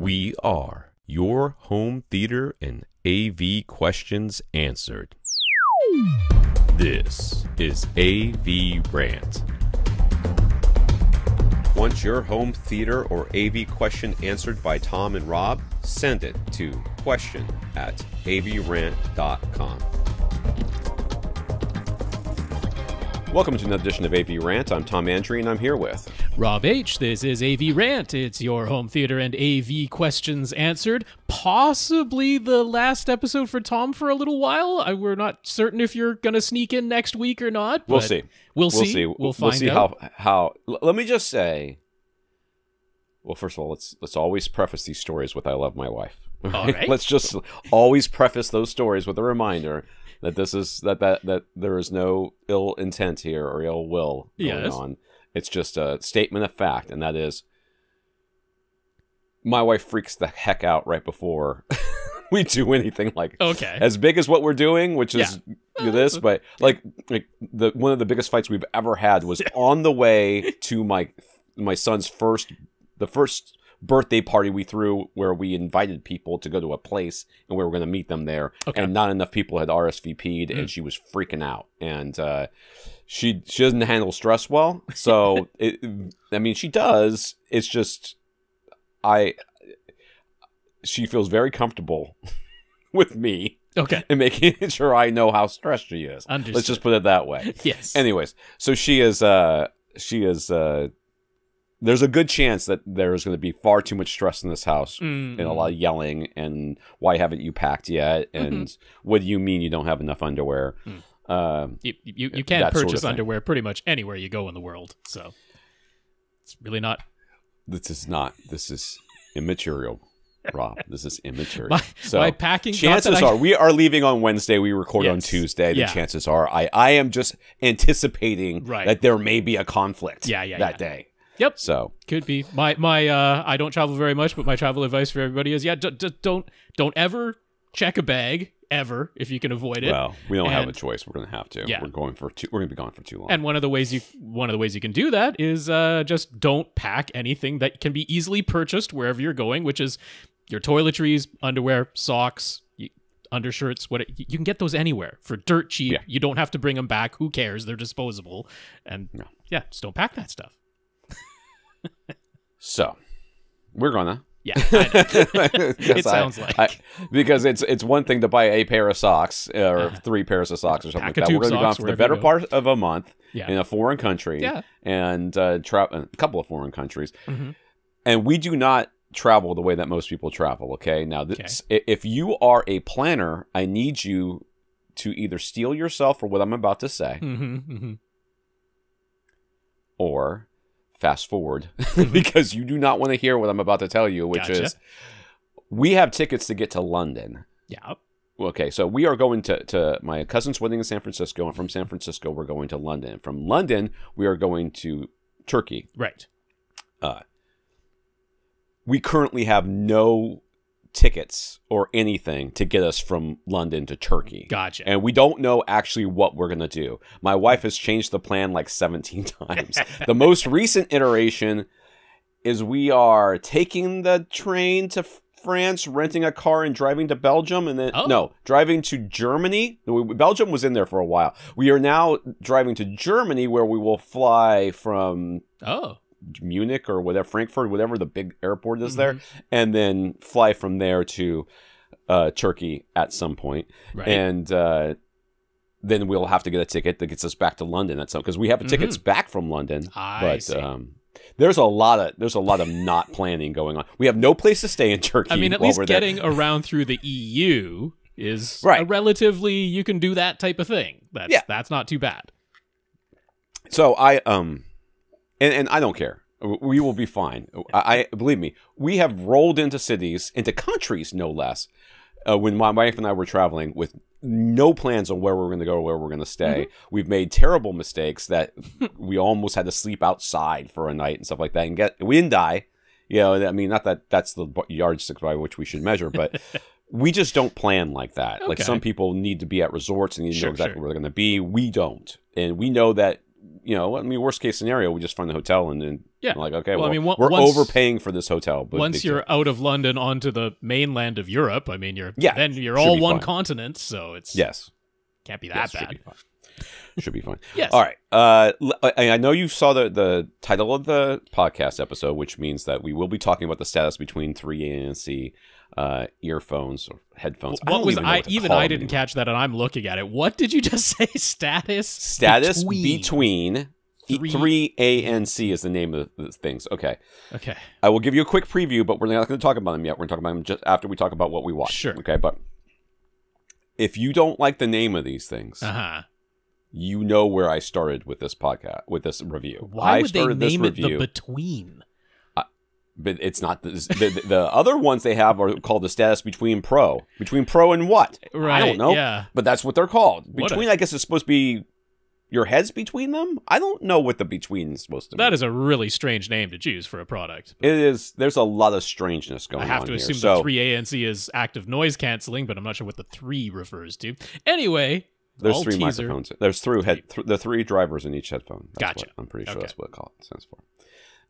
We are your home theater and AV questions answered. This is AV Rant. Want your home theater or AV question answered by Tom and Rob? Send it to question at avrant.com. Welcome to another edition of AV Rant. I'm Tom Andry, and I'm here with Rob H. This is AV Rant. It's your home theater and AV questions answered. Possibly the last episode for Tom for a little while. I, we're not certain if you're going to sneak in next week or not. We'll see. We'll see. We'll, find see out. how how. Let me just say. Well, first of all, let's let's always preface these stories with "I love my wife." All right. let's just always preface those stories with a reminder that this is that that that there is no ill intent here or ill will going Yes. on. It's just a statement of fact, and that is, my wife freaks the heck out right before we do anything like Okay. as big as what we're doing, which is Yeah. Oh, this, but like like the one of the biggest fights we've ever had was on the way to my my son's first the first birthday party we threw where we invited people to go to a place and we were going to meet them there Okay. and not enough people had RSVP'd Mm. and she was freaking out and uh she she doesn't handle stress well so it, I mean she does it's just I she feels very comfortable with me okay. and making sure I know how stressed she is. Understood. Let's just put it that way. Yes. Anyways, so she is uh she is uh there's a good chance that there's going to be far too much stress in this house Mm, and a lot of yelling and why haven't you packed yet and what do you mean you don't have enough underwear? Mm. Um you, you, you can't that sort of purchase underwear pretty much anywhere you go in the world. So it's really not. this is not this is immaterial. Rob, this is immaterial. My, so my packing. chances I- are we are leaving on Wednesday. We record on Tuesday. The Yeah. chances are I I am just anticipating Right. that there may be a conflict. Yeah, yeah, that yeah. day. Yep. So Could be my my. Uh, I don't travel very much, but my travel advice for everybody is yeah, d- d- don't don't ever check a bag ever if you can avoid it. well, we don't have a choice. We're gonna have to. Yeah. We're going for too. We're gonna be gone for too long. And one of the ways you one of the ways you can do that is uh, just don't pack anything that can be easily purchased wherever you're going, which is your toiletries, underwear, socks, undershirts. What you can get those anywhere for dirt cheap. Yeah. You don't have to bring them back. Who cares? They're disposable. And No. yeah, just don't pack that stuff. So we're gonna. Yeah, I it sounds like. because it's it's one thing to buy a pair of socks uh, or three pairs of socks or something like that. We're going to be gone for the better part of a month Yeah. in a foreign country. Yeah. and uh, tra- a couple of foreign countries, Mhm. and we do not travel the way that most people travel. Okay, now this, i if you are a planner, I need you to either steel yourself for what I'm about to say, Mhm, mhm. or fast forward mm-hmm. because you do not want to hear what I'm about to tell you, which Gotcha. is we have tickets to get to London. Yeah. Okay, so we are going to, to my cousin's wedding in San Francisco, and from San Francisco, we're going to London. From London, we are going to Turkey. Right. Uh, we currently have no tickets or anything to get us from London to Turkey. Gotcha. And we don't know actually what we're going to do. My wife has changed the plan like 17 times. the most recent iteration is we are taking the train to France, renting a car, and driving to Belgium, and then Oh. no, driving to Germany. Belgium was in there for a while. We are now driving to Germany, where we will fly from oh. Munich or whatever, Frankfurt, whatever the big airport is there, Mm-hmm. and then fly from there to uh, Turkey at some point. Right. And uh, then we'll have to get a ticket that gets us back to London at some because we have tickets back from London. Mm-hmm. I but see. um, there's a lot of there's a lot of not planning going on. We have no place to stay in Turkey. I mean, at least we're there. getting around through the EU is Right. a relatively you can do that type of thing. That's Yeah. that's not too bad. So I um, and and I don't care. We will be fine. I, I believe me. We have rolled into cities, into countries, no less. Uh, when my wife and I were traveling with no plans on where we're going to go where we're going to stay, we've made terrible mistakes that we almost had to sleep outside for a night and stuff like that. And get we didn't die. You know, I mean, not that that's the yardstick by which we should measure, but we just don't plan like that. Like some people need to be at resorts and need to Sure, know exactly sure. where they're going to be. We don't, and we know that. You know, I mean, worst case scenario, we just find the hotel and then I'm like, okay, Well, I mean, we're once- overpaying for this hotel. But Once you're out of London onto the mainland of Europe, I mean, you're Yeah, then you're all one fine. continent, so it's yes, can't be yes, that should bad. be fine. Should be fine. Yes. All right. Uh, I know you saw the, the title of the podcast episode, which means that we will be talking about the status between 3ANC uh, earphones or headphones. What don't was even I even I didn't anymore. catch that, and I'm looking at it. What did you just say? Status. Status between. between, Three- 3ANC is the name of the things. Okay. Okay. I will give you a quick preview, but we're not going to talk about them yet. We're going to talk about them just after we talk about what we watch. Sure. Okay. But if you don't like the name of these things, Uh huh. you know where I started with this podcast, with this review. Why I would they name it the between? But it's not the, the the other ones they have are called the status between pro. Between pro and what? Right. I don't know. Yeah. But that's what they're called. Between, I guess, it's supposed to be your heads between them. I don't know what the between is supposed to be. That is a really strange name to choose for a product. It is. There's a lot of strangeness going on I on have to here. assume so the three ANC is active noise canceling, but I'm not sure what the three refers to. Anyway, there's three teaser. microphones. There's three head. Th- the three drivers in each headphone. That's Gotcha. What, I'm pretty sure Okay. that's what it call- stands for.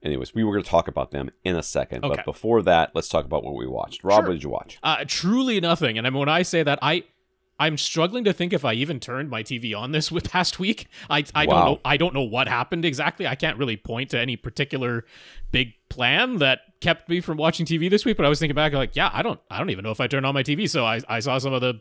Anyways, we were going to talk about them in a second, Okay. but before that, let's talk about what we watched. Rob, Sure. what did you watch? Uh, truly nothing. And I mean, when I say that, I I'm struggling to think if I even turned my TV on this past week. I I Wow. don't know. I don't know what happened exactly. I can't really point to any particular big plan that kept me from watching TV this week. But I was thinking back, like, yeah, I don't I don't even know if I turned on my TV. So I I saw some of the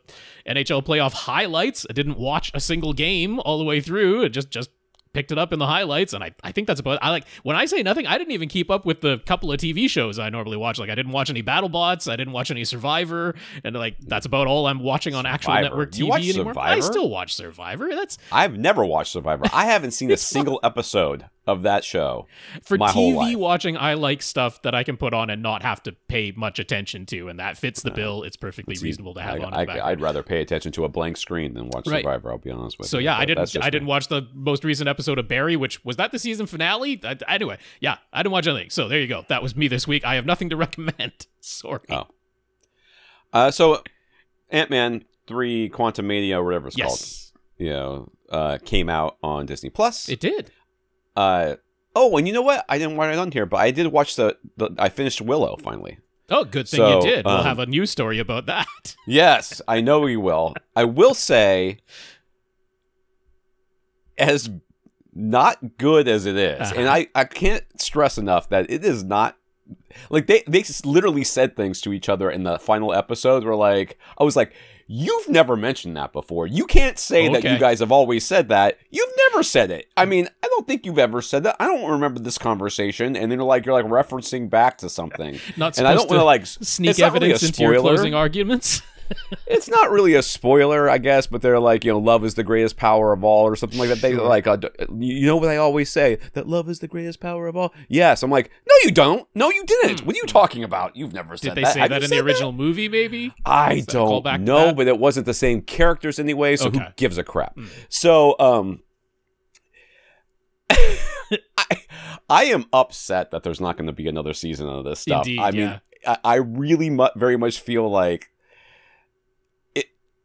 NHL playoff highlights. I didn't watch a single game all the way through. It just just picked it up in the highlights and I, I think that's about I like when I say nothing I didn't even keep up with the couple of TV shows I normally watch like I didn't watch any BattleBots I didn't watch any Survivor and like that's about all I'm watching on actual Survivor. network TV anymore I still watch Survivor that's I've never watched Survivor. I haven't seen a single episode of that show. for TV watching I like stuff that I can put on and not have to pay much attention to and that fits the bill it's perfectly reasonable to have I, on. I, the I'd rather pay attention to a blank screen than watch Right. Survivor. I'll be honest with So you. So yeah, I But didn't. I didn't watch the most recent episode of Barry, which was that the season finale. I, anyway, yeah, I didn't watch anything. So there you go. That was me this week. I have nothing to recommend. Sorry. Oh. Uh, so Ant Man three Quantumania, or whatever it's called, you know, uh, came out on Disney Plus. it did. Uh, oh, and you know what? I didn't write it on here, but I did watch the. the I finished Willow finally. Oh, good thing So, you did. We'll um, have a news story about that. Yes, I know we will. I will say, as not good as it is, Uh-huh. and I, I can't stress enough that it is not like they they literally said things to each other in the final episode. Where like I was like, you've never mentioned that before. You can't say that you guys have always said that. You've never said it. I mean, I don't think you've ever said that. I don't remember this conversation. And then you're like you're like referencing back to something. Not and I don't want to like Sneak not really evidence into your closing arguments. It's not really a spoiler, I guess, but they're like, you know, love is the greatest power of all, or something like that. They like, uh, you know what I always say that love is the greatest power of all. Yes, I'm like, no, you don't. No, you didn't. What are you talking about? You've never said. Did they that. say Have that in the original movie? Maybe. I Is that don't know, but it wasn't the same characters anyway. So who gives a crap? Hmm. So, um. I, I am upset that there's not going to be another season of this stuff. Indeed, I mean, yeah. I, I really mu- very much feel like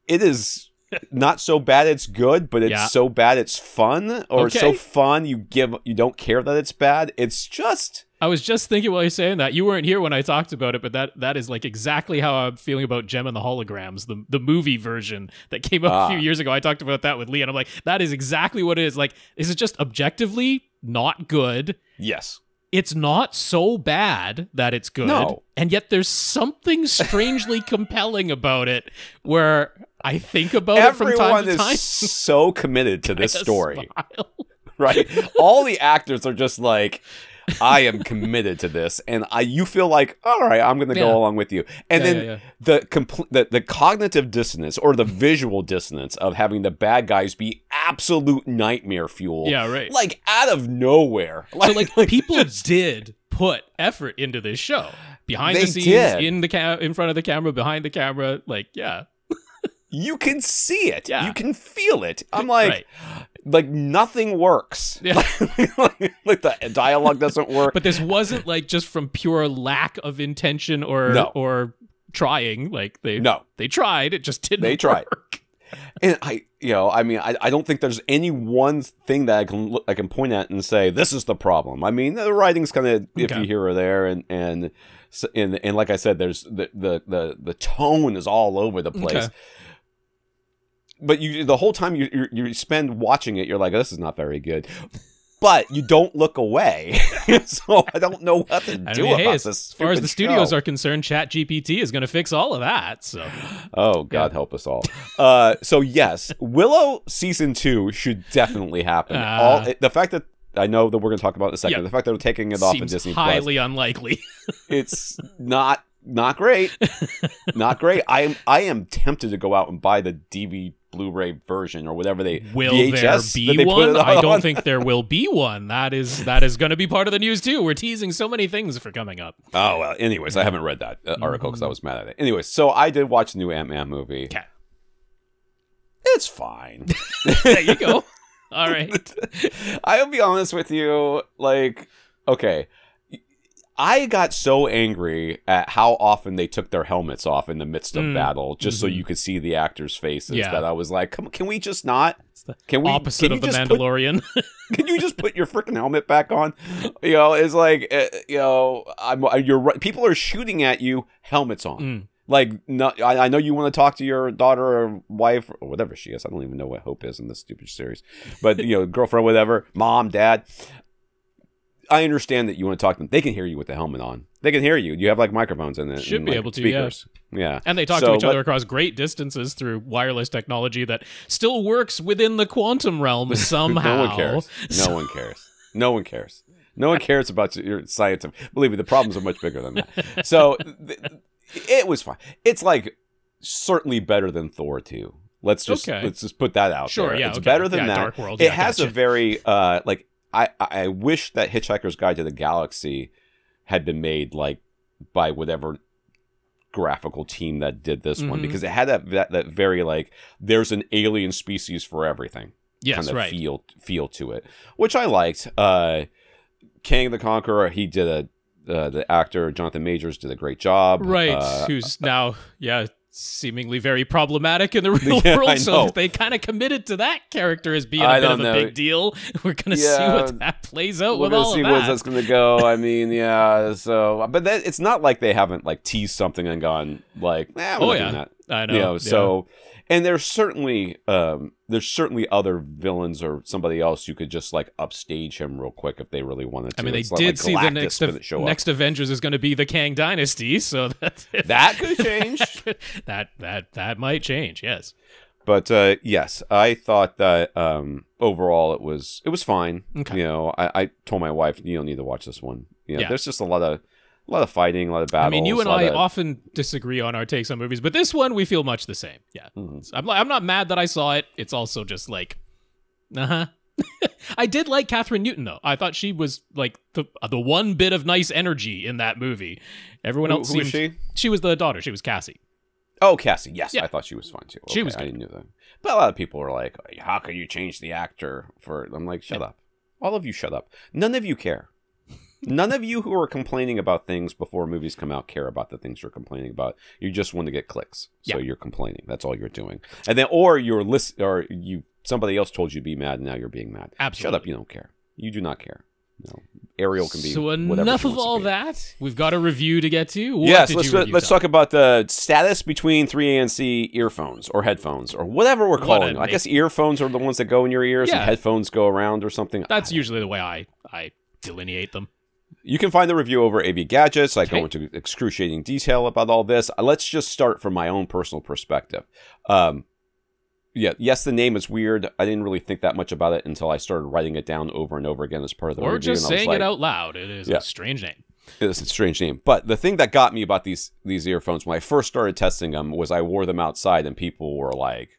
it. Is not so bad it's good, but it's Yeah. so bad it's fun, or it's so fun you give you don't care that it's bad. It's just I was just thinking while you're saying that you weren't here when I talked about it, but that that is like exactly how I'm feeling about Jem and the Holograms, the the movie version that came out Ah. a few years ago. I talked about that with Lee, and I'm like, that is exactly what it is. Like, is it just objectively not good? yes. It's not so bad that it's good, No. and yet there's something strangely compelling about it. Where I think about it from Everyone time to is so committed to this story. smile. right? All the actors are just like, I am committed to this, and I you feel like, all right, I'm going to Yeah. go along with you, and Yeah, then yeah, the complete the, the cognitive dissonance or the visual dissonance of having the bad guys be absolute nightmare fuel, Yeah, right. like out of nowhere. so like people just- did put effort into this show behind the scenes did. in the ca- in front of the camera behind the camera like yeah you can see it, Yeah. you can feel it. I'm like. Right. Like nothing works. Yeah. like, like the dialogue doesn't work. but this wasn't like just from pure lack of intention or No. or trying like they no, they tried it just didn't They tried. work. and I, you know, I mean, I, I don't think there's any one thing that I can look, I can point at and say this is the problem. I mean, the writing's kind of iffy Okay. here or there, and and and and like I said, there's the the the, the tone is all over the place. Okay. But you the whole time you, you you spend watching it, you're like, this is not very good. But you don't look away, so I don't know what to I do mean, about hey, as this. far as the studios show. are concerned, ChatGPT is going to fix all of that. So Oh God, help us all. Uh, so yes, Willow season two should definitely happen. Ah. all the fact that I know that we're going to talk about it in a second. Yeah. The fact that they're taking it off of Disney Plus, highly unlikely. it's not not great, not great. I am I am tempted to go out and buy the DV Blu-ray version or whatever they Will VHS there be one? I don't think there will be one. That is that is going to be part of the news too. We're teasing so many things for coming up. Oh well. Anyways, I haven't read that uh, article because I Mm-hmm. was mad at it. Anyways, so I did watch the new Ant Man movie. Okay, It's fine. there you go. All right. I'll be honest with you. Like, okay, I got so angry at how often they took their helmets off in the midst of Mm. battle, just so Mhm. you could see the actors' faces. Yeah. That I was like, come, can we just not? Can we? opposite can of you the just put- Mandalorian. can you just put your freaking helmet back on? You know, it's like, uh, you know, I'm. You're right. People are shooting at you, helmets on. Mm. Like, no, I, I know you want to talk to your daughter or wife or whatever she is. I don't even know what Hope is in this stupid series, but you know, girlfriend, whatever, mom, dad. I understand that you want to talk to them. They can hear you with the helmet on. They can hear you. You have like microphones in it. Should and, be like, able to, yeah. speakers. Yeah. And they talk So to each let- other across great distances through wireless technology that still works within the quantum realm somehow. no one cares. No one cares. No one cares. No one cares about your science. Believe me, the problems are much bigger than that. So th- it was fine. It's like certainly better than Thor 2. Let's just Okay. let's just put that out Sure, there. yeah, it's okay. better than Yeah, that. Dark World, it yeah, has a very uh like I I wish that Hitchhiker's Guide to the Galaxy had been made like by whatever graphical team that did this one Mhm. because it had that, that that very like there's an alien species for everything Yes, kind of right. feel feel to it, which I liked. Uh, Kang the Conqueror, he did a uh, the actor Jonathan Majors did a great job. Right. Uh, who's now, yeah, seemingly very problematic in the real Yeah, world. So they kind of committed to that character as being a I bit of a know. big deal. We're gonna see what that plays out we're with gonna see where that. that's gonna go. I mean, yeah. So, but that, it's not like they haven't like teased something and gone like, eh, Oh, yeah. I know. You know, yeah. so and there's certainly um there's certainly other villains or somebody else you could just like upstage him real quick if they really wanted to. I mean, they It's not did like see the next next Avengers is going to be the Kang Dynasty, so that That could change. that that that might change. Yes. But uh, yes, I thought that um, overall it was it was fine. Okay. You know, I, I told my wife you don't need to watch this one. You know, Yeah. there's just a lot of a lot of fighting, a lot of battles. I mean, you and I of- often disagree on our takes on movies, but this one we feel much the same. Yeah. Mhm. I'm, I'm not mad that I saw it. It's also just like, uh huh. I did like Kathryn Newton though. I thought she was like the the one bit of nice energy in that movie. Everyone Who, else who was seemed she? she was the daughter. She was Cassie. Oh, Cassie. Yes, Yeah. I thought she was fine too. She Okay, was I good. didn't know that. But a lot of people were like, "How can you change the actor?" For I'm like, shut up. All of you, shut up. None of you care. None of you who are complaining about things before movies come out care about the things you're complaining about. You just want to get clicks, so Yeah. you're complaining. That's all you're doing. And then, or you're list, or you somebody else told you to be mad, and now you're being mad. Absolutely. Shut up. You don't care. You do not care. No. Ariel can be. So enough of all that. We've got a review to get to. What yes, did let's let's talk about the status between 3ANC earphones or headphones or whatever we're calling them. I guess earphones are the ones that go in your ears Yeah. and headphones go around or something. That's usually the way I I delineate them. You can find the review over AV Gadgets. I go into excruciating detail about all this. Uh, Let's just start from my own personal perspective. Um, yeah, yes, the name is weird. I didn't really think that much about it until I started writing it down over and over again as part of the Or review. just and I was saying like, it out loud. It is Yeah. a strange name. It's a strange name. But the thing that got me about these these earphones when I first started testing them was I wore them outside and people were like,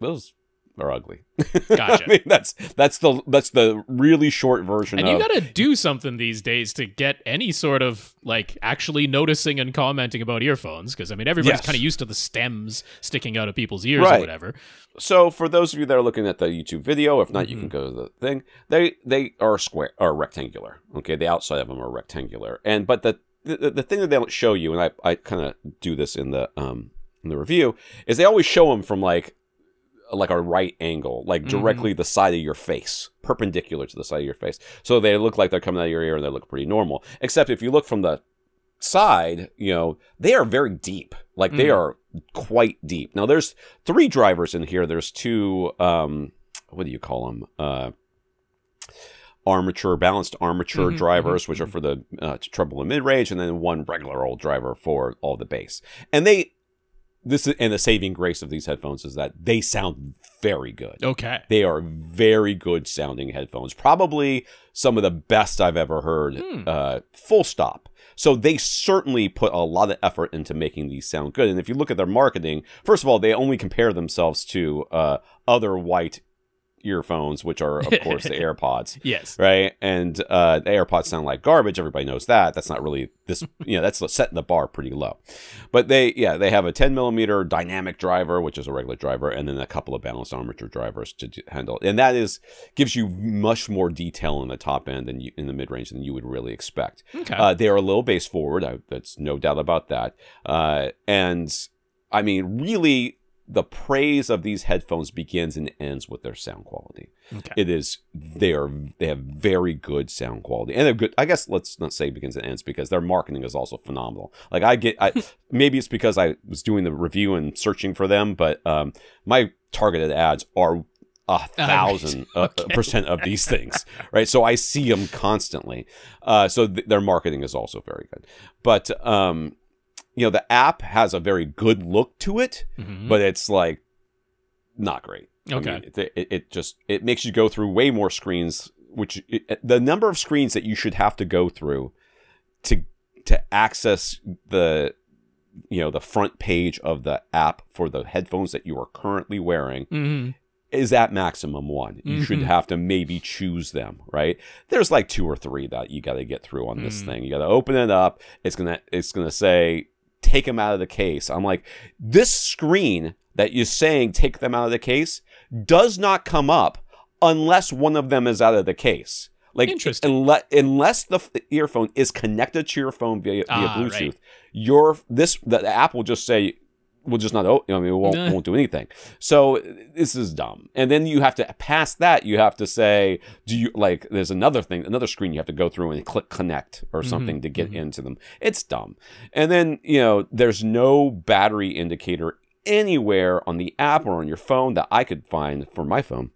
"Those are ugly." Gotcha. I mean, that's that's the that's the really short version And of. you got to do something these days to get any sort of like actually noticing and commenting about earphones because I mean everybody's Yes. kind of used to the stems sticking out of people's ears or whatever. so for those of you that are looking at the YouTube video, if not, you Mm-hmm. can go to the thing. They they are square or rectangular. Okay, the outside of them are rectangular, and but the the, the thing that they don't show you, and I I kind of do this in the um in the review, is they always show them from like like a right angle, like Mhm. directly the side of your face, perpendicular to the side of your face. So they look like they're coming out of your ear and they look pretty normal. Except if you look from the side, you know, they are very deep. Like they Mm. are quite deep. Now there's three drivers in here. There's two um what do you call them? Uh armature balanced armature Mhm, drivers which are for the uh, treble and mid-range and then one regular old driver for all the bass and they this is and the saving grace of these headphones is that they sound very good Okay. they are very good sounding headphones probably some of the best i've ever heard Hmm. uh, full stop so they certainly put a lot of effort into making these sound good and if you look at their marketing first of all they only compare themselves to uh, other white earphones which are of course the airpods Yes. right? And uh, the AirPods sound like garbage. Everybody knows that. That's not really this. You know, that's setting the bar pretty low. But they, yeah, they have a 10 millimeter dynamic driver, which is a regular driver, and then a couple of balanced armature drivers to handle. And that is gives you much more detail in the top end than you, in the mid range than you would really expect. Okay. Uh, they are a little bass forward. I, that's no doubt about that. Uh, and I mean, really, the praise of these headphones begins and ends with their sound quality. okay. It is they are they have very good sound quality and they're good. I guess let's not say begins and ends because their marketing is also phenomenal. Like I get, I maybe it's because I was doing the review and searching for them, but um, my targeted ads are a thousand uh, Okay. percent of these things, right? So I see them constantly. Uh, so th- their marketing is also very good. But um, you know, the app has a very good look to it, Mhm. but it's like not great. I Okay. mean, it, it, it just it makes you go through way more screens, which it, the number of screens that you should have to go through to to access the you know the front page of the app for the headphones that you are currently wearing Mhm. is at maximum one. You should Mhm. have to maybe choose them, right? There's like two or three that you got to get through on this Mm. thing. You got to open it up. It's gonna it's gonna say take them out of the case. I'm like this screen that you're saying take them out of the case does not come up unless one of them is out of the case. Like Interesting. unless unless the earphone is connected to your phone via, via Ah, Bluetooth, right. your this the, the app will just say will just not. Oh, I mean, it won't, won't do anything. So this is dumb. And then you have to pass that. You have to say, do you like? There's another thing, another screen you have to go through and click connect or Mhm, something to get mhm. into them. It's dumb. And then you know, there's no battery indicator anywhere on the app or on your phone that I could find for my phone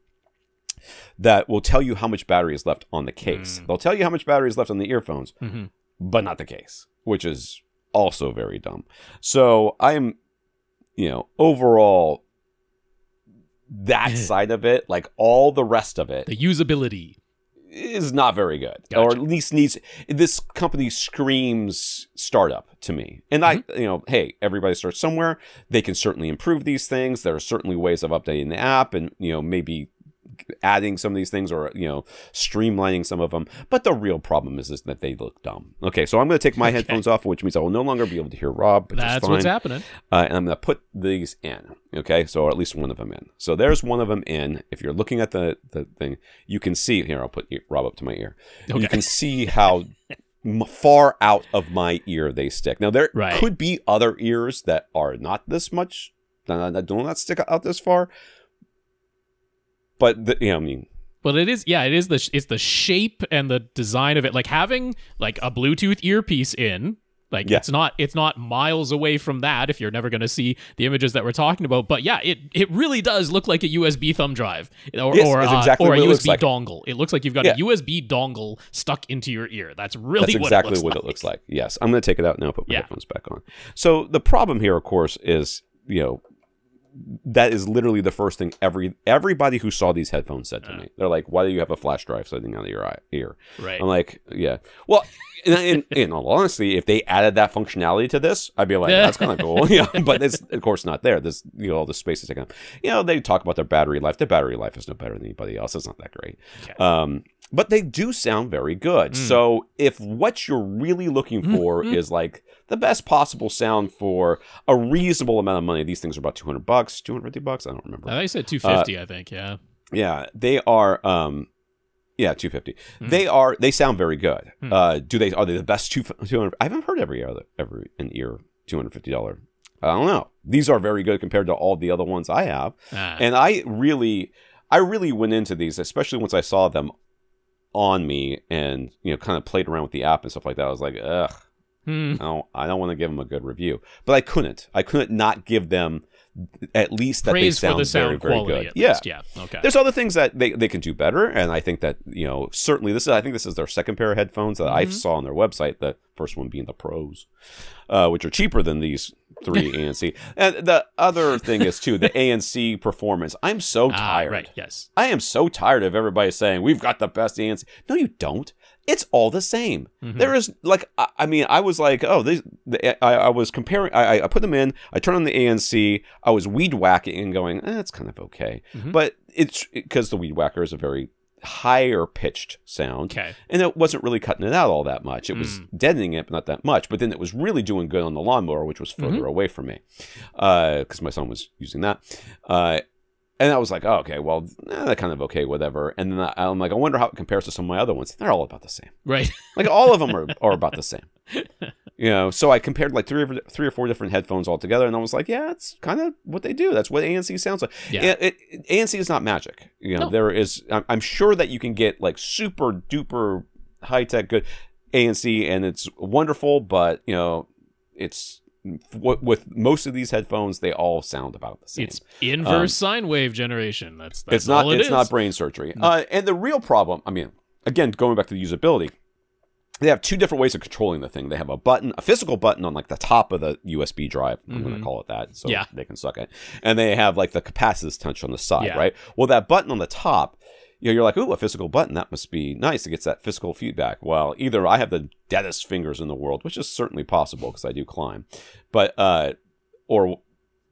that will tell you how much battery is left on the case. Mm. They'll tell you how much battery is left on the earphones, Mhm. but not the case, which is also very dumb. So I am, you know, overall, that side of it, like all the rest of it, The usability. is not very good, Gotcha. or at least needs. This company screams startup to me, and I, Mm-hmm. you know, hey, everybody starts somewhere. They can certainly improve these things. There are certainly ways of updating the app, and you know, maybe adding some of these things or you know streamlining some of them but the real problem is, is that they look dumb okay so i'm going to take my Okay. headphones off which means i will no longer be able to hear rob That's fine. what's happening. Uh, and I'm going to put these in. Okay, so at least one of them in. So there's one of them in. If you're looking at the the thing, you can see here. I'll put Rob up to my ear. Okay. You can see how far out of my ear they stick. Now there Right. could be other ears that are not this much do not stick out this far. But the, you know, I mean, Well, it is. Yeah, it is the sh- it's the shape and the design of it. Like having like a Bluetooth earpiece in. Like Yeah. it's not it's not miles away from that if you're never going to see the images that we're talking about. But yeah, it it really does look like a USB thumb drive or Yes, or, uh, exactly or a what it looks USB like. dongle. It looks like you've got Yeah. a USB dongle stuck into your ear. That's really That's what exactly it looks what like. it looks like. Yes, I'm going to take it out now. Put my Yeah. headphones back on. So the problem here, of course, is you know that is literally the first thing every everybody who saw these headphones said to Uh. me. They're like, "Why do you have a flash drive sitting out of your eye, ear?" Right. I'm like, "Yeah." Well, in, in, all honesty, if they added that functionality to this, I'd be like, "That's kind of cool." yeah, but it's of course not there. This you know all the space is taken up. You know, they talk about their battery life. Their battery life is no better than anybody else. It's not that great. Okay. Um, but they do sound very good. Mm. So if what you're really looking for Mhm. is like the best possible sound for a reasonable amount of money, these things are about 200 bucks, 250 bucks. I don't remember. I said 250. I think. Yeah. yeah, they are. Um, yeah, 250. Mm. They are. They sound very good. Hmm. Uh, do they? Are they the best two? 200? I haven't heard every other every an ear 250 dollar I don't know. These are very good compared to all the other ones I have. Ah. And I really, I really went into these, especially once I saw them on me and you know kind of played around with the app and stuff like that. I was like, ugh, Hmm. I don't, I don't want to give them a good review. But I couldn't. I couldn't not give them at least that Praise they sound the sound very, very good. At yeah. least. Yeah. Okay. There's other things that they, they can do better, and I think that you know certainly this is I think this is their second pair of headphones that I Mhm. saw on their website. The first one being the Pros, uh, which are cheaper than these three ANC. And the other thing is too the ANC performance. I'm so Ah, tired. right. Yes. I am so tired of everybody saying we've got the best ANC. No, you don't. It's all the same. Mhm. There is like I, I mean I was like oh these the, I, I was comparing I, I put them in I turned on the ANC I was weed whacking and going eh, that's kind of okay Mhm. but it's because the weed whacker is a very higher pitched sound Okay. and it wasn't really cutting it out all that much it was Mm. deadening it but not that much but then it was really doing good on the lawnmower which was further Mm-hmm. away from me because my son was using that uh, and I was like, oh, okay, well, eh, that kind of okay, whatever. And then I, I'm like, I wonder how it compares to some of my other ones. They're all about the same. Right. Like all of them are, are about the same. You know, so I compared like three or three or four different headphones all together, and I was like, yeah, it's kind of what they do. That's what ANC sounds like. Yeah. It, it, ANC is not magic. You know, No. there is. I'm, I'm sure that you can get like super duper high tech good ANC, and it's wonderful. But you know, it's with most of these headphones, they all sound about the same. It's inverse sine wave generation. That's that's it's not all it it's is. not brain surgery uh, and the real problem i mean again going back to the usability they have two different ways of controlling the thing they have a button a physical button on like the top of the usb drive i'm going Mhm. to call it that so Yeah. they can suck it and they have like the capacitance touch on the side Yeah. right well that button on the top you know, you're like, ooh, a physical button. That must be nice. It gets that physical feedback. Well, either I have the deadest fingers in the world, which is certainly possible because I do climb, but uh, or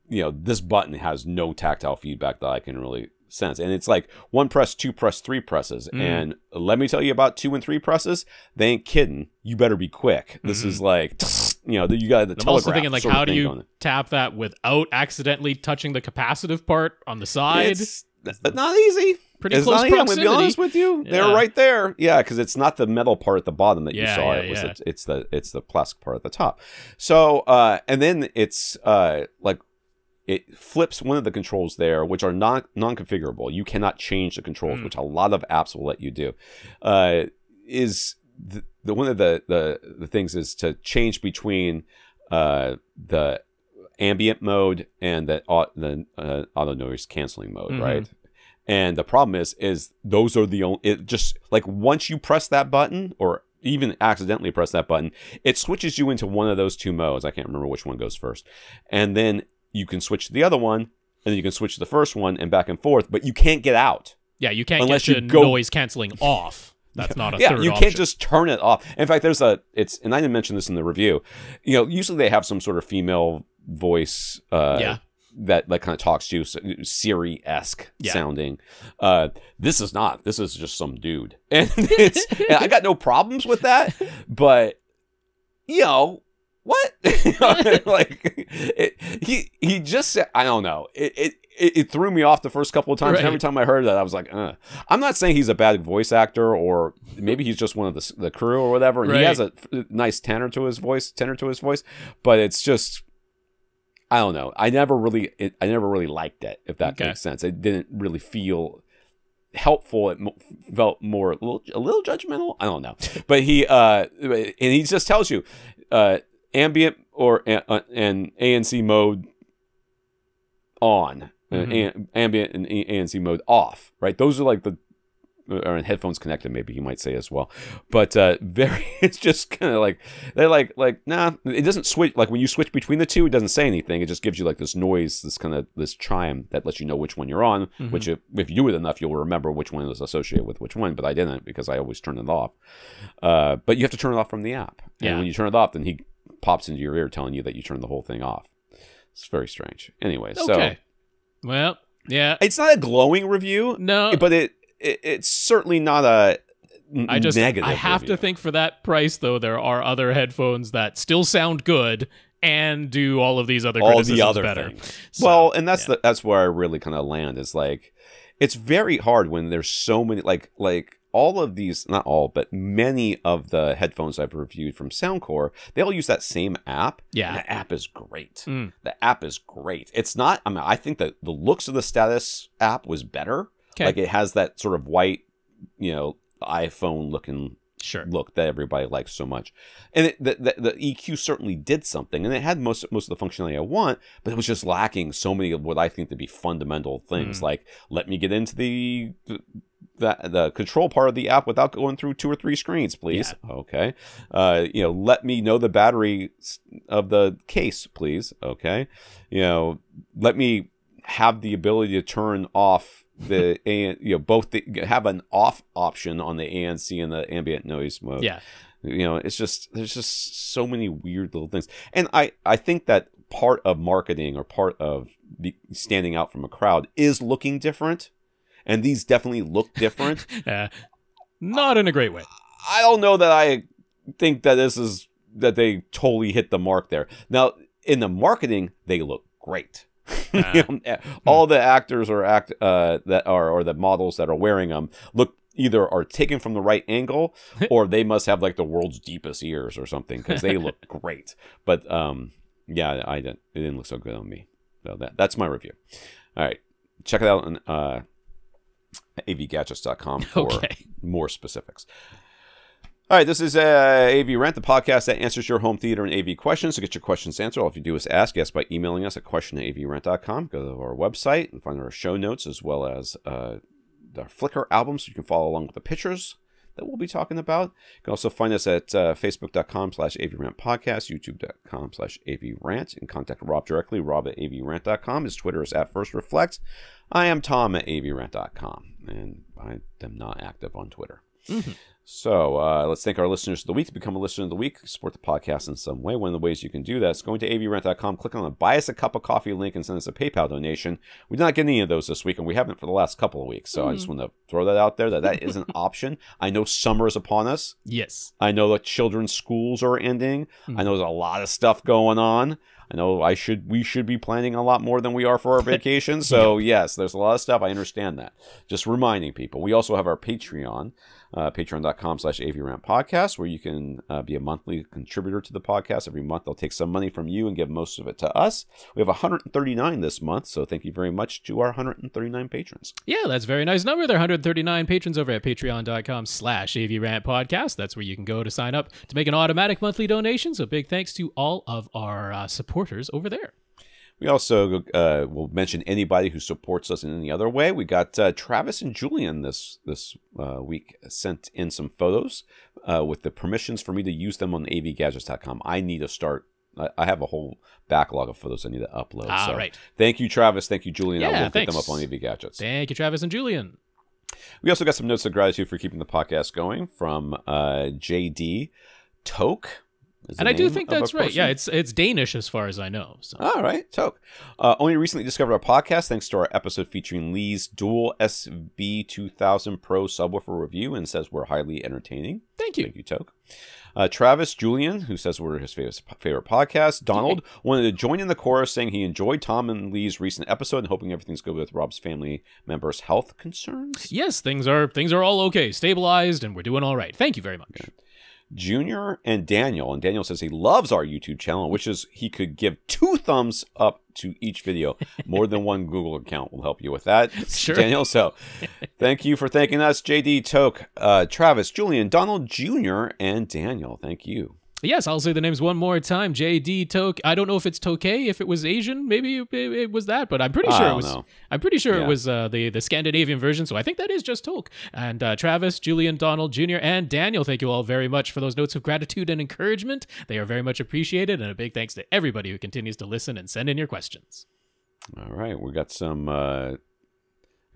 you know, this button has no tactile feedback that I can really sense. And it's like one press, two press, three presses. Mm. And let me tell you about two and three presses. They ain't kidding. You better be quick. This is like, you know, you got the Mm-hmm. I'm also thinking like, how do you tap that without accidentally touching the capacitive part on the side? It's it's not easy. Pretty it's close not easy. I'm proximity. gonna be honest with you. They're right there. Yeah, because it's not the metal part at the bottom that you saw. yeah, it was yeah. it's, it's the it's the plastic part at the top. So uh, and then it's uh, like it flips one of the controls there, which are non non configurable. You cannot change the controls, Mm. which a lot of apps will let you do. Uh, is the, the one of the, the the things is to change between uh, the ambient mode and the au- the uh, auto noise canceling mode, Mhm. right? And the problem is, is those are the only. It just like once you press that button, or even accidentally press that button, it switches you into one of those two modes. I can't remember which one goes first, and then you can switch to the other one, and then you can switch to the first one, and back and forth. But you can't get out. yeah, you can't unless get you go- noise canceling off. That's not a yeah, you can't just turn it off. In fact, there's a it's, and I didn't mention this in the review. You know, usually they have some sort of female voice. Uh, Yeah. That like kind of talks to you, Siri esque Yeah. sounding. Uh, this is not. This is just some dude, and it's. and I got no problems with that, but you know what? like it, he he just said. I don't know. It, it it threw me off the first couple of times. Right. Every time I heard that, I was like, uh. I'm not saying he's a bad voice actor, or maybe he's just one of the the crew or whatever. And He has a nice tenor to his voice, tenor to his voice, but it's just. I don't know. I never really, it, I never really liked it. If that Okay. makes sense, it didn't really feel helpful. It felt more a little, a little judgmental. I don't know, but he, uh, and he just tells you, uh, ambient or uh, and ANC mode on, uh, Mhm. am- ambient and ANC mode off. Right, those are like the or in headphones connected, maybe you might say as well. But uh, very, it's just kind of like they're like like nah. It doesn't switch. Like when you switch between the two, it doesn't say anything. It just gives you like this noise, this kind of this chime that lets you know which one you're on. Mhm. Which if, if you do it enough, you'll remember which one is associated with which one. But I didn't because I always turn it off. Uh, but you have to turn it off from the app. And Yeah. when you turn it off, then he pops into your ear telling you that you turned the whole thing off. It's very strange. Anyway, so Well, yeah. it's not a glowing review, No, but it, it it's certainly not a I just negative. I have review. to think for that price though there are other headphones that still sound good and do all of these other all the other better. So, well, and that's yeah. the that's where I really kind of land is like it's very hard when there's so many like like all of these, not all, but many of the headphones I've reviewed from Soundcore, they all use that same app. Yeah. The app is great. Mm. The app is great. It's not, I mean, I think that the looks of the status app was better. Okay. Like it has that sort of white, you know, iPhone looking Sure. look that everybody likes so much. And it, the, the, the EQ certainly did something, and it had most most of the functionality I want, but it was just lacking so many of what I think to be fundamental things, Mm. like let me get into the the, the control part of the app without going through two or three screens, please. Okay. Uh, you know, let me know the battery of the case, please. Okay. You know, let me have the ability to turn off the A you know both the, have an off option on the ANC and the ambient noise mode Yeah. you know it's just there's just so many weird little things and i i think that part of marketing or part of standing out from a crowd is looking different and these definitely look different Uh, not in a great way. i don't know that i think that this is that they totally hit the mark there now in the marketing they look great. You know, all the actors or act uh, that are or the models that are wearing them look either are taken from the right angle or they must have like the world's deepest ears or something because they look great. But um, yeah, I didn't. It didn't look so good on me. So that that's my review. All right, check it out on uh, avgadgets.com for Okay. more specifics. All right, this is uh, AV Rant, the podcast that answers your home theater and AV questions. To get your questions answered, all you do is ask. Yes, by emailing us at question. Go to our website and find our show notes as well as uh, the Flickr album so you can follow along with the pictures that we'll be talking about. You can also find us at uh, facebook.com slash avrant podcast, youtube.com slash avrant, and contact Rob directly, rob at avrant.com. His Twitter is at first reflect. I am Tom at avrant.com, and I am not active on Twitter. So uh, let's thank our listeners of the week. To become a listener of the week, support the podcast in some way. One of the ways you can do that is going to avrant.com, click on the buy us a cup of coffee link, and send us a PayPal donation. We did not get any of those this week, and we haven't for the last couple of weeks. So I just want to throw that out there that that is an option. I know summer is upon us. Yes. I know that children's schools are ending. I know there's a lot of stuff going on. I know I should we should be planning a lot more than we are for our vacation. So yes, there's a lot of stuff. I understand that. Just reminding people. We also have our Patreon, uh, patreon.com slash avrant podcast, where you can uh, be a monthly contributor to the podcast. Every month they'll take some money from you and give most of it to us. We have 139 this month, so thank you very much to our 139 patrons. Yeah, that's very nice number. There are 139 patrons over at patreon.com slash avrant podcast. That's where you can go to sign up to make an automatic monthly donation. So big thanks to all of our uh, supporters over there. We also uh, will mention anybody who supports us in any other way. We got uh, Travis and Julian this this uh, week sent in some photos uh, with the permissions for me to use them on avgadgets.com. I need to start. I- have a whole backlog of photos I need to upload. Ah, so right. Thank you, Travis. Thank you, Julian. Yeah, I will get them up on AV Gadgets. Thank you, Travis and Julian. We also got some notes of gratitude for keeping the podcast going from uh, JD Toke. And I do think that's right. Yeah, it's it's Danish as far as I know. So All right, Toke. Uh, only recently discovered our podcast thanks to our episode featuring Lee's dual SB 2000 Pro subwoofer review and says we're highly entertaining. thank you. Thank you, Toke. Uh, Travis Julian, who says we're his favorite, favorite podcast. Donald wanted to join in the chorus saying he enjoyed Tom and Lee's recent episode and hoping everything's good with Rob's family members' health concerns. Yes, things are things are all okay, stabilized, and we're doing all right. Thank you very much. Junior and Daniel. And Daniel says he loves our YouTube channel, which is he could give two thumbs up to each video. More than one Google account will help you with that. Sure. Daniel, so thank you for thanking us, JD Toke, uh, Travis, Julian, Donald Jr., and Daniel. Thank you. Yes, I'll say the names one more time. J.D. Tok. I don't know if it's Tokay. If it was Asian, maybe it, it was that, but I'm pretty sure it was. know. I'm pretty sure Yeah. it was uh, the the Scandinavian version. So I think that is just Tok. And uh, Travis, Julian, Donald Jr., and Daniel. Thank you all very much for those notes of gratitude and encouragement. They are very much appreciated, and a big thanks to everybody who continues to listen and send in your questions. All right, we got some, uh,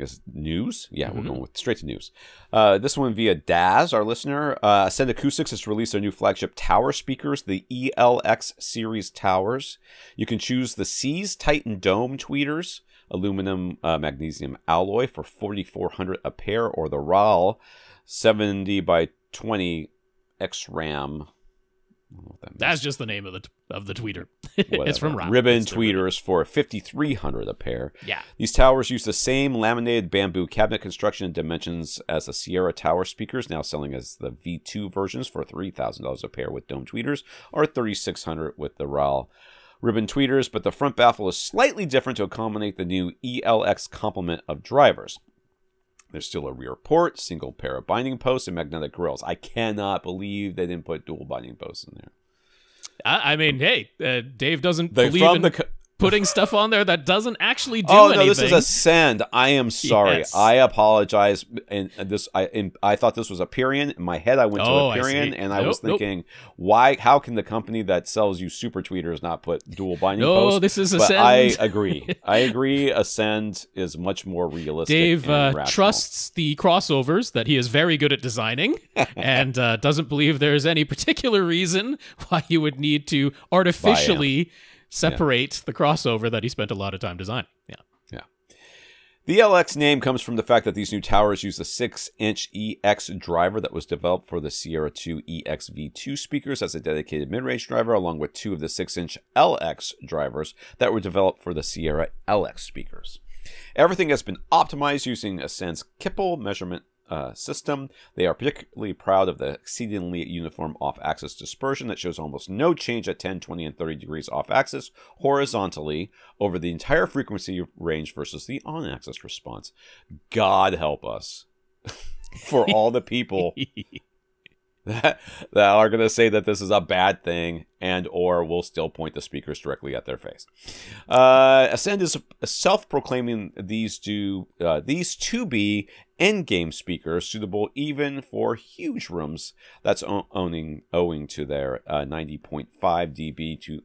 guess, news. Yeah, Mm-hmm. we're going with straight to news. Uh, this one via Dazz, our listener. Uh, Ascend Acoustics has released their new flagship tower speakers, the ELX series towers. You can choose the SEAS Titan Dome tweeters, aluminum uh, magnesium alloy for 4400 a pair, or the RAAL 70 by 20 X RAM That's just the name of the t- of the tweeter. It's from RAAL. Ribbon It's the ribbon. tweeters for 5300 a pair. Yeah. These towers use the same laminated bamboo cabinet construction and dimensions as the Sierra Tower speakers, now selling as the V2 versions for $3,000 a pair with dome tweeters, or 3600 with the RAAL ribbon tweeters, but the front baffle is slightly different to accommodate the new ELX complement of drivers. There's still a rear port, single pair of binding posts, and magnetic grills. I cannot believe they didn't put dual binding posts in there. I, I mean, hey, uh, Dave doesn't They- believe from in the co- putting stuff on there that doesn't actually do oh anything. no, this is Ascend. I am sorry. Yes. I apologize. And this, I, and I thought this was Aperion. In my head, I went Oh, to Aperion, see. and I Nope, was nope. thinking, why? How can the company that sells you super tweeters not put dual binding No, posts? this is But Ascend. I agree. I agree. Ascend is much more realistic. Dave uh, trusts the crossovers that he is very good at designing and uh, doesn't believe there's any particular reason why you would need to artificially separate the crossover that he spent a lot of time designing. Yeah. Yeah. The LX name comes from the fact that these new towers use a 6 inch EX driver that was developed for the Sierra 2 EXV2 speakers as a dedicated mid range driver, along with two of the 6 inch LX drivers that were developed for the Sierra LX speakers. Everything has been optimized using Ascend's Klippel measurement uh, system. They are particularly proud of the exceedingly uniform off axis dispersion that shows almost no change at 10, 20, and 30 degrees off axis horizontally over the entire frequency range versus the on axis response. God help us for all the people that, that are going to say that this is a bad thing and or will still point the speakers directly at their face. Uh, Ascend is self-proclaiming these to uh, these to be end-game speakers suitable even for huge rooms. That's o- owning owing to their uh, 90.5 dB to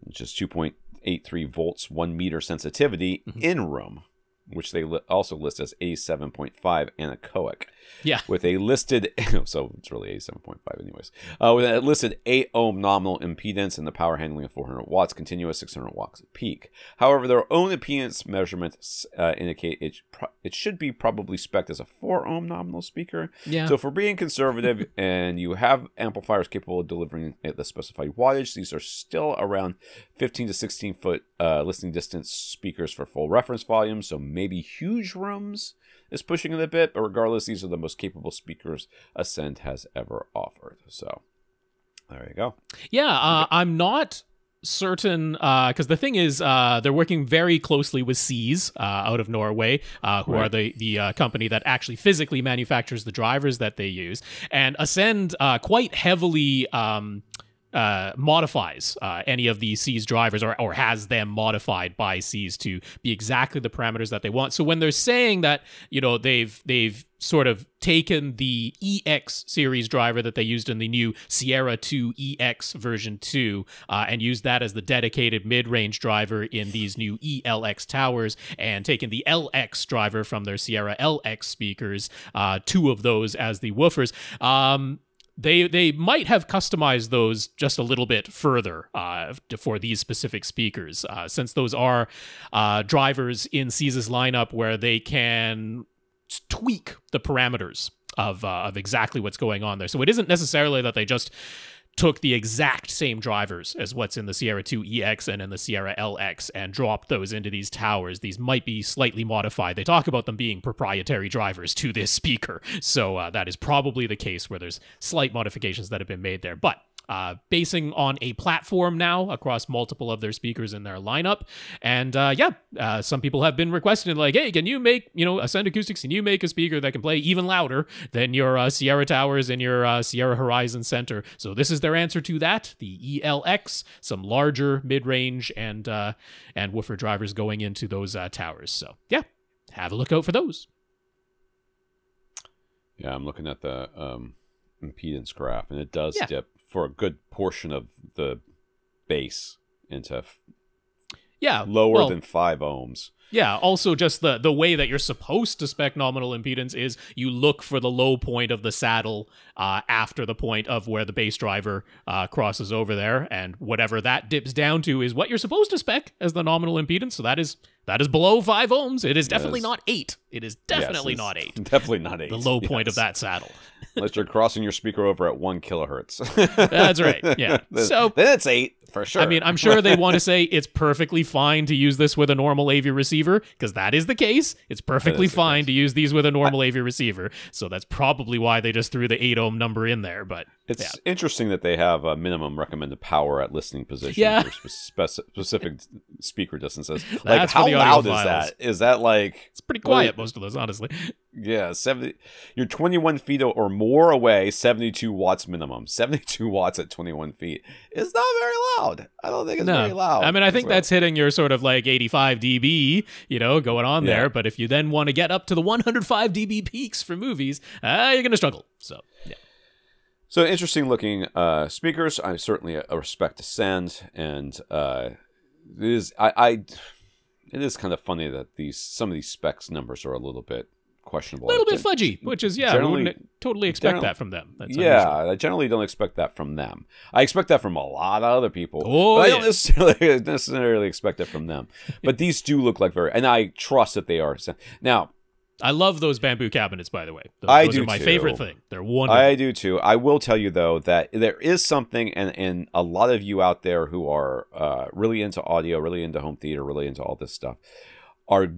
which is 2.83 volts, one meter sensitivity in room, which they li- also list as A7.5 anechoic Yeah. with a listed so it's really a 7.5 anyways uh, with a listed 8 ohm nominal impedance and the power handling of 400 watts continuous 600 watts at peak however their own impedance measurements uh, indicate it, it should be probably spec as a 4 ohm nominal speaker Yeah. so for being conservative and you have amplifiers capable of delivering at the specified wattage these are still around 15 to 16 foot uh, listening distance speakers for full reference volume so maybe huge rooms is pushing it a bit, but regardless, these are the most capable speakers Ascend has ever offered. So there you go. Yeah, uh, I'm not certain because the thing is uh, they're working very closely with SEAS uh, out of Norway, uh, who are the the uh, company that actually physically manufactures the drivers that they use, and Ascend uh, quite heavily. Um, uh, modifies uh, any of the SEAS drivers or, or has them modified by SEAS to be exactly the parameters that they want. So when they're saying that, you know, they've they've sort of taken the EX series driver that they used in the new Sierra 2 EX version 2 uh, and used that as the dedicated mid-range driver in these new ELX towers and taken the LX driver from their Sierra LX speakers, uh, two of those as the woofers. Um, they they might have customized those just a little bit further uh, for these specific speakers, uh, since those are uh, drivers in SEAS's lineup where they can tweak the parameters of uh, of exactly what's going on there. So it isn't necessarily that they just took the exact same drivers as what's in the Sierra 2 EX and in the Sierra LX and dropped those into these towers. These might be slightly modified. They talk about them being proprietary drivers to this speaker. So uh, that is probably the case where there's slight modifications that have been made there. But uh, basing on a platform now across multiple of their speakers in their lineup. And uh, yeah, uh, some people have been requesting like, hey, can you make you know Ascend Acoustics? Can you make a speaker that can play even louder than your uh, Sierra Towers and your uh, Sierra Horizon Center? So this is their answer to that: the ELX, some larger mid-range and uh, and woofer drivers going into those uh, towers. So yeah, have a look out for those. Yeah, I'm looking at the um, impedance graph, and it does Yeah. dip for a good portion of the base into f- Yeah, lower well, than five ohms. Yeah, also just the the way that you're supposed to spec nominal impedance is you look for the low point of the saddle uh, after the point of where the bass driver uh, crosses over there, and whatever that dips down to is what you're supposed to spec as the nominal impedance. So that is that is below five ohms. It is definitely is- not eight. It is definitely it's not eight. Definitely not eight. The low point of that saddle. Unless you're crossing your speaker over at one kilohertz. That's right, yeah. So- then it's eight for sure. I mean, I'm sure they want to say it's perfectly fine to use this with a normal AV receiver because that is the case. It's perfectly fine to use these with a normal AV receiver. So that's probably why they just threw the 8 ohm number in there. But It's yeah. interesting that they have a minimum recommended power at listening position Yeah. for spec- specific speaker distances. Like, That's how loud is audiophiles. that? Is that like, It's pretty quiet, most of those, honestly. yeah, 70, you're 21 feet or more away, 72 watts minimum. 72 watts at 21 feet It's not very loud. I don't think it's very loud. I mean, I think So- that's hitting your sort of like 85 dB, you know, going on Yeah. there. But if you then want to get up to the 105 dB peaks for movies, uh, you're going to struggle. So, yeah. So interesting looking uh, speakers. I certainly a respect to send, and uh, it is I, I it is kind of funny that these some of these specs numbers are a little bit questionable. A little bit fudgy, which is, yeah, generally- wouldn't totally expect that from them. That's yeah, unusual. I generally don't expect that from them. I expect that from a lot of other people. Oh, but I don't necessarily necessarily expect it from them. But these do look like very, and I trust that they are. Now, I love those bamboo cabinets, by the way. Those, I those do are my too. favorite thing. They're wonderful. I do too. I will tell you though that there is something, and and a lot of you out there who are uh, really into audio, really into home theater, really into all this stuff, are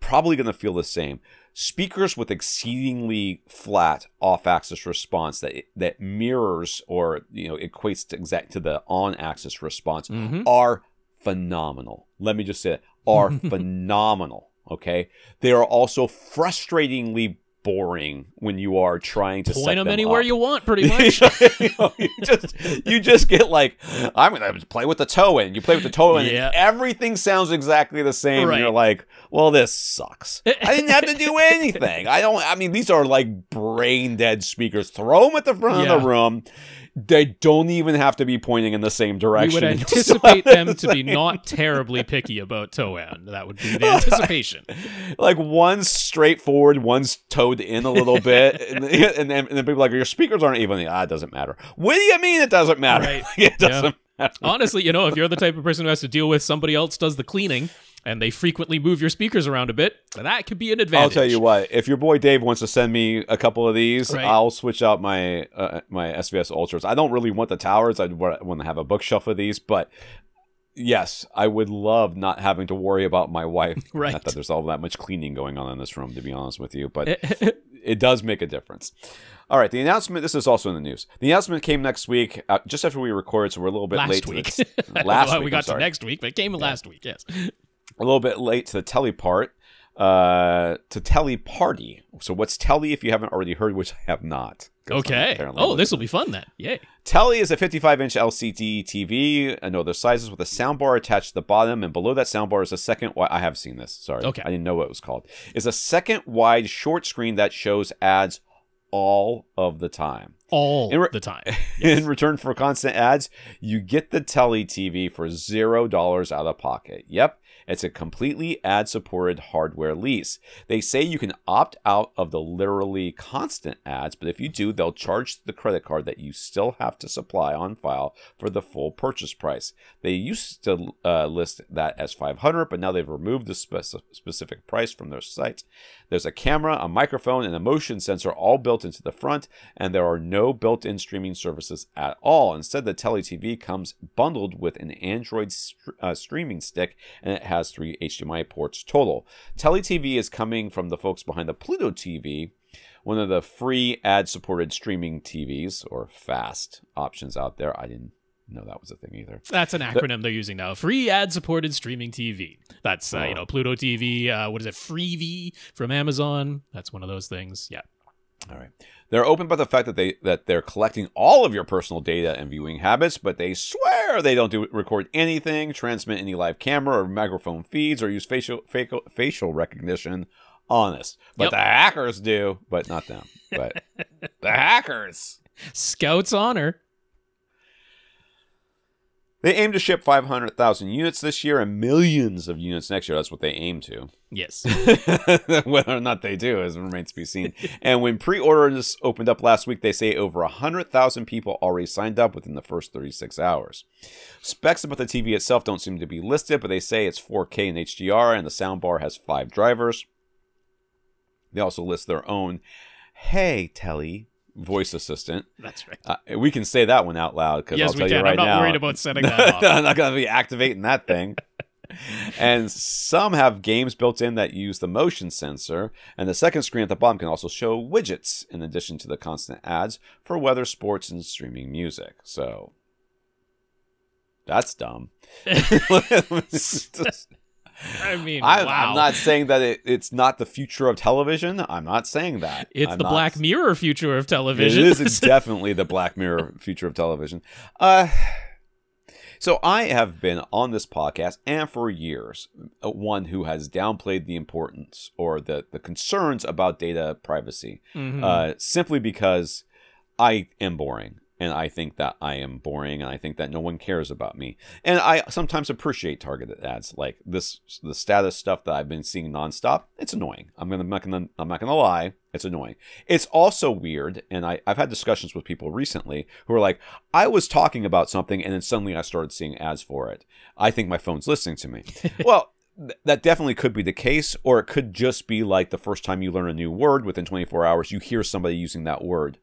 probably going to feel the same. Speakers with exceedingly flat off-axis response that that mirrors or you know equates to exact to the on-axis response Mhm. are phenomenal. Let me just say it, are phenomenal. Okay, they are also frustratingly boring when you are trying to set Point them them anywhere up. you want, pretty much. you, know, you just you just get like I'm gonna play with the toe in. You play with the toe in, Yeah. and everything sounds exactly the same. Right. And you're like, well, this sucks. I didn't have to do anything. I don't. I mean, these are like brain dead speakers. Throw them at the front of the room. They don't even have to be pointing in the same we direction. would You still anticipate them the to be not terribly picky about toe in. That would be the anticipation. like one's straightforward, one's towed in a little bit, and, and, then, and then people are like your speakers aren't even. Ah, it doesn't matter. What do you mean it doesn't matter? Right. it doesn't matter. Honestly, you know, if you're the type of person who has to deal with somebody else does the cleaning and they frequently move your speakers around a bit, that could be an advantage. I'll tell you what. If your boy Dave wants to send me a couple of these, Right. I'll switch out my uh, my SVS Ultras. I don't really want the towers. I want to have a bookshelf of these, but yes, I would love not having to worry about my wife. Right. Not that there's all that much cleaning going on in this room, to be honest with you, but it does make a difference. All right, the announcement. This is also in the news. The announcement came next week, uh, just after we recorded, so we're a little bit last late. week. To I the, don't last week, we got to next week, but it came last week, yes. a little bit late to the telly part uh to telly party so what's telly if you haven't already heard which i have not. Okay. Oh, this will be fun then. Yay. telly is a 55 inch lcd tv and other sizes with a soundbar attached to the bottom and below that soundbar is a second wi- i have seen this sorry Okay. i didn't know what it was called is a second wide short screen that shows ads all of the time All re- the time. in return for constant ads, you get the Telly TV for zero dollars out of pocket. Yep, it's a completely ad supported hardware lease. They say you can opt out of the literally constant ads, but if you do, they'll charge the credit card that you still have to supply on file for the full purchase price. They used to uh, list that as 500, but now they've removed the speci- specific price from their site. There's a camera, a microphone, and a motion sensor all built into the front, and there are no built-in streaming services at all. Instead, the Telly TV comes bundled with an Android str- uh, streaming stick, and it has three HDMI ports total. Telly TV is coming from the folks behind the Pluto TV, one of the free ad-supported streaming TVs or FAST options out there. I didn't know that was a thing either. That's an acronym they're using now. Free ad-supported streaming TV. That's uh, Oh. you know Pluto TV. Uh, what is it? Freevee from Amazon. That's one of those things. Yeah. All right. They're open by the fact that they that they're collecting all of your personal data and viewing habits, but they swear they don't do record anything, transmit any live camera or microphone feeds, or use facial facial, facial recognition. Honest, but Yep. the hackers do, but not them. But the hackers. Scouts honor. They aim to ship 500,000 units this year and millions of units next year. That's what they aim to. Yes. Whether or not they do is remains to be seen. and when pre-orders opened up last week, they say over 100,000 people already signed up within the first 36 hours. Specs about the TV itself don't seem to be listed, but they say it's 4K and HDR, and the soundbar has five drivers. They also list their own "Hey Telly" voice assistant. That's right. Uh, we can say that one out loud because Yes, I'll tell can. you right now. I'm not now, worried about setting that off. I'm not going to be activating that thing. And some have games built in that use the motion sensor, and the second screen at the bottom can also show widgets in addition to the constant ads for weather, sports, and streaming music. So that's dumb. I mean, I, wow. I'm not saying that it, it's not the future of television. I'm not saying that. it's I'm the not Black Mirror future of television. it is definitely the Black Mirror future of television. Uh, so I have been on this podcast and for years uh, one who has downplayed the importance or the the concerns about data privacy, Mhm. uh, simply because I am boring. And I think that I am boring, and I think that no one cares about me. And I sometimes appreciate targeted ads, like this, the status stuff that I've been seeing nonstop. It's annoying. I'm gonna, I'm not gonna, I'm not gonna lie. It's annoying. It's also weird, and I, I've had discussions with people recently who are like, I was talking about something, and then suddenly I started seeing ads for it. I think my phone's listening to me. well, that definitely could be the case, or it could just be like the first time you learn a new word within 24 hours, you hear somebody using that word.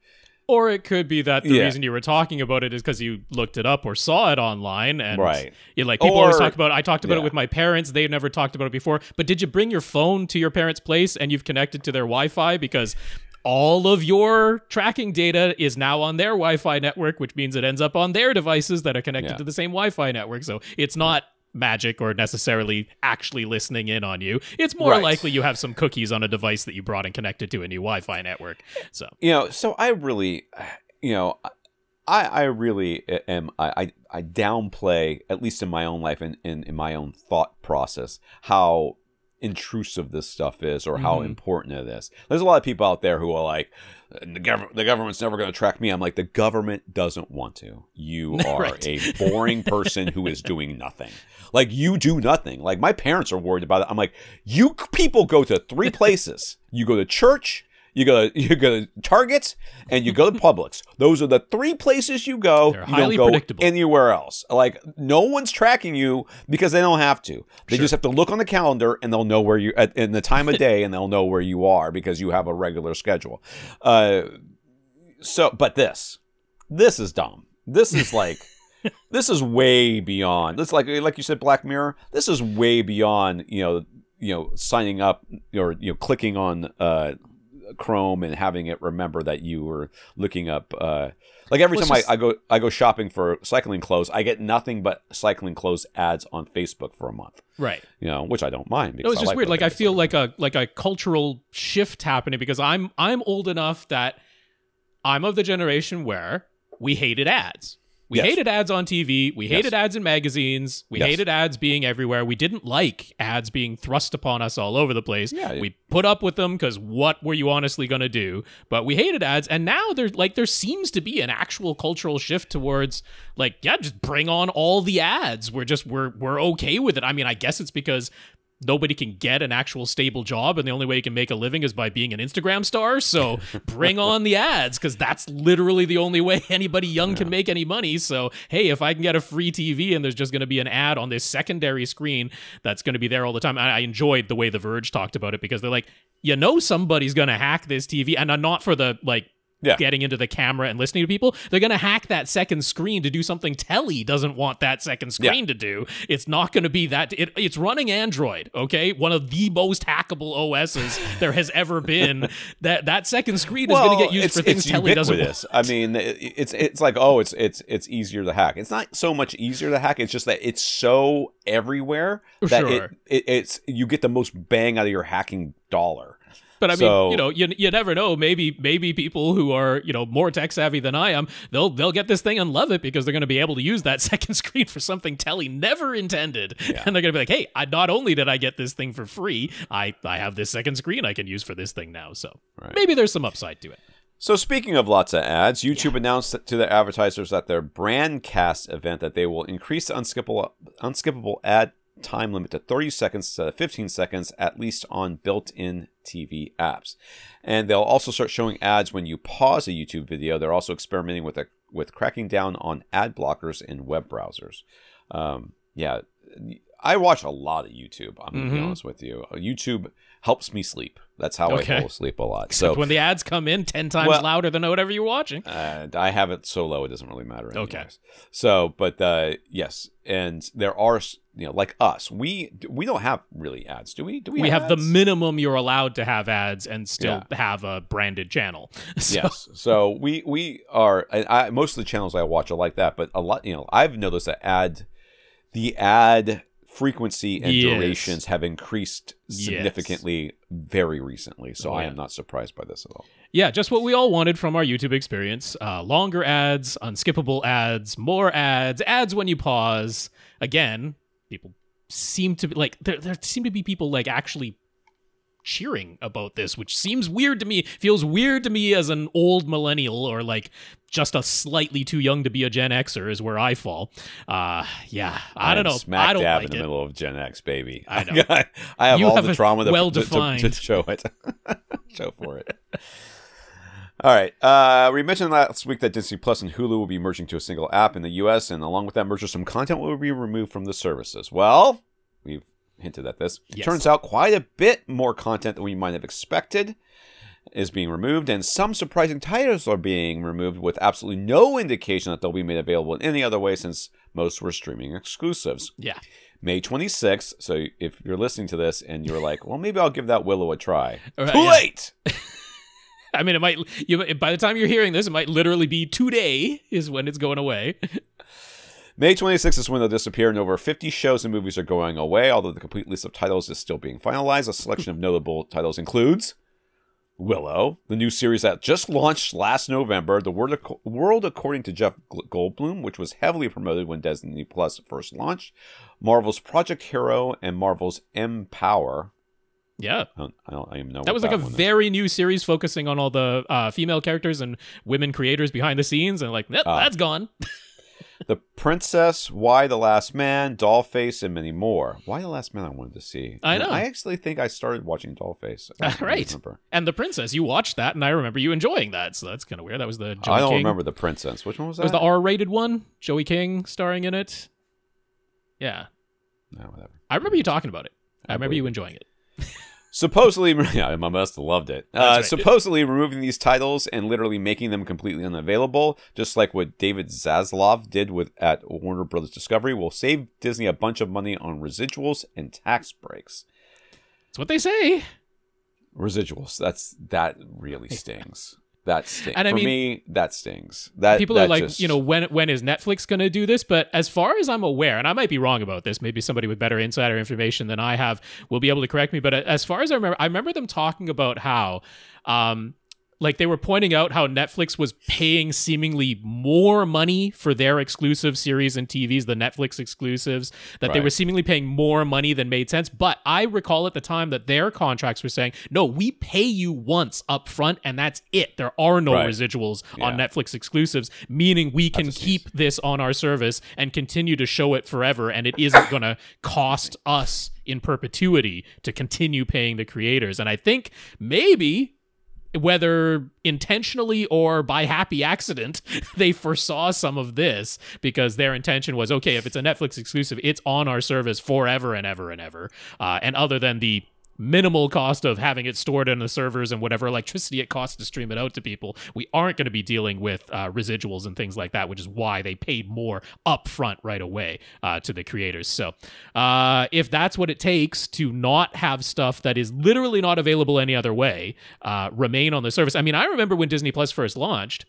Or it could be that the Yeah. reason you were talking about it is because you looked it up or saw it online, and Right. you like people always talk about. I talked about yeah. it with my parents; they've never talked about it before. But did you bring your phone to your parents' place and you've connected to their Wi-Fi because all of your tracking data is now on their Wi-Fi network, which means it ends up on their devices that are connected Yeah. to the same Wi-Fi network. So it's not magic or necessarily actually listening in on you. It's more Right. likely you have some cookies on a device that you brought and connected to a new Wi-Fi network. So you know so i really you know i i really am i i, I downplay at least in my own life and in, in my own thought process how intrusive this stuff is or how Mhm. important it is. There's a lot of people out there who are like the, gov- the government's never going to track me. I'm like the government doesn't want to. You are Right. a boring person who is doing nothing. Like you do nothing. Like my parents are worried about it. I'm like you people go to three places. You go to church you go to, you go to Target and you go to Publix. Those are the three places you go. They're you highly don't go predictable. anywhere else. Like no one's tracking you because they don't have to. They just have to look on the calendar and they'll know where you at in the time of day and they'll know where you are because you have a regular schedule. Uh, so, but this, this is dumb. This is like. this is way beyond. This like like you said, Black Mirror. This is way beyond you know you know signing up or you know clicking on uh, Chrome and having it remember that you were looking up. Uh, like every it's time just- I, I go I go shopping for cycling clothes, I get nothing but cycling clothes ads on Facebook for a month. right. You know, which I don't mind. No, Because it's I just weird. Like I feel like a like a cultural shift happening because I'm I'm old enough that I'm of the generation where we hated ads. We Yes. hated ads on TV. We hated ads in magazines. We Yes. hated ads being everywhere. We didn't like ads being thrust upon us all over the place. Yeah. We put up with them because what were you honestly going to do? But we hated ads, and now there's like there seems to be an actual cultural shift towards like yeah, just bring on all the ads. We're just we're we're okay with it. I mean, I guess it's because nobody can get an actual stable job and the only way you can make a living is by being an Instagram star. So bring on the ads because that's literally the only way anybody young can make any money. So hey, if I can get a free TV and there's just going to be an ad on this secondary screen that's going to be there all the time. I, I enjoyed the way The Verge talked about it because they're like, you know, somebody's going to hack this TV and uh, not for the like Yeah. getting into the camera and listening to people. They're going to hack that second screen to do something Telly doesn't want that second screen to do. It's not going to be that. It, it's running Android, okay? One of the most hackable OSs there has ever been. that that second screen is going to get used for things Telly doesn't want. I mean, it's it's like oh, it's it's it's easier to hack. It's not so much easier to hack. It's just that it's so everywhere that Sure. it, it it's you get the most bang out of your hacking dollar. But I mean, So- you know, you, you never know. Maybe maybe people who are you know more tech savvy than I am, they'll they'll get this thing and love it because they're going to be able to use that second screen for something Telly never intended, and they're going to be like, hey, I, not only did I get this thing for free, I I have this second screen I can use for this thing now. So Right. maybe there's some upside to it. So speaking of lots of ads, YouTube announced to their advertisers at their Brandcast event that they will increase unskippable unskippable ad time limit to 30 seconds of 15 seconds, at least on built-in TV apps. And they'll also start showing ads when you pause a YouTube video. They're also experimenting with a, with cracking down on ad blockers in web browsers. Um, yeah, I watch a lot of YouTube. I'm gonna be Mhm. honest with you. YouTube helps me sleep. That's how Okay. I fall asleep a lot. So when the ads come in 10 times Well- louder than whatever you're watching. and I have it so low it doesn't really matter. Anyways. Okay. So, but uh, yes, and there are you know like us, we we don't have really ads, do we? Do we? We have the ads? minimum you're allowed to have ads and still have a branded channel. So, yes. So we we are. I, I, most of the channels I watch are like that, but a lot. You know, I've noticed that ad, the ad frequency and Yes. durations have increased Yes. significantly very recently. So Oh, I am not surprised by this at all. Yeah, just what we all wanted from our YouTube experience. Uh, longer ads, unskippable ads, more ads, ads when you pause. Again, people seem to be like there, there seem to be people like actually cheering about this, which seems weird to me. Feels weird to me as an old millennial or like just a slightly too young to be a Gen Xer is where I fall. Uh yeah, I don't know. Smack I don't dab like in the it. middle of Gen X, baby. I know. I have You all have the trauma to, to- to, well-defined- to show it. show for it. All right. Uh, we mentioned last week that Disney Plus and Hulu will be merging to a single app in the U.S., and along with that merger, some content will be removed from the services. Well, we've hinted at this. Yes. turns out quite a bit more content than we might have expected is being removed, and some surprising titles are being removed with absolutely no indication that they'll be made available in any other way since most were streaming exclusives. Yeah. May 26th. So if you're listening to this and you're like, well, maybe I'll give that Willow a try. Right, Too yeah. late. I mean, it might. You, by the time you're hearing this, it might literally be today is when it's going away. May 26th is when they'll disappear, and over 50 shows and movies are going away, although the complete list of titles is still being finalized. A selection of notable titles includes Willow, the new series that just launched last November, The World, Ac- World According to Jeff Goldblum, which was heavily promoted when Disney Plus first launched, Marvel's Project Hero, and Marvel's MPower. Yeah, I don't, I don't even know that was like a one is. very new series focusing on all the uh, female characters and women creators behind the scenes, and like, Ah. that's gone. The Princess, Y: The Last Man, Dollface, and many more. Y: The Last Man? I wanted to see. I And know. I actually think I started watching Dollface. Don't Right. remember. And the princess, you watched that, and I remember you enjoying that. So that's kind of weird. That was the Joey I don't King. remember the Princess. Which one was It that? was the R-rated one. Joey King starring in it. Yeah, no, whatever. I remember you talking about it. I, I remember you it. enjoying it. Supposedly, yeah, I must have loved it. Uh, right. Supposedly, removing these titles and literally making them completely unavailable, just like what David Zaslav did with at Warner Brothers Discovery, will save Disney a bunch of money on residuals and tax breaks. That's what they say. Residuals. That's that really stings. That stings. And I For mean- me, that stings. That people that are like, just- you know, when when is Netflix going to do this? But as far as I'm aware, and I might be wrong about this, maybe somebody with better insider information than I have will be able to correct me. But as far as I remember, I remember them talking about how, um, like they were pointing out how Netflix was paying seemingly more money for their exclusive series and TVs, the Netflix exclusives, that they were seemingly paying more money than made sense. But I recall at the time that their contracts were saying, no, we pay you once up front and that's it. There are no Right. residuals on Netflix exclusives, meaning we can keep this on our service and continue to show it forever. And it isn't going to cost us in perpetuity to continue paying the creators. And I think maybe whether intentionally or by happy accident, they foresaw some of this because their intention was okay, if it's a Netflix exclusive, it's on our service forever and ever and ever. Uh, and other than the minimal cost of having it stored in the servers and whatever electricity it costs to stream it out to people, we aren't going to be dealing with uh, residuals and things like that, which is why they paid more upfront right away uh, to the creators. So, uh, if that's what it takes to not have stuff that is literally not available any other way uh, remain on the service, I mean, I remember when Disney Plus first launched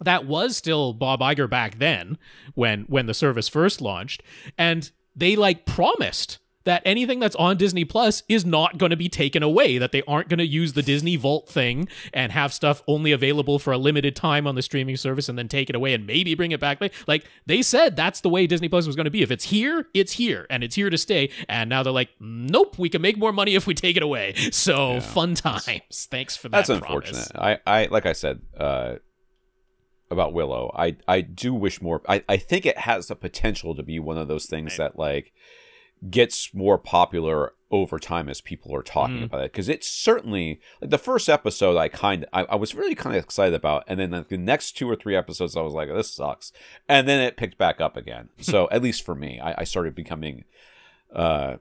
that was still Bob Iger back then when when the service first launched and they like promised that anything that's on Disney Plus is not going to be taken away, that they aren't going to use the Disney Vault thing and have stuff only available for a limited time on the streaming service and then take it away and maybe bring it back. Like they said that's the way Disney Plus was going to be. If it's here, it's here and it's here to stay. And now they're like, nope, we can make more money if we take it away. So fun times. Thanks for that. That's promise. unfortunate. I, I like I said uh, about Willow. I I do wish more. I I think it has the potential to be one of those things that like gets more popular over time as people are talking Mm. about it because it's certainly like the first episode I kind of I, I was really kind of excited about and then like, the next two or three episodes I was like this sucks and then it picked back up again so at least for me I, I started becoming uh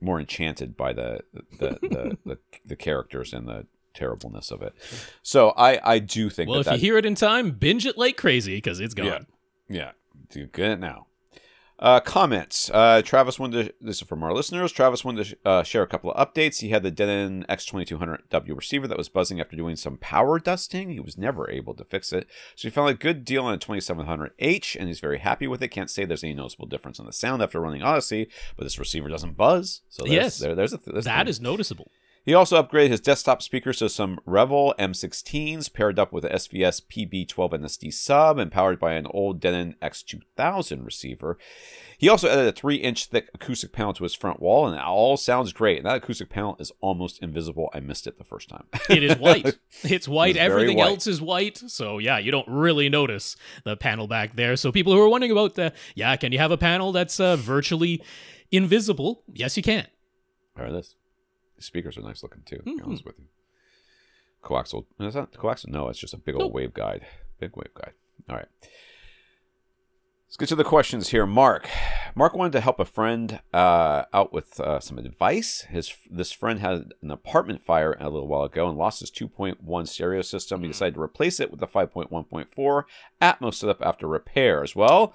more enchanted by the the the, the, the characters and the terribleness of it so I I do think Well, that if that, you hear it in time, binge it like crazy because it's gone. yeah. Yeah. Do get it now. Uh, comments. Uh, Travis wanted to, this is from our listeners. Travis wanted to uh, share a couple of updates. He had the Denon X2200W receiver that was buzzing after doing some power dusting. He was never able to fix it. So he found a good deal on a 2700H and he's very happy with it. Can't say there's any noticeable difference in the sound after running Audyssey, but this receiver doesn't buzz. So there's, Yes. there, there's a, there's a That is noticeable. He also upgraded his desktop speakers to some Revel M16s paired up with an SVS PB12 NSD sub and powered by an old Denon X2000 receiver. He also added a 3 inch thick acoustic panel to his front wall, and it all sounds great. And that acoustic panel is almost invisible. I missed it the first time. It is white. It's white. It's Everything white. else is white. So yeah, you don't really notice the panel back there. So people who are wondering about the yeah, can you have a panel that's uh, virtually invisible? Yes, you can. Or this. The speakers are nice looking too, to Mm-hmm. be honest with you. Coaxial. Is that coaxial? No, it's just a big old Nope. wave guide. Big wave guide. All right. Let's get to the questions here. Mark. Mark wanted to help a friend uh, out with uh, some advice. His this friend had an apartment fire a little while ago and lost his 2.1 stereo system. He decided to replace it with the 5.1.4 Atmos setup after repairs. Well,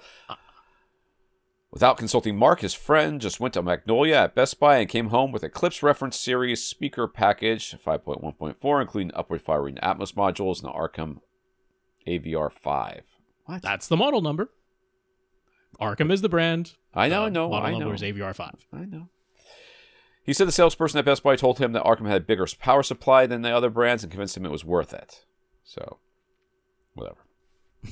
Without consulting Mark, his friend just went to Magnolia at Best Buy and came home with Klipsch Reference Series speaker package 5.1.4, including upward firing Atmos modules and the Arcam AVR 5. What? That's the model number. Arcam is the brand. I know, I know, Model I number know. is AVR5. I know. He said the salesperson at Best Buy told him that Arcam had a bigger power supply than the other brands and convinced him it was worth it. So, whatever.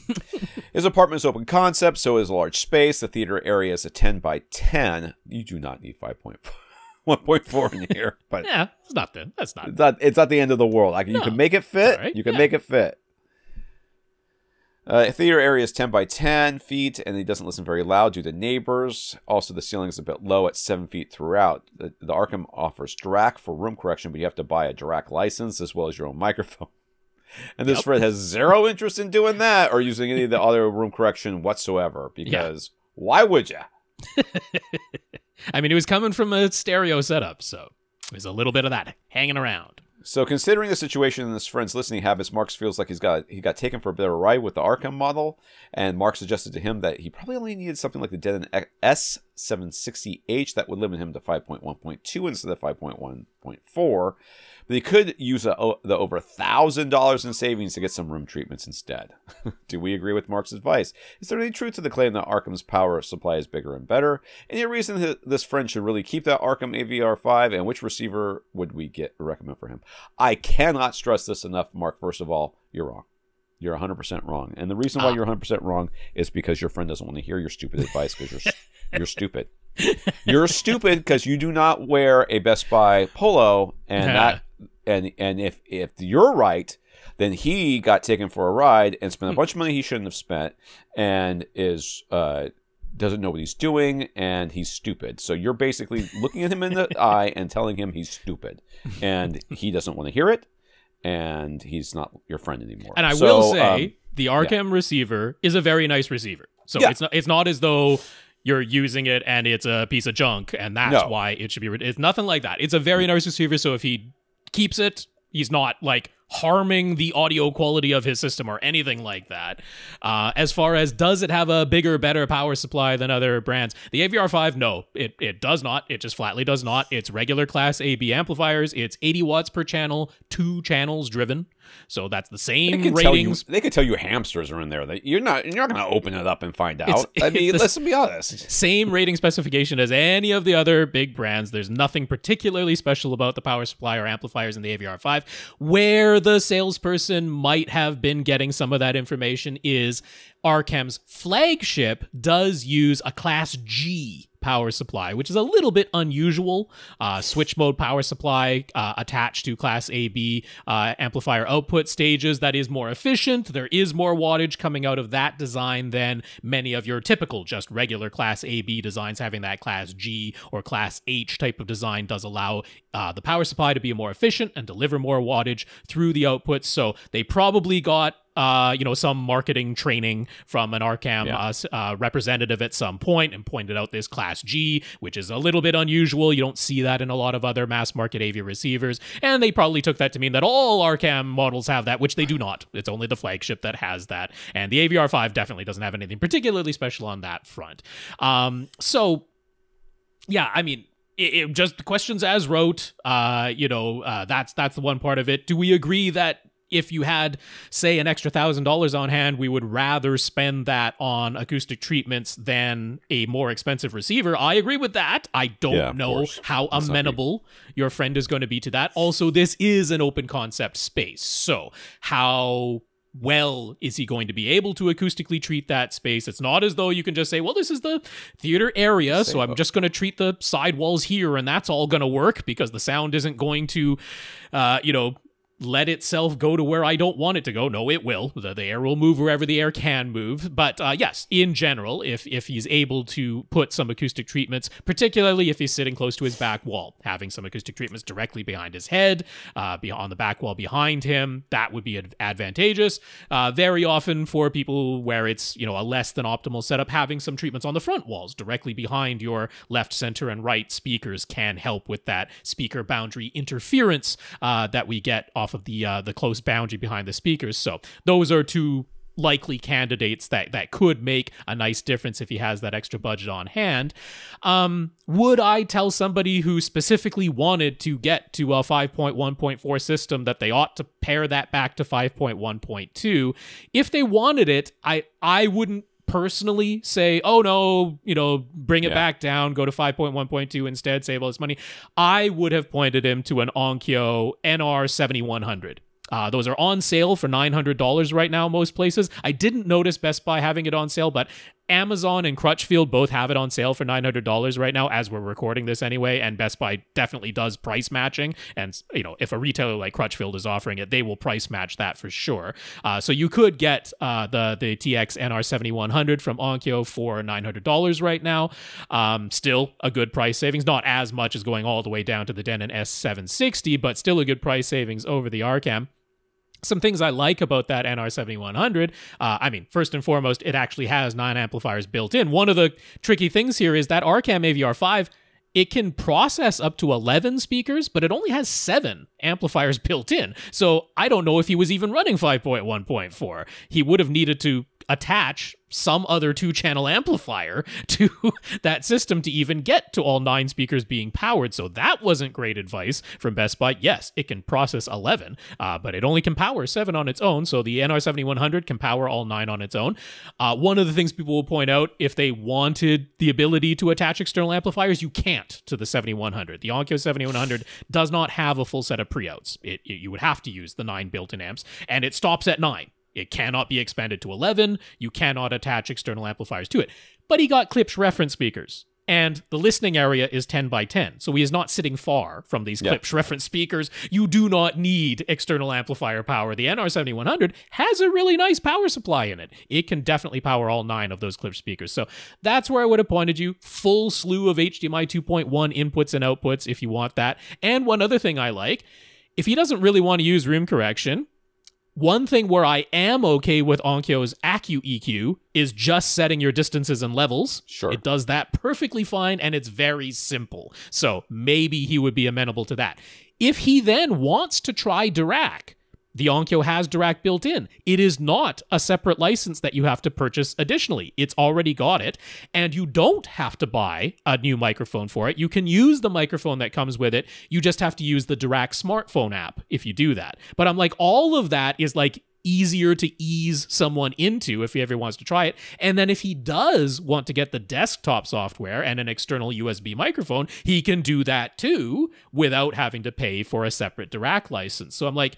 His apartment is open concept, so is a large space. The theater area is a 10 by 10. You do not need 5.1.4 in here, but Yeah, it's not the. That's not. it's not, it's not the end of the world. Like, you can make it fit. right, You can yeah. make it fit. Uh, theater area is 10 by 10 feet, and he doesn't listen very loud due to neighbors. Also, the ceiling is a bit low at 7 feet throughout. The, the Arcam offers Dirac for room correction, but you have to buy a Dirac license as well as your own microphone. And this Yep. friend has zero interest in doing that or using any of the other room correction whatsoever because why would you? I mean, it was coming from a stereo setup, so there's a little bit of that hanging around. So, considering the situation and his friend's listening habits, Marks feels like he's got he got taken for a bit of a ride with the Arcam model, and Mark suggested to him that he probably only needed something like the Denon S760H that would limit him to 5.1.2 instead of 5.1.4. But he could use a, the over thousand dollars in savings to get some room treatments instead. Do we agree with Mark's advice? Is there any truth to the claim that Arcam's power supply is bigger and better? Any reason that this friend should really keep that Arcam AVR5? And which receiver would we get recommend for him? I cannot stress this enough, Mark. First of all, you're wrong. You're 100% wrong. And the reason why Ah. you're 100% wrong is because your friend doesn't want to hear your stupid advice because you're, you're stupid. You're stupid because you do not wear a Best Buy polo and that and and if if you're right, then he got taken for a ride and spent a bunch of money he shouldn't have spent and is uh doesn't know what he's doing and he's stupid. So you're basically looking at him in the eye and telling him he's stupid and he doesn't want to hear it and he's not your friend anymore. And I So, will say um, the Arcam receiver is a very nice receiver. So Yeah. it's not it's not as though you're using it and it's a piece of junk and that's No. why it should be. re- It's nothing like that. It's a very nice receiver. So if he keeps it, he's not like harming the audio quality of his system or anything like that. Uh, as far as does it have a bigger, better power supply than other brands? The AVR5, no, it, it does not. It just flatly does not. It's regular class AB amplifiers. It's 80 watts per channel, two channels driven. So that's the same could tell you. ratings. They could tell you hamsters are in there. That you're not. You're not going to open it up and find It's- out. I it's mean, let's be honest. Same rating specification as any of the other big brands. There's nothing particularly special about the power supply or amplifiers in the AVR5. Where the salesperson might have been getting some of that information is Arcam's flagship does use a Class G power supply, which is a little bit unusual. Uh, switch mode power supply uh, attached to Class AB uh, amplifier output stages that is more efficient. There is more wattage coming out of that design than many of your typical just regular Class AB designs. Having that Class G or Class H type of design does allow uh, the power supply to be more efficient and deliver more wattage through the outputs. So they probably got uh, you know, some marketing training from an Arcam Yeah. uh, uh, representative at some point and pointed out this Class G, which is a little bit unusual. You don't see that in a lot of other mass market AV receivers. And they probably took that to mean that all Arcam models have that, which they do not. It's only the flagship that has that. And the AVR5 definitely doesn't have anything particularly special on that front. Um, so, yeah, I mean, it, it just questions as wrote. Uh, you know, uh, that's that's the one part of it. Do we agree that if you had, say, an extra thousand dollars on hand, we would rather spend that on acoustic treatments than a more expensive receiver? I agree with that. I don't Yeah, know course. how be- amenable your friend is going to be to that. Also, this is an open concept space, so how well is he going to be able to acoustically treat that space? It's not as though you can just say, well, this is the theater area, so I'm just going to treat the side walls here and that's all going to work because the sound isn't going to, uh, you know, let itself go to where I don't want it to go. No, it will. The, the air will move wherever the air can move. But uh, yes, in general, if if he's able to put some acoustic treatments, particularly if he's sitting close to his back wall, having some acoustic treatments directly behind his head, uh, on the back wall behind him, that would be ad- advantageous. Uh, very often for people where it's you know a less than optimal setup, having some treatments on the front walls directly behind your left, center, and right speakers can help with that speaker boundary interference uh, that we get off of the uh, the close boundary behind the speakers. So those are two likely candidates that that could make a nice difference if he has that extra budget on hand. Um, would I tell somebody who specifically wanted to get to a 5.1.4 system that they ought to pair that back to 5.1.2? If they wanted it, I I wouldn't personally say, oh no, you know, bring it Yeah. back down, go to 5.1.2 instead, save all this money. I would have pointed him to an Onkyo NR7100. Uh, those are on sale for $900 right now, most places. I didn't notice Best Buy having it on sale, but Amazon and Crutchfield both have it on sale for $900 right now as we're recording this anyway. And Best Buy definitely does price matching. And, you know, if a retailer like Crutchfield is offering it, they will price match that for sure. Uh, so you could get uh, the, the TX NR7100 from Onkyo for $900 right now. Um, still a good price savings. Not as much as going all the way down to the Denon S760, but still a good price savings over the Arcam some things I like about that NR7100. Uh, I mean, first and foremost, it actually has nine amplifiers built in. One of the tricky things here is that Arcam AVR5. It can process up to 11 speakers, but it only has seven amplifiers built in. So I don't know if he was even running 5.1.4. He would have needed to attach some other two channel amplifier to that system to even get to all nine speakers being powered. So that wasn't great advice from Best Buy. Yes, it can process 11, uh, but it only can power seven on its own. So the NR7100 can power all nine on its own. Uh, one of the things people will point out if they wanted the ability to attach external amplifiers, you can't to the 7100. The Onkyo 7100 does not have a full set of pre-outs. It, it- you would have to use the nine built-in amps, and it stops at nine. It cannot be expanded to 11. You cannot attach external amplifiers to it. But he got Klipsch reference speakers. And the listening area is 10 by 10. So he is not sitting far from these Yeah. Klipsch reference speakers. You do not need external amplifier power. The NR7100 has a really nice power supply in it. It can definitely power all nine of those Klipsch speakers. So that's where I would have pointed you. Full slew of HDMI 2.1 inputs and outputs if you want that. And one other thing I like if he doesn't really want to use room correction, one thing where I am okay with Onkyo's Accu EQ is just setting your distances and levels. Sure. It does that perfectly fine and it's very simple. So maybe he would be amenable to that. If he then wants to try Dirac, the Onkyo has Dirac built in. It is not a separate license that you have to purchase additionally. It's already got it, and you don't have to buy a new microphone for it. You can use the microphone that comes with it. You just have to use the Dirac smartphone app if you do that. But I'm like, all of that is like easier to ease someone into if he ever wants to try it. And then if he does want to get the desktop software and an external USB microphone, he can do that too without having to pay for a separate Dirac license. So I'm like,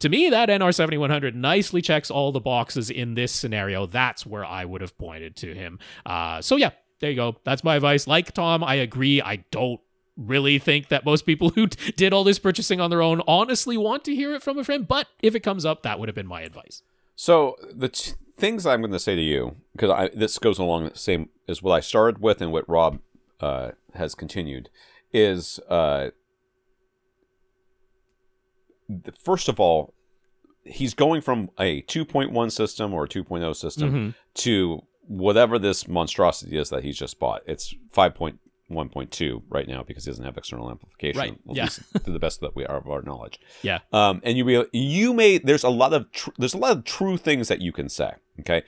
to me, that NR7100 nicely checks all the boxes in this scenario. That's where I would have pointed to him. Uh, so, yeah, there you go. That's my advice. Like Tom, I agree. I don't really think that most people who did all this purchasing on their own honestly want to hear it from a friend. But if it comes up, that would have been my advice. So, the t- things I'm going to say to you, because this goes along the same as what I started with and what Rob uh, has continued, is. Uh, first of all, he's going from a 2.1 system or a 2.0 system mm-hmm. to whatever this monstrosity is that he's just bought. It's 5.1.2 right now because he doesn't have external amplification. Right. Yeah. to the best that we are of our knowledge. Yeah. Um, and you you may there's a lot of tr- there's a lot of true things that you can say. Okay.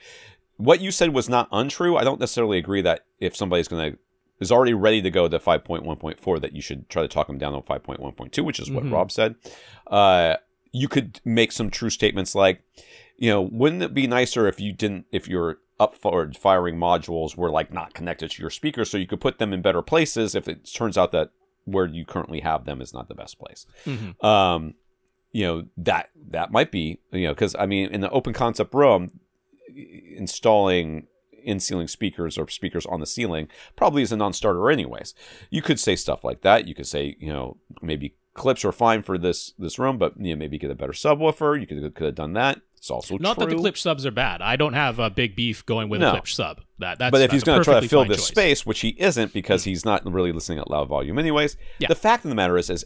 What you said was not untrue. I don't necessarily agree that if somebody's going to is already ready to go to 5.1.4 that you should try to talk them down to 5.1.2 which is what mm-hmm. rob said uh, you could make some true statements like you know wouldn't it be nicer if you didn't if your up forward firing modules were like not connected to your speakers so you could put them in better places if it turns out that where you currently have them is not the best place mm-hmm. um, you know that that might be you know because i mean in the open concept room installing in ceiling speakers or speakers on the ceiling probably is a non starter, anyways. You could say stuff like that. You could say, you know, maybe Klipsch are fine for this this room, but you know, maybe get a better subwoofer. You could, could have done that. It's also not true. that the Klipsch subs are bad. I don't have a big beef going with no. a Klipsch sub. That that's but if that's he's going to try to fill this choice. space, which he isn't because mm. he's not really listening at loud volume, anyways. Yeah. The fact of the matter is, is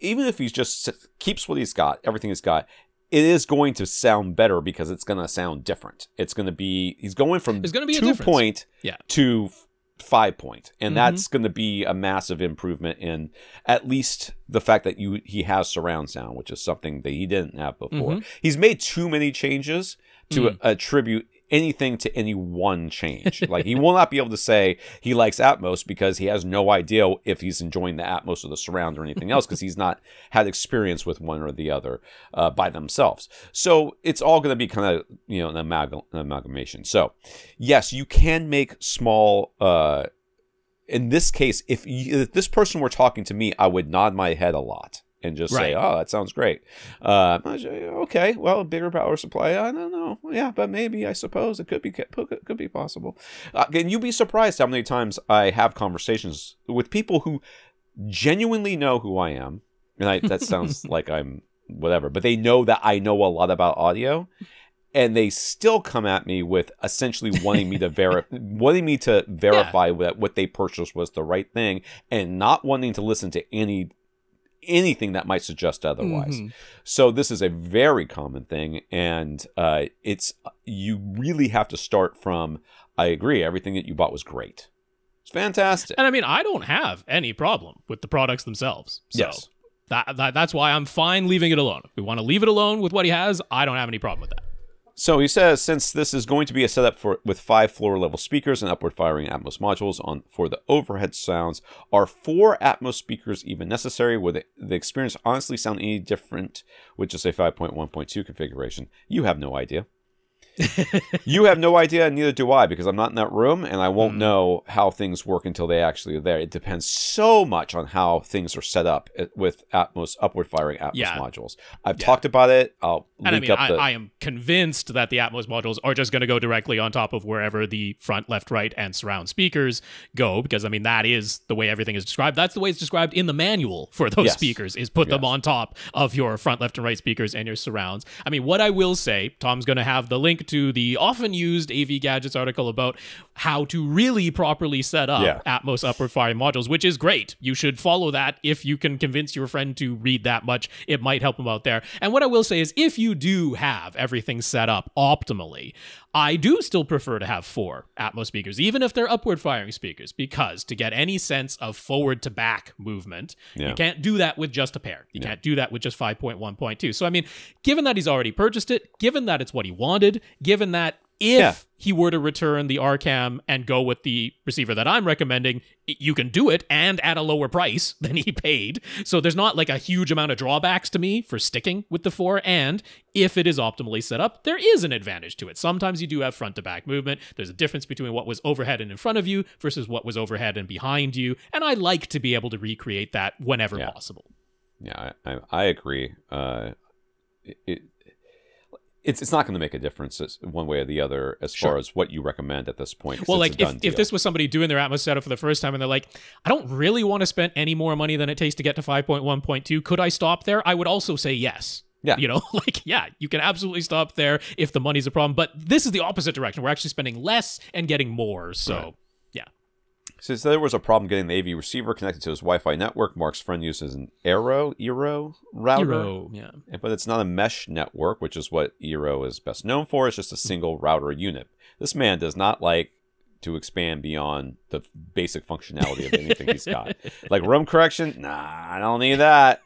even if he just keeps what he's got, everything he's got, it is going to sound better because it's going to sound different. It's going to be he's going from There's going to be two point yeah. to five point, and mm-hmm. that's going to be a massive improvement in at least the fact that you he has surround sound, which is something that he didn't have before. Mm-hmm. He's made too many changes to mm. attribute anything to any one change. like he will not be able to say he likes Atmos because he has no idea if he's enjoying the Atmos or the surround or anything else because he's not had experience with one or the other uh, by themselves. So it's all going to be kind of you know an, amalgam- an, amalgamation. So yes, you can make small. Uh, in this case, if, you, if this person were talking to me, I would nod my head a lot and just right. say, "Oh, that sounds great." Uh, okay, well, bigger power supply. I don't know. Yeah, but maybe I suppose it could be could be possible. Uh, and you'd be surprised how many times I have conversations with people who genuinely know who I am, and I, that sounds like I'm whatever, but they know that I know a lot about audio. And they still come at me with essentially wanting me to verify, wanting me to verify yeah. that what they purchased was the right thing, and not wanting to listen to any anything that might suggest otherwise. Mm-hmm. So this is a very common thing, and uh, it's you really have to start from. I agree. Everything that you bought was great. It's fantastic. And I mean, I don't have any problem with the products themselves. So yes. That, that that's why I'm fine leaving it alone. If we want to leave it alone with what he has, I don't have any problem with that. So he says, since this is going to be a setup for with five floor level speakers and upward firing Atmos modules on for the overhead sounds, are four Atmos speakers even necessary? Would the experience honestly sound any different with just a 5.1.2 configuration? You have no idea you have no idea, and neither do I, because I'm not in that room, and I won't mm. know how things work until they actually are there. It depends so much on how things are set up eh, with Atmos upward firing Atmos yeah. modules. I've yeah. talked about it. I'll and I mean, I, the... I, am convinced that the Atmos modules are just going to go directly on top of wherever the front, left, right, and surround speakers go, because I mean that is the way everything is described. That's the way it's described in the manual for those yes. speakers. Is put yes. them on top of your front, left, and right speakers and your surrounds. I mean, what I will say, Tom's going to have the link to the often used AV Gadgets article about how to really properly set up yeah. Atmos upward firing modules, which is great. You should follow that if you can convince your friend to read that much. It might help them out there. And what I will say is if you do have everything set up optimally, I do still prefer to have four Atmos speakers, even if they're upward firing speakers, because to get any sense of forward to back movement, Yeah. you can't do that with just a pair. You can't do that with just 5.1.2. So, I mean, given that he's already purchased it, given that it's what he wanted, given that if Yeah. he were to return the Arcam and go with the receiver that I'm recommending, you can do it and at a lower price than he paid. So there's not like a huge amount of drawbacks to me for sticking with the four. And if it is optimally set up, there is an advantage to it. Sometimes you do have front to back movement. There's a difference between what was overhead and in front of you versus what was overhead and behind you. And I like to be able to recreate that whenever Yeah. possible. Yeah, I, I, I agree. Uh, it, it it's it's not going to make a difference one way or the other as Sure. far as what you recommend at this point. Well, like if, if this was somebody doing their Atmos setup for the first time and they're like, I don't really want to spend any more money than it takes to get to 5.1.2, could I stop there? I would also say yes. Yeah. You know, like, yeah, you can absolutely stop there if the money's a problem. But this is the opposite direction. We're actually spending less and getting more. So, Right. Since there was a problem getting the AV receiver connected to his Wi-Fi network, Mark's friend uses an Eero Eero router, Hero, yeah. but it's not a mesh network, which is what Eero is best known for. It's just a single router unit. This man does not like to expand beyond the basic functionality of anything he's got. Like room correction, nah, I don't need that.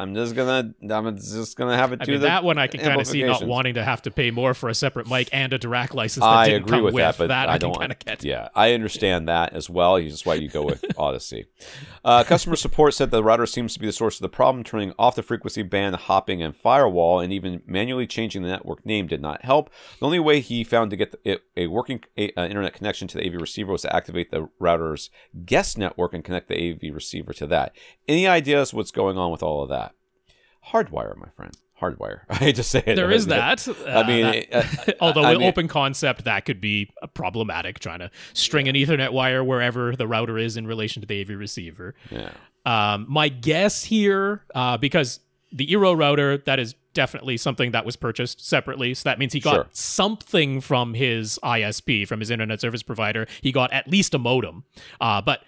I'm just gonna, I'm just gonna have it I do mean, that one I can kind of see not wanting to have to pay more for a separate mic and a Dirac license that I didn't agree come with that, but I, I, don't. kind of get. Yeah, I understand that as well. That's why you go with Audyssey. Uh, customer support said the router seems to be the source of the problem. Turning off the frequency band, hopping, and firewall, and even manually changing the network name did not help. The only way he found to get the, it, a working a, uh, internet connection to the AV receiver was to activate the router's guest network and connect the AV receiver to that. Any ideas what's going on with all of that? Hardwire, my friend. Hardwire. I hate to say it. There is that. I mean, Uh, it- uh, Although I mean- open concept, that could be uh, problematic, trying to string an Ethernet wire wherever the router is in relation to the AV receiver. yeah. Um, my guess here, uh, because the Eero router, that is definitely something that was purchased separately. So that means he got Sure. something from his ISP, from his internet service provider. He got at least a modem. Uh, but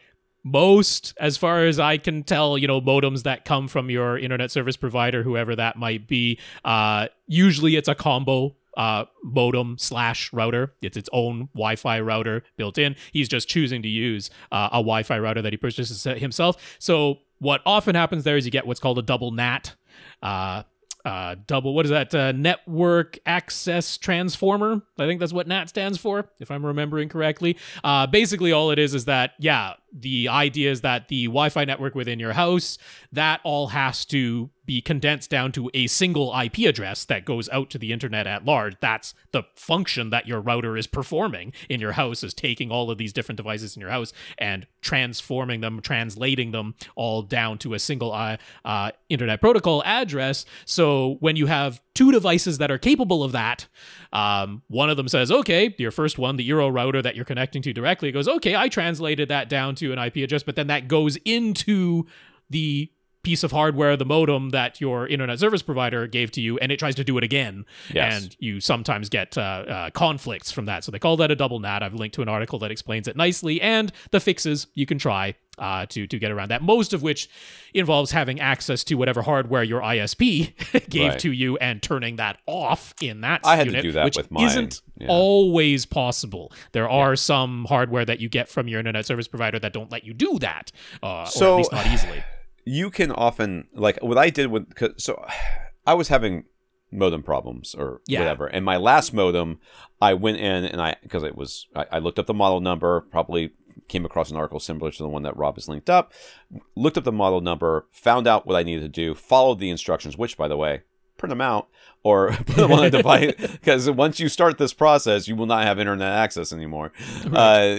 most, as far as I can tell, you know, modems that come from your internet service provider, whoever that might be, uh, usually it's a combo uh, modem slash router. It's its own Wi-Fi router built in. He's just choosing to use uh, a Wi-Fi router that he purchases himself. So what often happens there is you get what's called a double NAT. Uh, uh, double what is that uh, network access transformer i think that's what nat stands for if i'm remembering correctly uh, basically all it is is that yeah the idea is that the wi-fi network within your house that all has to be condensed down to a single ip address that goes out to the internet at large. That's the function that your router is performing in your house is taking all of these different devices in your house and transforming them translating them all down to a single uh, uh, internet protocol address. So when you have two devices that are capable of that um, one of them says okay your first one the Eero router that you're connecting to directly goes okay i translated that down to an ip address but then that goes into the piece of hardware, the modem that your internet service provider gave to you, and it tries to do it again. Yes. And you sometimes get uh, uh, conflicts from that. So they call that a double NAT. I've linked to an article that explains it nicely and the fixes you can try uh, to to get around that. Most of which involves having access to whatever hardware your ISP gave Right. to you and turning that off in that. I had to unit, do that which with my- isn't yeah. always possible. There are some hardware that you get from your internet service provider that don't let you do that, uh, or at least not easily. You can often like what I did with so I was having modem problems or Yeah. whatever, and my last modem I went in and I because it was I, I looked up the model number, probably came across an article similar to the one that Rob has linked up, looked up the model number, found out what I needed to do, followed the instructions, which by the way. Print them out or put them on a device because once you start this process, you will not have internet access anymore. Uh,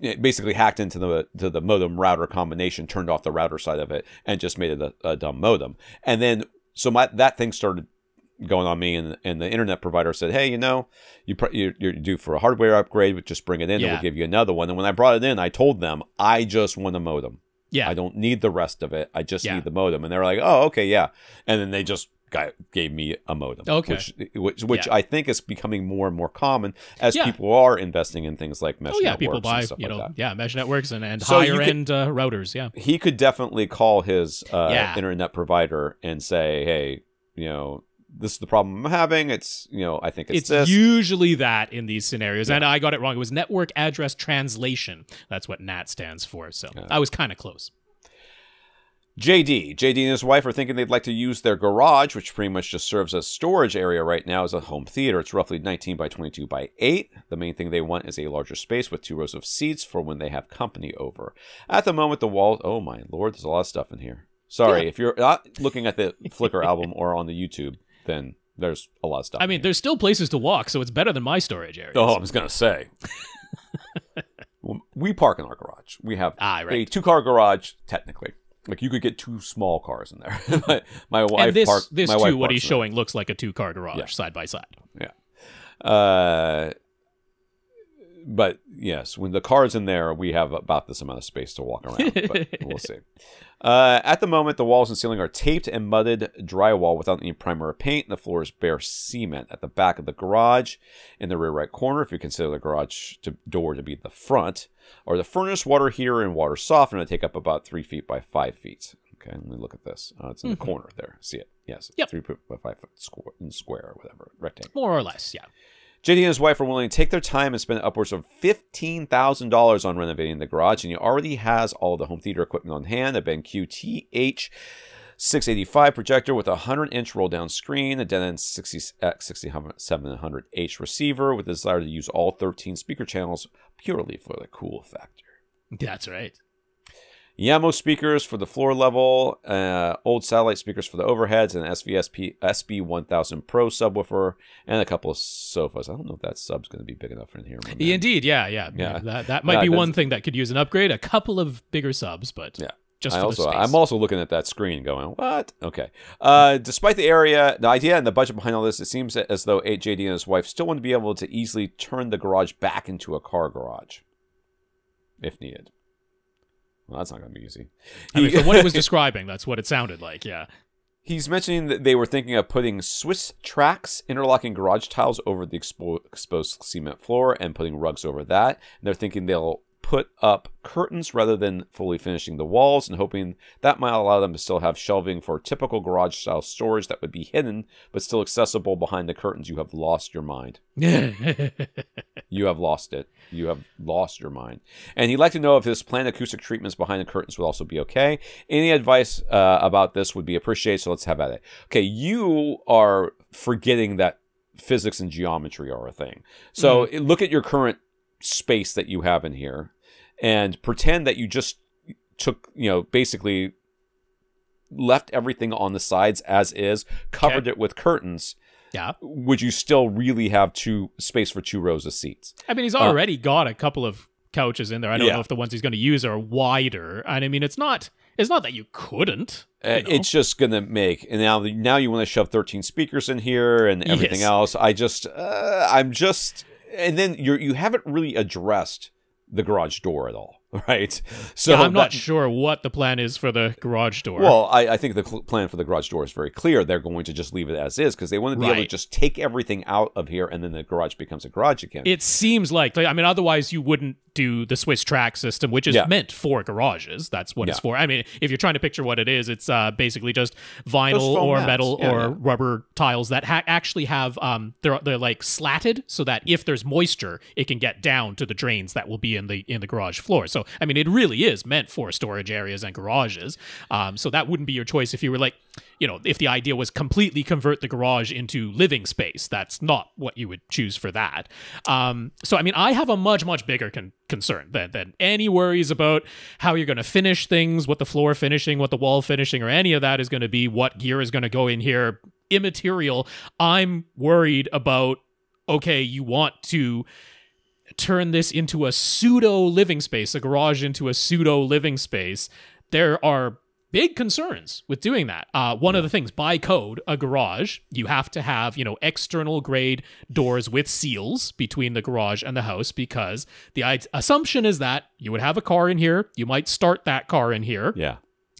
it basically hacked into the to the modem router combination, turned off the router side of it, and just made it a, a dumb modem. And then so my that thing started going on me, and and the internet provider said, "Hey, you know, you pr- you're, you're due for a hardware upgrade, but just bring it in, and we'll give you another one." And when I brought it in, I told them I just want a modem. Yeah. I don't need the rest of it. I just Yeah. need the modem. And they're like, "Oh, okay, yeah." And then they just got, gave me a modem. Okay. Which which, which Yeah. I think is becoming more and more common as Yeah. people are investing in things like mesh Oh yeah, networks people and buy you like know that. yeah mesh networks and, and So higher could- end uh, routers. Yeah, He could definitely call his uh, Yeah. internet provider and say, "Hey, you know." this is the problem I'm having. It's you know I think it's, It's this. usually that in these scenarios, and I got it wrong. It was network address translation. That's what NAT stands for. So I was kind of close. JD. JD and his wife are thinking they'd like to use their garage, which pretty much just serves as storage area right now, as a home theater. It's roughly 19 by 22 by 8. The main thing they want is a larger space with two rows of seats for when they have company over. At the moment, the wall. Oh my lord, there's a lot of stuff in here. Sorry, Yeah. if you're not looking at the Flickr album or on the YouTube, then there's a lot of stuff. I mean, there's still places to walk, so it's better than my storage area. Oh, I was gonna say. We park in our garage. We have Ah, a two-car garage, technically. Like you could get two small cars in there. my, my wife and this, parked. this my too, wife what he's in showing looks like a two-car garage Yeah. side by side. Yeah. Uh, but yes, when the car's in there, we have about this amount of space to walk around. but we'll see. Uh, at the moment, the walls and ceiling are taped and mudded drywall without any primer or paint. And the floor is bare cement. At the back of the garage, in the rear right corner, if you consider the garage to, door to be the front, are the furnace, water heater, and water softener take up about three feet by five feet. Okay, let me look at this. Uh, it's in the corner there. See it? Yes. Yep. Three foot by five foot square, in square or whatever, rectangle. More or less, yeah. JD and his wife are willing to take their time and spend upwards of $15,000 on renovating the garage, and he already has all the home theater equipment on hand a BenQ TH 685 projector with a 100 inch roll down screen, a Denon 6700H receiver with the desire to use all 13 speaker channels purely for the cool factor. That's right. Yamo speakers for the floor level, uh, old satellite speakers for the overheads, and an SVSP SB1000 Pro subwoofer, and a couple of sofas. I don't know if that sub's going to be big enough in here. Indeed, yeah, yeah, Yeah. That that might Yeah, be one thing that could use an upgrade. A couple of bigger subs, but Yeah. Just I also. I'm also looking at that screen going, what? Okay. Uh, despite the area, the idea and the budget behind all this, it seems as though JD and his wife still want to be able to easily turn the garage back into a car garage if needed. Well, that's not going to be easy. I mean, from what he was describing, that's what it sounded like. Yeah. He's mentioning that they were thinking of putting Swiss tracks, interlocking garage tiles over the expo- exposed cement floor, and putting rugs over that. And they're thinking they'll put up curtains rather than fully finishing the walls, and hoping that might allow them to still have shelving for typical garage style storage that would be hidden but still accessible behind the curtains. You have lost your mind. You have lost it. You have lost your mind. And he'd like to know if his planned acoustic treatments behind the curtains would also be okay. Any advice uh, about this would be appreciated, so let's have at it. Okay, you are forgetting that physics and geometry are a thing. So look at your current space that you have in here and pretend that you just took, you know, basically left everything on the sides as is, covered Okay. it with curtains. yeah. Would you still really have two space for two rows of seats? I mean, he's already got a couple of couches in there. I don't Uh, Yeah. know if the ones he's going to use are wider. And I mean, it's not. It's not that you couldn't. Uh, you know? It's just gonna make and now now you want to shove 13 speakers in here and everything Yes. else. I just uh, I'm just and then you're you haven't really addressed the garage door at all, right? So yeah, I'm not that- sure what the plan is for the garage door. Well, I, I think the cl- plan for the garage door is very clear. They're going to just leave it as is because they want to be able to just take everything out of here and then the garage becomes a garage again. it seems like, like I mean, otherwise you wouldn't do the Swiss track system, which is Yeah. meant for garages. That's what it's for. I mean, if you're trying to picture what it is, it's uh, basically just vinyl or mats. metal Yeah, or yeah. rubber tiles that ha- actually have um, they're they're like slatted so that if there's moisture, it can get down to the drains that will be in the in the garage floor. So I mean, it really is meant for storage areas and garages. Um, so that wouldn't be your choice if you were like, you know, if the idea was completely convert the garage into living space. That's not what you would choose for that. Um, so I mean, I have a much much bigger con- concern than than any worries about how you're going to finish things, what the floor finishing, what the wall finishing, or any of that is going to be, what gear is going to go in here. Immaterial. I'm worried about. Okay, you want to turn this into a pseudo living space, a garage into a pseudo living space, there are big concerns with doing that. Uh, one of the things by code, a garage, you have to have, you know, external grade doors with seals between the garage and the house because the assumption is that you would have a car in here, you might start that car in here. yeah.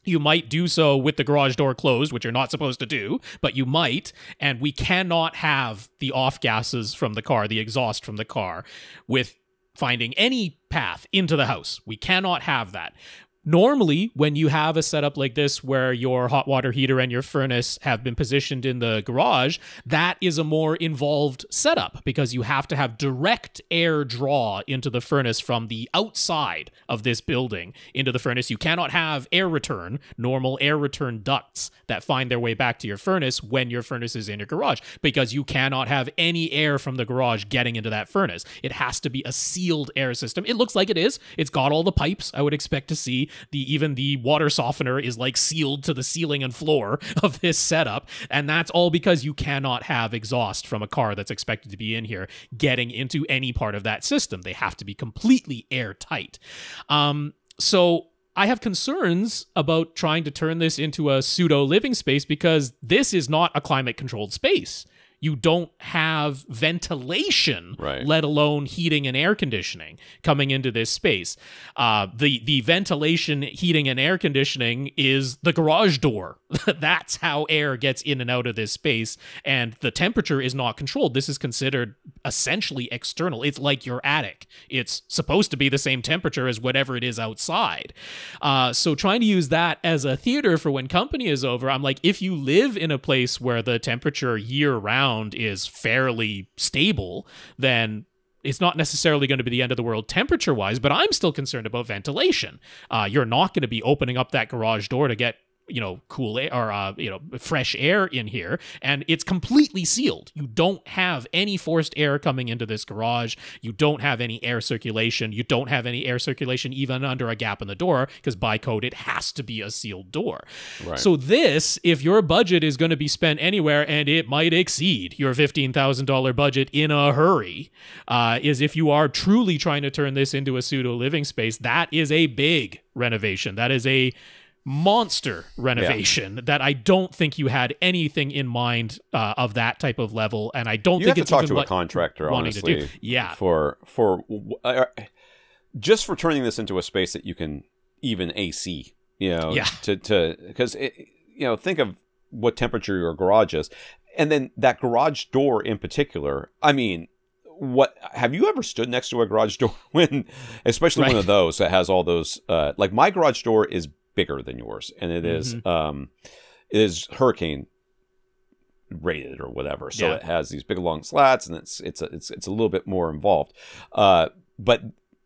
You might do so with the garage door closed, which you're not supposed to do, but you might. And we cannot have the off gases from the car, the exhaust from the car, with finding any path into the house. We cannot have that. Normally, when you have a setup like this where your hot water heater and your furnace have been positioned in the garage, that is a more involved setup because you have to have direct air draw into the furnace from the outside of this building into the furnace. You cannot have air return, normal air return ducts that find their way back to your furnace when your furnace is in your garage because you cannot have any air from the garage getting into that furnace. It has to be a sealed air system. It looks like it is. It's got all the pipes I would expect to see the even the water softener is like sealed to the ceiling and floor of this setup. And that's all because you cannot have exhaust from a car that's expected to be in here getting into any part of that system. They have to be completely airtight. Um, so I have concerns about trying to turn this into a pseudo living space because this is not a climate controlled space you don't have ventilation, Right. let alone heating and air conditioning coming into this space. Uh, the the ventilation, heating, and air conditioning is the garage door. That's how air gets in and out of this space, and the temperature is not controlled. This is considered essentially external. It's like your attic. It's supposed to be the same temperature as whatever it is outside. Uh, so trying to use that as a theater for when company is over, I'm like, if you live in a place where the temperature year round is fairly stable, then it's not necessarily going to be the end of the world temperature wise, but I'm still concerned about ventilation. Uh, you're not going to be opening up that garage door to get you know cool air or uh, you know fresh air in here and it's completely sealed. You don't have any forced air coming into this garage. You don't have any air circulation. You don't have any air circulation even under a gap in the door because by code it has to be a sealed door. Right. so this if your budget is going to be spent anywhere and it might exceed your $15000 budget in a hurry uh, is if you are truly trying to turn this into a pseudo living space that is a big renovation. That is a monster renovation that I don't think you had anything in mind uh, of that type of level, and I don't you think have to it's talk even to a what contractor, to honestly. Yeah, For for uh, just for turning this into a space that you can even AC. You know. Yeah. To to because you know think of what temperature your garage is, and then that garage door in particular. I mean. What have you ever stood next to a garage door when, especially one of those that has all those? Uh, like my garage door is bigger than yours, and it is Mm-hmm. um, it is hurricane rated or whatever. So Yeah. it has these big long slats, and it's it's a, it's it's a little bit more involved. Uh, but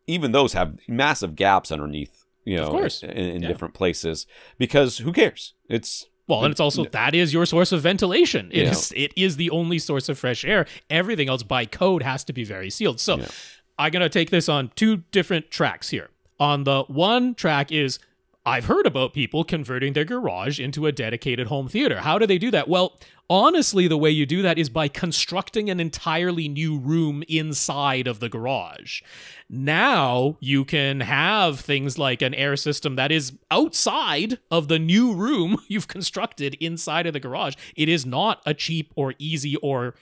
even those have massive gaps underneath, you know, course. in, in Yeah. different places because who cares? It's Well, and it's also that is your source of ventilation. It Yeah. is it is the only source of fresh air. Everything else by code has to be very sealed. So. I'm gonna take this on two different tracks here. On the one track is I've heard about people converting their garage into a dedicated home theater. How do they do that? Well, honestly, the way you do that is by constructing an entirely new room inside of the garage. Now you can have things like an air system that is outside of the new room you've constructed inside of the garage. It is not a cheap or easy or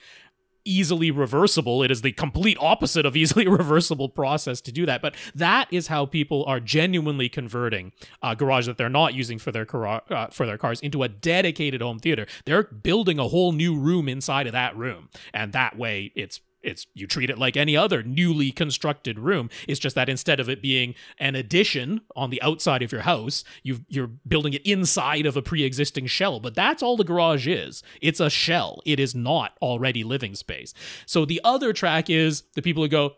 easily reversible. It is the complete opposite of easily reversible process to do that. But that is how people are genuinely converting a garage that they're not using for their car- uh, for their cars into a dedicated home theater. They're building a whole new room inside of that room, and that way it's it's you treat it like any other newly constructed room. It's just that instead of it being an addition on the outside of your house, you you're building it inside of a pre-existing shell. But that's all the garage is. It's a shell. It is not already living space. So the other track is the people who go,